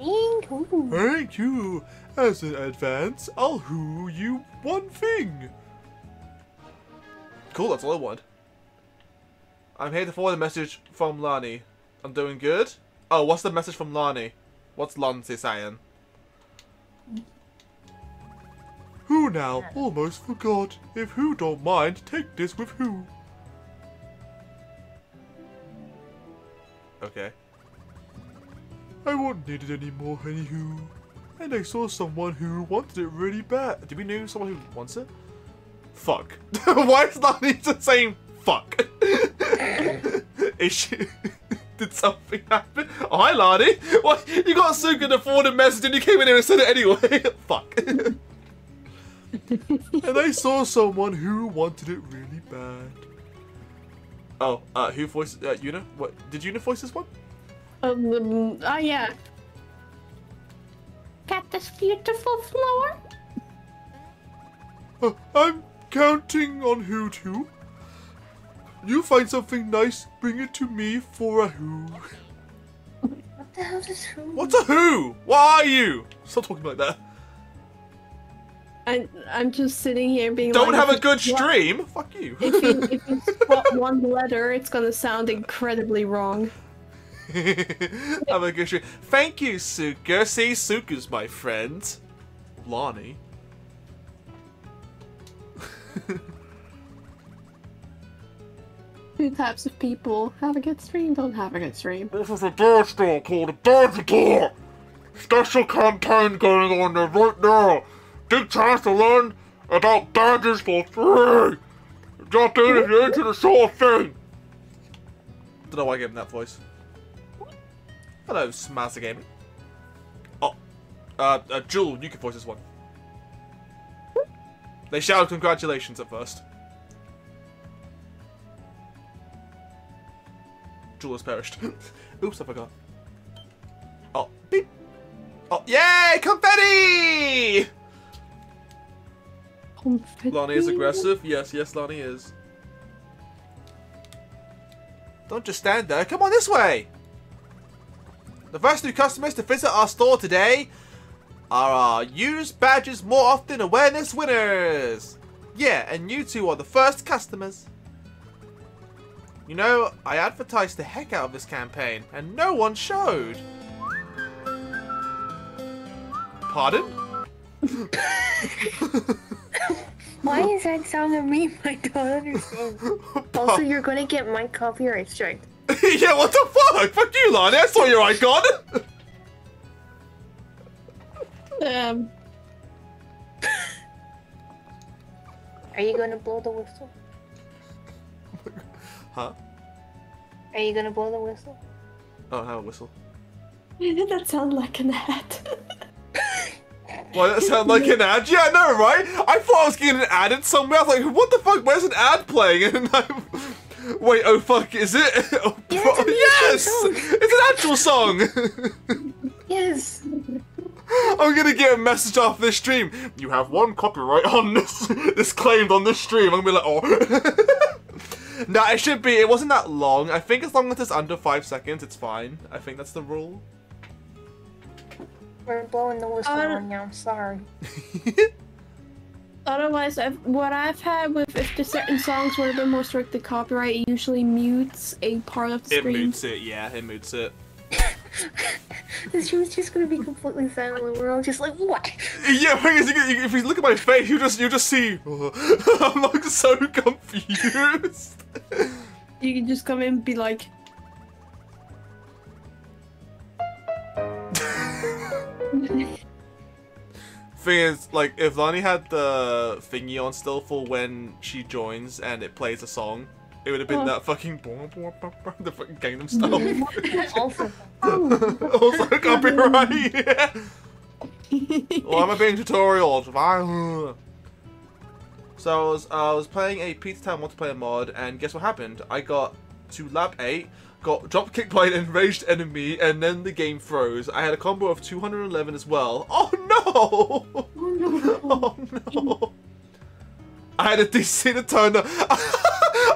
S1: Thank you. Thank you. As an advance, I'll who you one thing. Cool, that's all I want. I'm here to forward a message from Lani. I'm doing good. Oh, what's the message from Lani? What's Lancy saying? Who now? Almost forgot. If who don't mind, take this with who. Okay. I won't need it anymore, anywho. And I saw someone who wanted it really bad. Do we know someone who wants it? fuck. Why is Lonnie just saying fuck? is she... Did something happen? Oh, hi, Lonnie. What? You got Suka to forward a message and you came in here and said it anyway. fuck. and I saw someone who wanted it really bad. Oh, uh, who voiced uh, Una? What did Una voice this one?
S2: Um, um, oh yeah. Got this beautiful flower.
S1: Uh, I'm counting on who to. You find something nice, bring it to me for a who.
S5: What the hell is who?
S1: What's a who? What are you? Stop talking like that.
S2: I, I'm just sitting here being
S1: Don't
S2: like,
S1: have a good
S2: swap-
S1: stream. Fuck you.
S2: If you, if you swap one letter, it's gonna sound incredibly wrong.
S1: Have a good stream. Thank you, Suka. See, Suka's my friend. Lonnie.
S2: Two types of people have a good stream, don't have a good stream.
S6: This is a dance store called a Dance Door! Special campaign going on there right now. Big chance to learn about badges for free. Drop in if you're into the sort of thing.
S1: Don't know why I gave him that voice. Hello, Smaster Gaming. Oh, uh, uh, Jewel, you can voice this one. They shouted congratulations at first. Jewel has perished. Oops, I forgot. Oh, beep. Oh, yay! Confetti! Lonnie is aggressive. Yes, yes, Lonnie is. Don't just stand there. Come on this way. The first new customers to visit our store today are our Use Badges More Often Awareness winners. Yeah, and you two are the first customers. You know, I advertised the heck out of this campaign, and no one showed. Pardon?
S5: Why is that sound of me? I don't understand. Also, you're gonna get my copyright strike.
S1: yeah, what the fuck? Fuck you, Lonnie. I saw your icon.
S2: Um,
S5: Are you gonna blow the whistle?
S1: huh?
S5: Are you gonna blow the whistle?
S1: Oh, I have a whistle.
S2: why did that sound like an ad?
S1: Why that sound like an ad? Yeah, I know, right? I thought I was getting an ad in somewhere. I was like, what the fuck? Where's an ad playing? And I'm... Wait, oh fuck, is it? Oh,
S5: Yeah, it's
S1: yes!
S5: song.
S1: It's an actual song!
S5: Yes.
S1: I'm gonna get a message off this stream. You have one copyright on this, this claimed on this stream. I'm gonna be like, oh. nah, it should be. It wasn't that long. I think as long as it's under five seconds, it's fine. I think that's the rule.
S5: We're blowing the whistle
S2: Uh,
S5: on you. I'm sorry.
S2: Otherwise, I've, what I've had with if the certain songs were a bit more strict to copyright, it usually mutes a part of the
S1: It
S2: screen.
S1: moots it, yeah, it mutes it.
S5: This room's just gonna be completely silent. and We're all just like, what?
S1: Yeah, thing is, you, you- if you look at my face, you just you just see. I'm like so confused.
S2: You can just come in and be like,
S1: Thing is, like, if Lonnie had the thingy on still for when she joins and it plays a song, it would have been
S2: Oh.
S1: that fucking the fucking Gangnam Style.
S5: also,
S1: also copyright. Yeah. well, I'm I being tutorial. So I was, I was playing a Pizza Tower multiplayer mod, and guess what happened? I got to lap 8, got drop kicked by an enraged enemy, and then the game froze. I had a combo of 211 as well. Oh no! Oh no! Oh, I had a DC to turn the.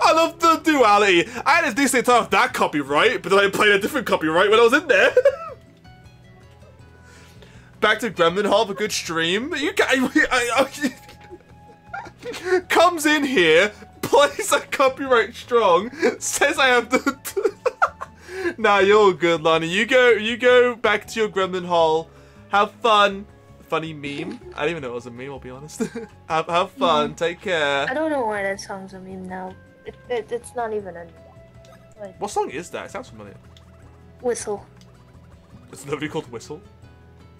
S1: I love the duality. I had a DC to turn off that copyright, but then I played a different copyright when I was in there. Back to Gremlin Hall, a good stream. You can comes in here, plays a copyright strong, says I have the. nah, you're all good, Lonnie. You go, you go back to your Gremlin Hall. Have fun. Funny meme. I didn't even know it was a meme. I'll be honest. have have fun. Mm-hmm. Take care.
S5: I don't know why that song's a meme now. It, it, it's not even a
S1: What song is that? It sounds familiar.
S5: whistle.
S1: It's nobody called Whistle.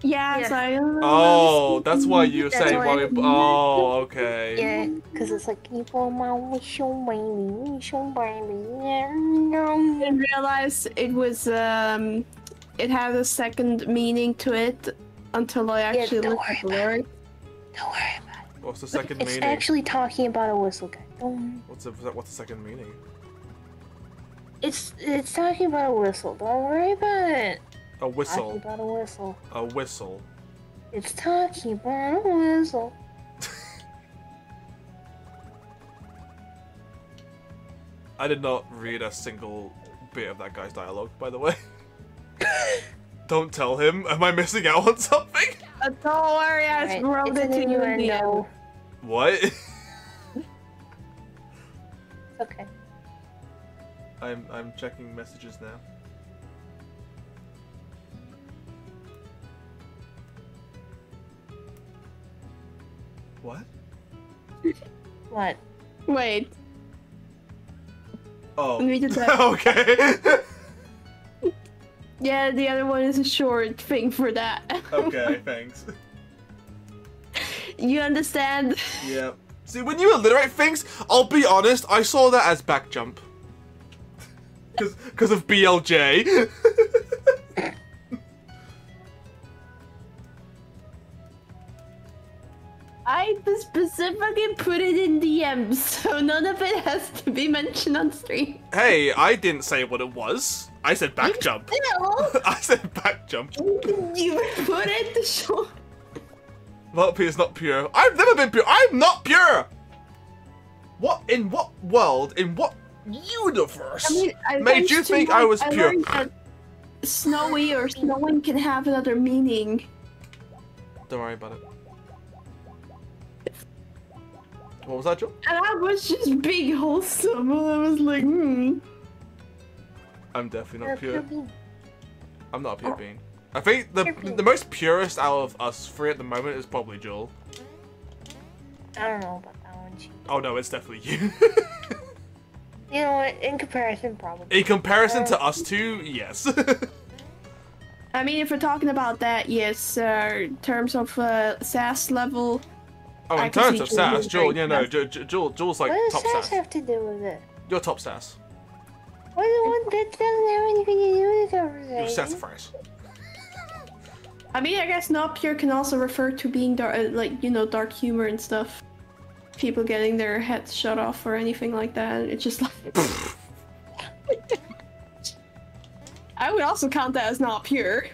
S2: Yes,
S5: Yeah.
S2: I don't know.
S1: Oh, that's why you were
S5: That's
S1: saying
S5: why
S1: why we. Oh, okay.
S5: Yeah, because it's like you people my show baby, show baby.
S2: I didn't realize it was um it had a second meaning to it until I actually
S5: don't
S2: looked at the
S5: worry about it.
S2: lyrics.
S5: Don't worry about it.
S1: What's the second
S5: It's
S1: meaning?
S5: actually talking about a whistle guy. Don't.
S1: What's the what's the second meaning?
S5: It's it's talking about a whistle. Don't worry about it.
S1: A
S5: Talking
S1: whistle.
S5: about a whistle.
S1: A whistle.
S5: It's talking about a whistle.
S1: I did not read a single bit of that guy's dialogue, by the way. Don't tell him. Am I missing out on something?
S2: Uh, don't worry, I
S5: Right,
S2: wrote
S5: it's
S2: it to you in the end.
S1: What?
S5: Okay.
S1: I'm I'm checking messages now. What?
S5: What?
S2: Wait,
S1: Oh.
S2: let me just
S1: okay.
S2: Yeah, the other one is a short thing for that.
S1: okay, thanks.
S2: you understand?
S1: Yep. See, when you alliterate things, I'll be honest, I saw that as back jump. Because of BLJ.
S2: I specifically put it in DMs, so none of it has to be mentioned on stream.
S1: hey, I didn't say what it was. I said back jump.
S2: No,
S1: I said back jump.
S2: you put it to show.
S1: Not is not pure. I've never been pure. I'm not pure. What in what world? In what universe
S2: I mean, I
S1: made you think I was
S2: I
S1: pure?
S2: snowy or snowing can have another meaning.
S1: Don't worry about it. What was that, Joe?
S2: And I was just being wholesome, and I was like, hmm.
S1: I'm definitely not pure.
S5: pure.
S1: I'm not a pure being. I think the the most purest out of us three at the moment is probably Joel.
S5: I don't know about that one. Chief.
S1: Oh no, it's definitely you.
S5: You know what? In comparison, probably.
S1: In comparison to us two, yes.
S2: I mean, if we're talking about that, yes, uh, in terms of uh, SAS level,
S1: oh,
S2: I
S1: in
S2: can
S1: terms of
S2: Joel
S1: sass,
S2: being
S1: yeah, no,
S2: sass.
S1: Jo- Jo- Joel, Joel's like
S5: what
S1: top
S5: does SAS
S1: sass.
S5: have to do with it?
S1: You're top sass.
S5: What, what, that doesn't have anything to do with the conversation.
S1: You're sassafras.
S2: I mean, I guess not pure can also refer to being dark, uh, like you know, dark humor and stuff. People getting their heads shut off or anything like that. It's just like. I would also count that as not pure.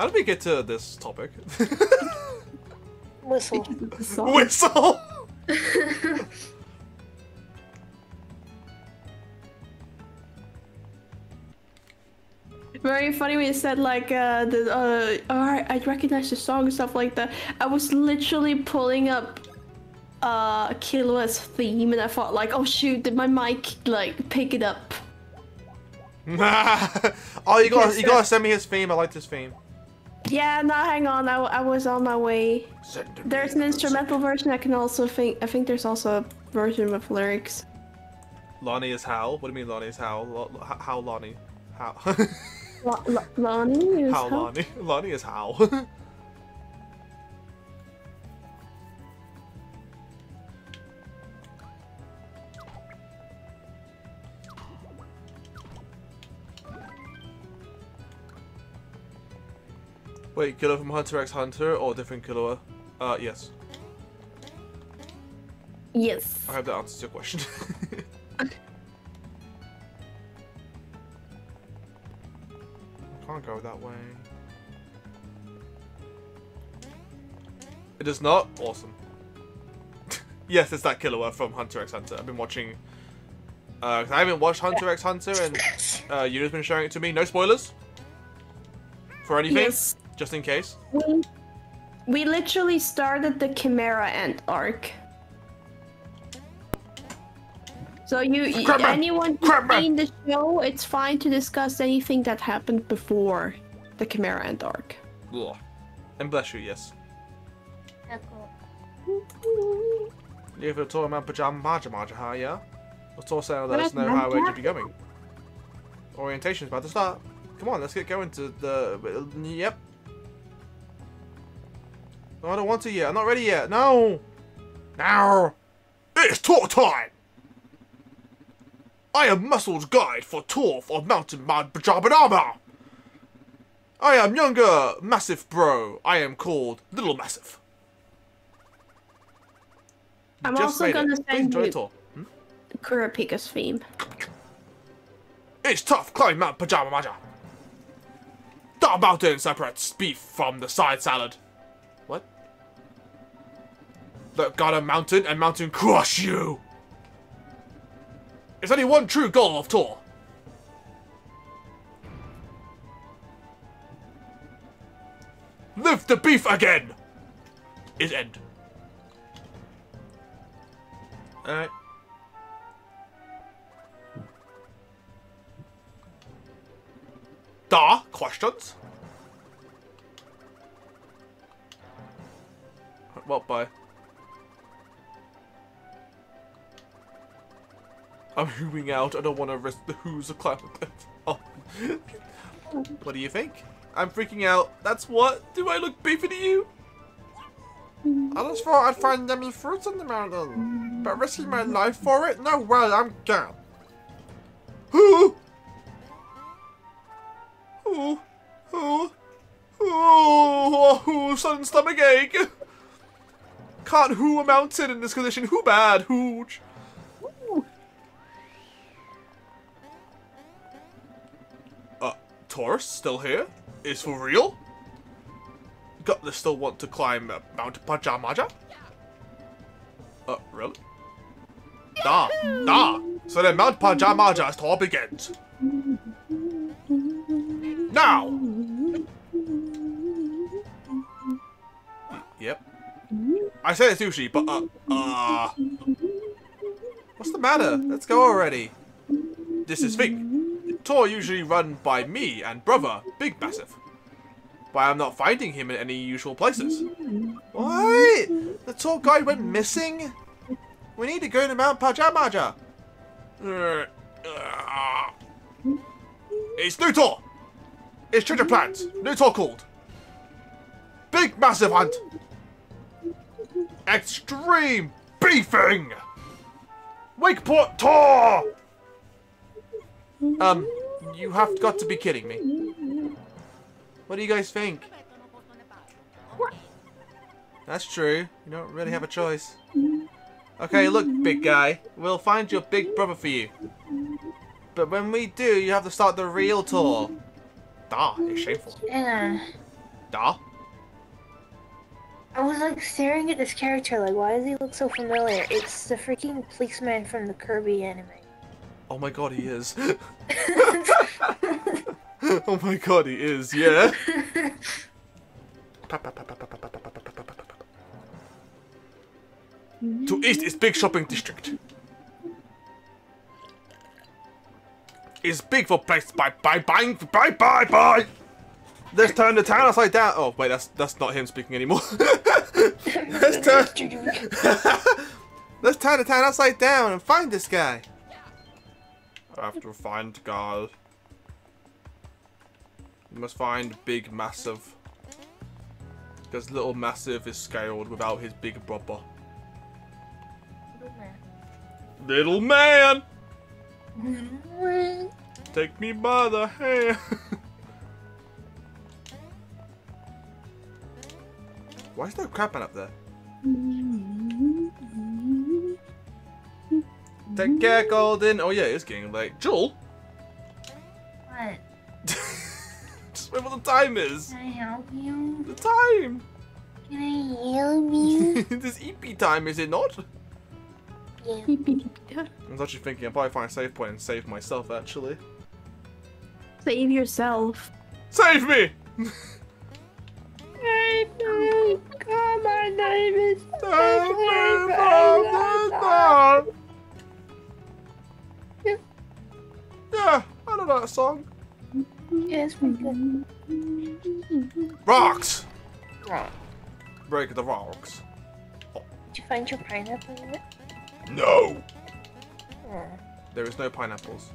S1: How did we get to this topic?
S5: Whistle.
S2: The.
S1: Whistle.
S2: Very funny when you said like uh, the uh, oh, I recognize the song and stuff like that. I was literally pulling up uh Killua's theme and I thought like, oh shoot, did my mic like pick it up?
S1: oh, you gotta you gotta send me his theme. I like his theme.
S2: Yeah, no, hang on, I, I was on my way. There's an instrumental version. I can also think. I think there's also a version with lyrics.
S1: Lonnie is how? What do you mean Lonnie is how? Lo- Lonnie? How?
S2: Lo- Lo- Lonnie is
S1: how
S2: how?
S1: Lonnie? Lonnie is how? Wait, Killua from Hunter x Hunter or different Killua? Uh, yes.
S2: Yes.
S1: I hope that answers your question. Can't go that way. It is not awesome. yes, it's that Killua from Hunter x Hunter. I've been watching. Uh, I haven't watched Hunter x Hunter, and uh, Yuna's been showing it to me. No spoilers for anything,
S2: Yes.
S1: Just in case.
S2: We, we literally started the Chimera Ant arc. So you, y- anyone
S1: Crap,
S2: who's seen the show, it's fine to discuss anything that happened before the Chimera Ant arc.
S1: Ugh. And bless you, yes. If you're talking about pajama maja maja, huh, yeah? Let's also let us know how we should be going. Orientation's about to start. Come on, let's get going to the. Yep. No, I don't want to yet. I'm not ready yet. No. Now. It's tour time. I am Muscle's guide for tour of Mountain Mad Pajabanama. I am younger, massive bro. I am called Little Massif.
S2: I'm
S1: just
S2: also gonna
S1: Please
S2: send
S1: enjoy the
S2: you-.
S1: Hmm?
S2: Kurapika's theme.
S1: It's tough climb Mount Pajamaja. The mountain separates beef from the side salad. That got a mountain and mountain crush you. It's only one true goal of tour. Live the beef again. Is end. Alright. Da, questions? Well, bye. I'm hooing out. I don't want to risk the who's a climb. oh. what do you think? I'm freaking out. That's what? Do I look beefy to you? I just thought I'd find yummy fruits on the mountain. But risking my life for it? No way, I'm gone. Who? Ooh, ooh, ooh, ooh, sudden stomach ache. Can't who a mountain in this condition. Who bad? Hooch. Taurus still here? Is for real? Got this still want to climb uh, Mount Pajamaja? Uh, really? Da, da. So then Mount Pajamaja's tour begins. Now! Yep. I say it's sushi, but uh, uh... What's the matter? Let's go already. This is Fink. Tour usually run by me and brother, Big Massif. But I'm not finding him in any usual places. What? The tour guide went missing? We need to go to Mount Pajamaja. It's new tour. It's treasure plans. New tour called. Big Massif hunt. Extreme beefing. Wakeport tour. Um, you have got to be kidding me. What do you guys think? That's true. You don't really have a choice. Okay, look, big guy. We'll find your big brother for you. But when we do, you have to start the real tour. Da, it's shameful.
S5: Yeah.
S1: Da?
S5: I was like staring at this character, like, why does he look so familiar? It's the freaking policeman from the Kirby anime.
S1: Oh my god, he is. oh my god, he is, yeah. to east is big shopping district. Is big for place by by buying bye bye bye. Let's turn the town upside down. Oh wait, that's that's not him speaking anymore. Let's turn. Let's turn the town upside down and find this guy. I have to find guy. You must find big Massif. Because little Massif is scaled without his big brother. Little man, take me by the hand. Why is there man up there? Mm-hmm. Take care, Golden. Oh yeah, it's getting late. Joel,
S5: What?
S1: just remember what the time is.
S5: Can I help you?
S1: The time.
S5: Can I help you?
S1: this EP time, is it not?
S5: yeah.
S1: I was actually thinking I'll probably find a save point and save myself, actually.
S2: Save yourself.
S1: Save me!
S5: I know. God, my name is.
S1: Yeah, I know that song.
S5: Yes, we could.
S1: Rocks!
S5: Wrong.
S1: Break the rocks.
S5: Did you find your pineapple yet?
S1: No!
S5: Oh.
S1: There is no pineapples.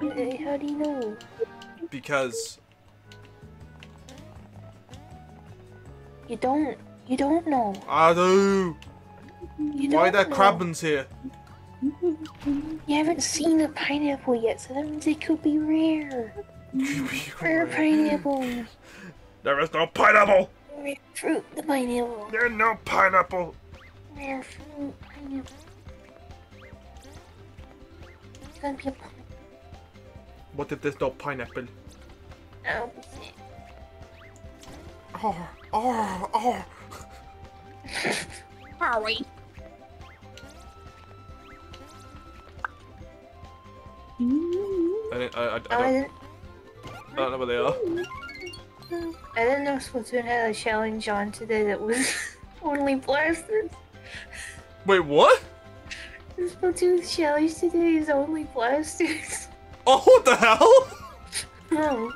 S5: How do you know?
S1: Because
S7: You don't. You don't know.
S1: I do.
S7: You
S1: Why
S7: don't
S1: that
S7: know.
S1: Here?
S7: You haven't seen a pineapple yet, so that means it could be rare. Rare pineapple.
S6: There is no pineapple!
S7: Rare fruit, the pineapple.
S6: There's no pineapple!
S7: Rare fruit, pineapple. It's gonna be a pineapple.
S1: What if there's no pineapple?
S7: Oh,
S1: Oh, oh, oh.
S7: Hurry.
S1: I, didn't, I, I, I, don't,
S7: didn't,
S1: I don't know where they are.
S7: I didn't know Splatoon had a challenge on today that was only blasters.
S1: Wait, what?
S7: The Splatoon challenge today is only blasters.
S1: Oh, what the hell?
S7: No,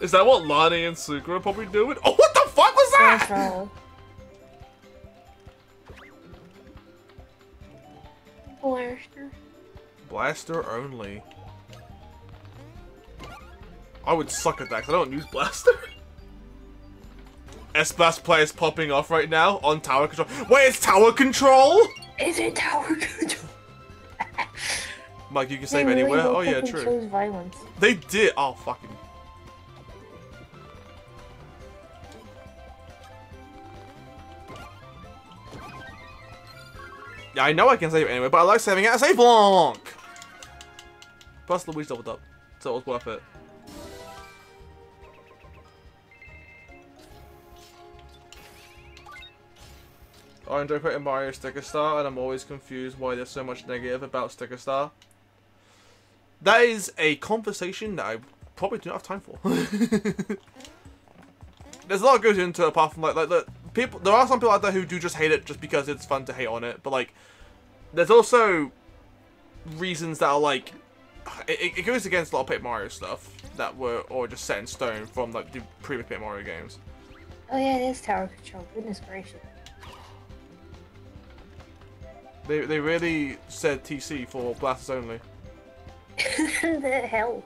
S1: Is that what Lani and Suka are probably doing? Oh, what the fuck was that?
S7: Blaster.
S1: Blaster only. I would suck at that 'cause I don't use Blaster. S-Blast players popping off right now on tower control. Wait, it's tower control?
S7: Is it tower control?
S1: Mike, you can save
S7: really
S1: anywhere? Oh yeah, true.
S7: violence.
S1: They did. Oh fucking. Yeah, I know I can save anywhere, but I like saving it at save block. Plus, Luigi doubled up, so it was worth it. I enjoy putting Mario Sticker Star, and I'm always confused why there's so much negative about Sticker Star. That is a conversation that I probably do not have time for. There's a lot goes into it apart from like like the people. There are some people out there who do just hate it just because it's fun to hate on it, but like, there's also reasons that are like it, it goes against a lot of Paper Mario stuff that were or just set in stone from like the previous Paper Mario games.
S7: Oh yeah, it is tower control. Goodness gracious.
S1: They they really said TC for blasters only.
S7: the hell.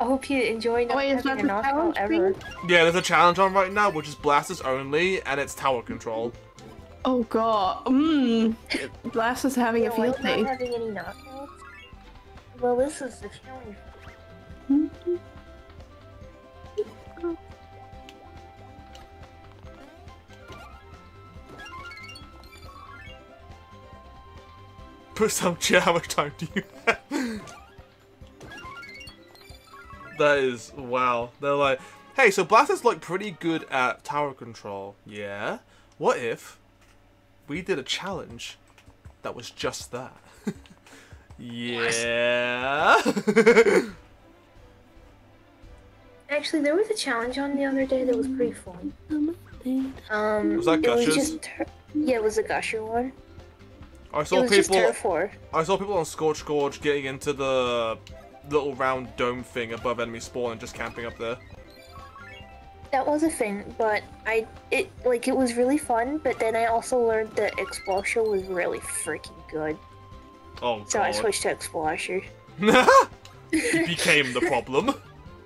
S7: I hope you enjoy not oh,
S2: Wait, is
S7: having
S2: that
S7: a
S2: the challenge
S7: ever.
S2: thing?
S1: Yeah, there's a challenge on right now which is blasters only and it's tower control.
S2: Oh god. Mmm. Blast is having a
S7: No,
S2: field
S7: like, not
S2: day.
S7: having any knockouts. Well, this is the challenge.
S1: Put some much time do you that is wow. They're like, hey, so blasters look pretty good at tower control. Yeah. What if we did a challenge that was just that? yeah.
S5: Actually, there was a challenge on the other day that was pretty fun. Um,
S1: Was that
S5: it was just yeah, it was a gusher one.
S1: I
S5: It
S1: saw
S5: was
S1: people.
S5: turf.
S1: I saw people on Scorch Gorge getting into the little round dome thing above enemy spawn and just camping up there.
S5: That was a thing, but I it like it was really fun. But then I also learned that Explosher was really freaking good,
S1: Oh
S5: so I switched to Explosher.
S1: you became the problem.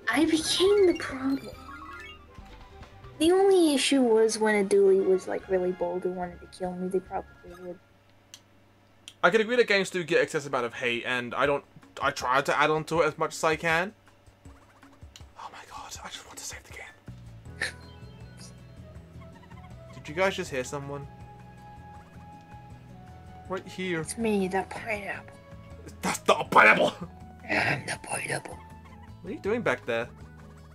S5: I became the problem. The only issue was when a dually was like really bold and wanted to kill me. They probably would.
S1: I can agree that games do get excessive amount of hate, and I don't. I try to add on to it as much as I can. Oh my god! I just want to save the game. Did you guys just hear someone? Right here.
S7: It's me, the pineapple.
S1: That's not a pineapple.
S7: I'm the pineapple.
S1: What are you doing back there?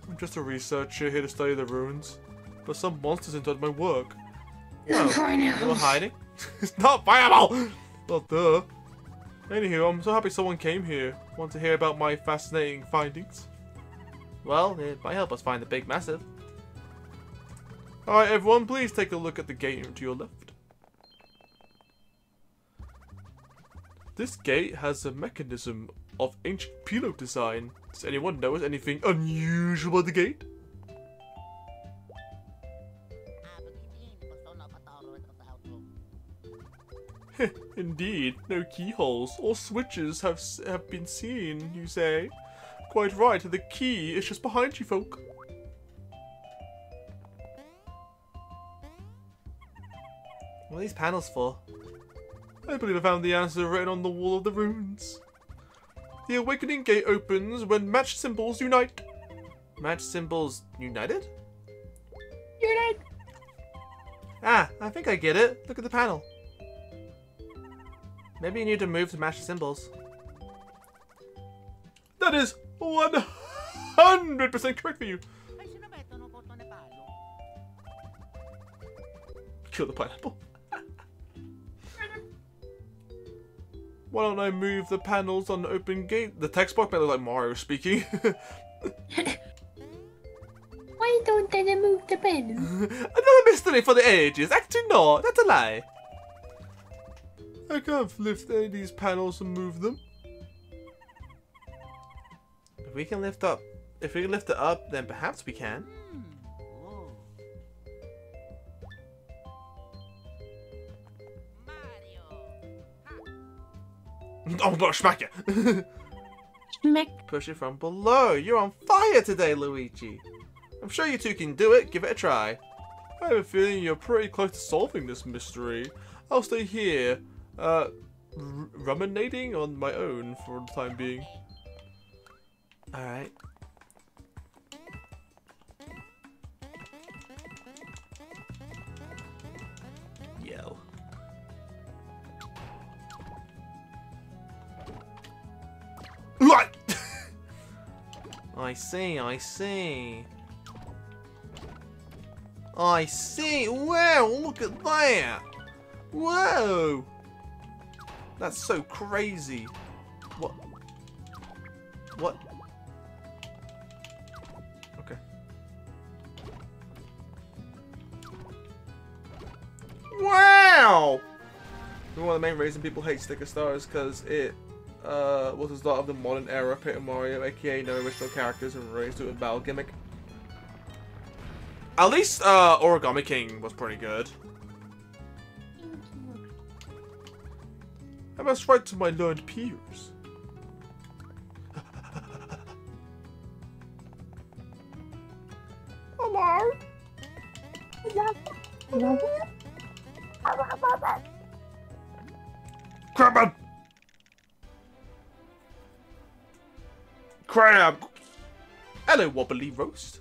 S1: I'm just a researcher here to study the ruins, but some monsters entered my work.
S7: The
S1: Oh, you were hiding? it's not pineapple. Well, duh. Anywho, I'm so happy someone came here. Want to hear about my fascinating findings? Well, it might help us find the big Massif. Alright, everyone, please take a look at the gate to your left. This gate has a mechanism of ancient pillow design. Does anyone notice anything unusual about the gate? Indeed, no keyholes or switches have have been seen, you say? Quite right, the key is just behind you, folk. What are these panels for? I believe I found the answer written on the wall of the runes. The awakening gate opens when match symbols unite. Match symbols united?
S7: Unite.
S1: Ah, I think I get it. Look at the panel. Maybe you need to move to match the symbols. That is 100% correct for you. Kill the pineapple. Why don't I move the panels on the open gate? The text box might look like Mario speaking.
S7: Why don't I move the panels?
S1: Another mystery for the ages. Actually, no, that's a lie. I can't lift any of these panels and move them. If we can lift up, if we can lift it up, then perhaps we can. Oh, no, smack it!
S2: Schmick.
S1: Push it from below. You're on fire today, Luigi. I'm sure you two can do it. Give it a try. I have a feeling you're pretty close to solving this mystery. I'll stay here, uh, ruminating on my own for the time being. Alright. I see, I see. I see. Wow, look at that. Whoa. That's so crazy. What? What? Okay. Wow! One of the main reasons people hate Sticker Star is because it uh, was the start of the modern era of Paper Mario, aka no original characters and raised to a battle gimmick. At least uh, Origami King was pretty good. I must write to my learned peers. Hello? Crab! Crab! Hello, Wobbly Roast.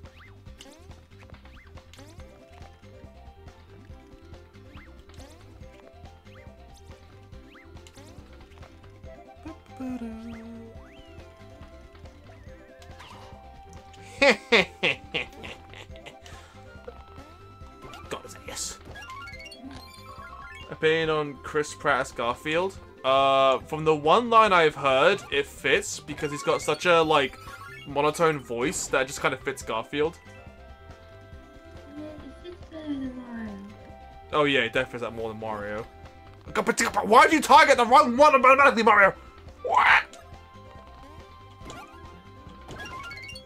S1: Got his ass. Opinion on Chris Pratt's Garfield. Uh, from the one line I've heard, it fits because he's got such a like monotone voice that just kind of fits Garfield. Oh yeah, it definitely that more than Mario. Why did you target the wrong one automatically, Mario? What?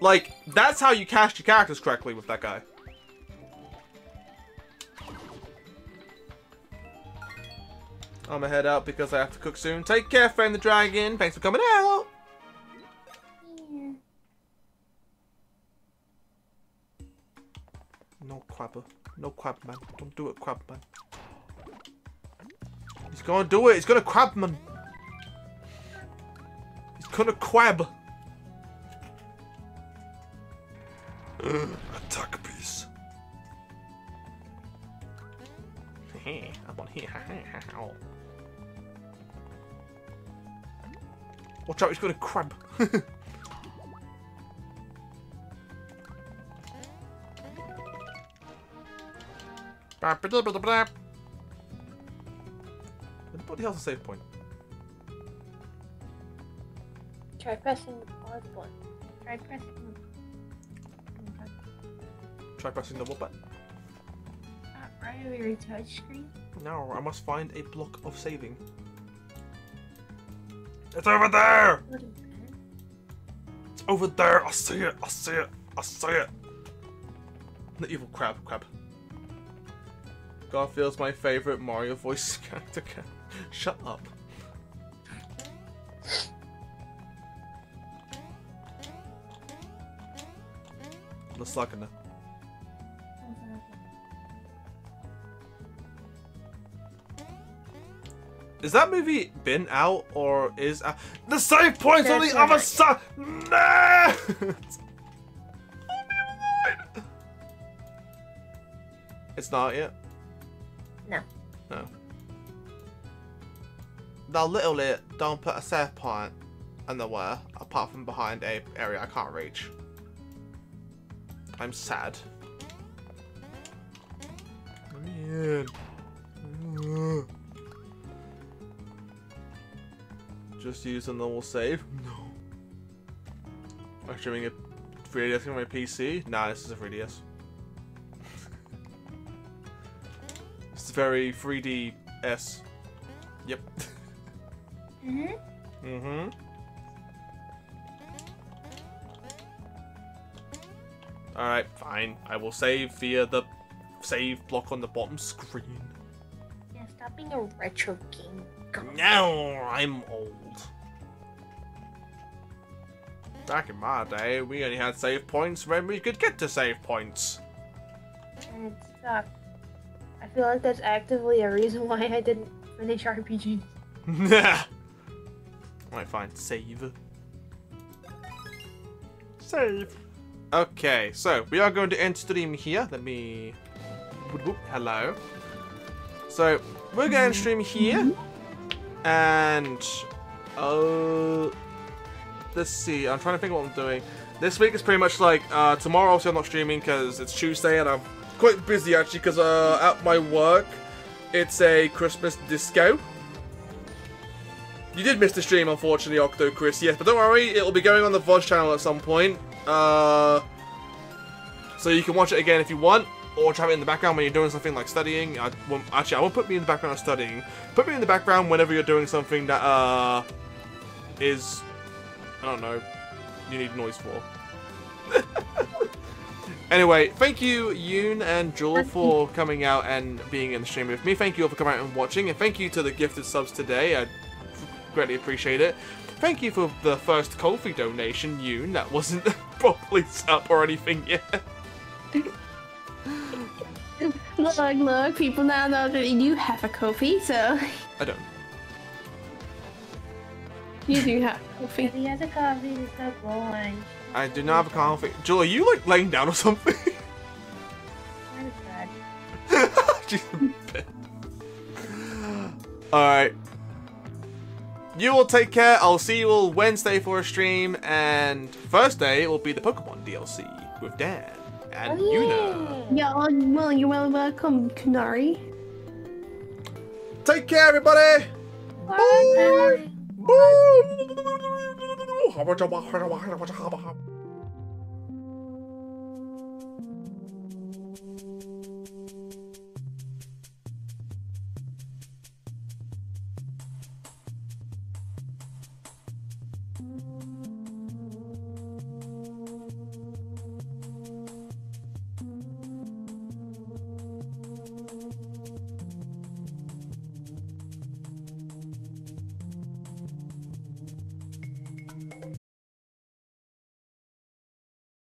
S1: Like, that's how you cast your characters correctly with that guy. I'm gonna head out because I have to cook soon. Take care, friend the dragon. Thanks for coming out. No crabber. Uh, no crab man. Don't do it, crab man. He's gonna do it. He's gonna crab man. He's gonna crab. Attack piece. I'm on here. Watch out, he's got a crab. what the hell's a save point?
S7: Try pressing the pause button. Try pressing.
S1: Try pressing the what button?
S7: Not right over your touch screen.
S1: No, I must find a block of saving. It's over there! It's over there! I see it! I see it! I see it! The evil crab, crab. Garfield's my favorite Mario voice character. Shut up. the slug in Is that movie been out or is uh, the save points on the
S5: That's
S1: other
S5: right.
S1: side? Nah! it's not yet.
S5: No.
S1: No. Now, literally, don't put a save point anywhere apart from behind a area I can't reach. I'm sad. Let me in. Just use a normal save? No. Actually, I streaming a 3DS on my PC? Nah, this is a 3DS. it's very 3DS. Yep.
S5: Mhm.
S1: Mm-hmm. Alright, fine. I will save via the save block on the bottom screen.
S5: Yeah, stop being a retro game. Girl.
S1: No, I'm old. Back in my day, we only had save points when we could get to save points.
S5: It sucked. I feel like that's actively a reason why I didn't finish RPG.
S1: Alright, fine. Save. Save. Okay, so we are going to end stream here. Let me. Hello. So we're going to stream here, and uh, let's see. I'm trying to think what I'm doing. This week is pretty much like uh, tomorrow. Obviously, I'm not streaming because it's Tuesday, and I'm quite busy actually because uh, at my work, it's a Christmas disco. You did miss the stream, unfortunately, Octo Chris. Yes, but don't worry, it'll be going on the VOD channel at some point. Uh, so you can watch it again if you want, or have it in the background when you're doing something like studying. I won't, actually, I won't put me in the background of studying. Put me in the background whenever you're doing something that uh is, I don't know, you need noise for. Anyway, thank you, Yoon and Jewel, for coming out and being in the stream with me. Thank you all for coming out and watching, and thank you to the gifted subs today. I greatly appreciate it. Thank you for the first coffee donation, Yoon. That wasn't properly set up or anything yet.
S2: Look, look, people now know that you do have a Ko-fi, so
S1: I don't.
S2: you do have a
S5: If
S2: Ko-fi.
S5: he has a coffee, he's got lunch.
S1: I do not have a Ko-fi. Jewel, are you like laying down or something?
S5: That is bad.
S1: She's in bed. Alright. You all take care. I'll see you all Wednesday for a stream, and Thursday it will be the Pokemon DLC with Dan and
S5: Oh,
S1: Yuna.
S2: Yeah, well, you're well welcome, Kunari.
S1: Take care, everybody.
S5: Bye.
S1: Bye.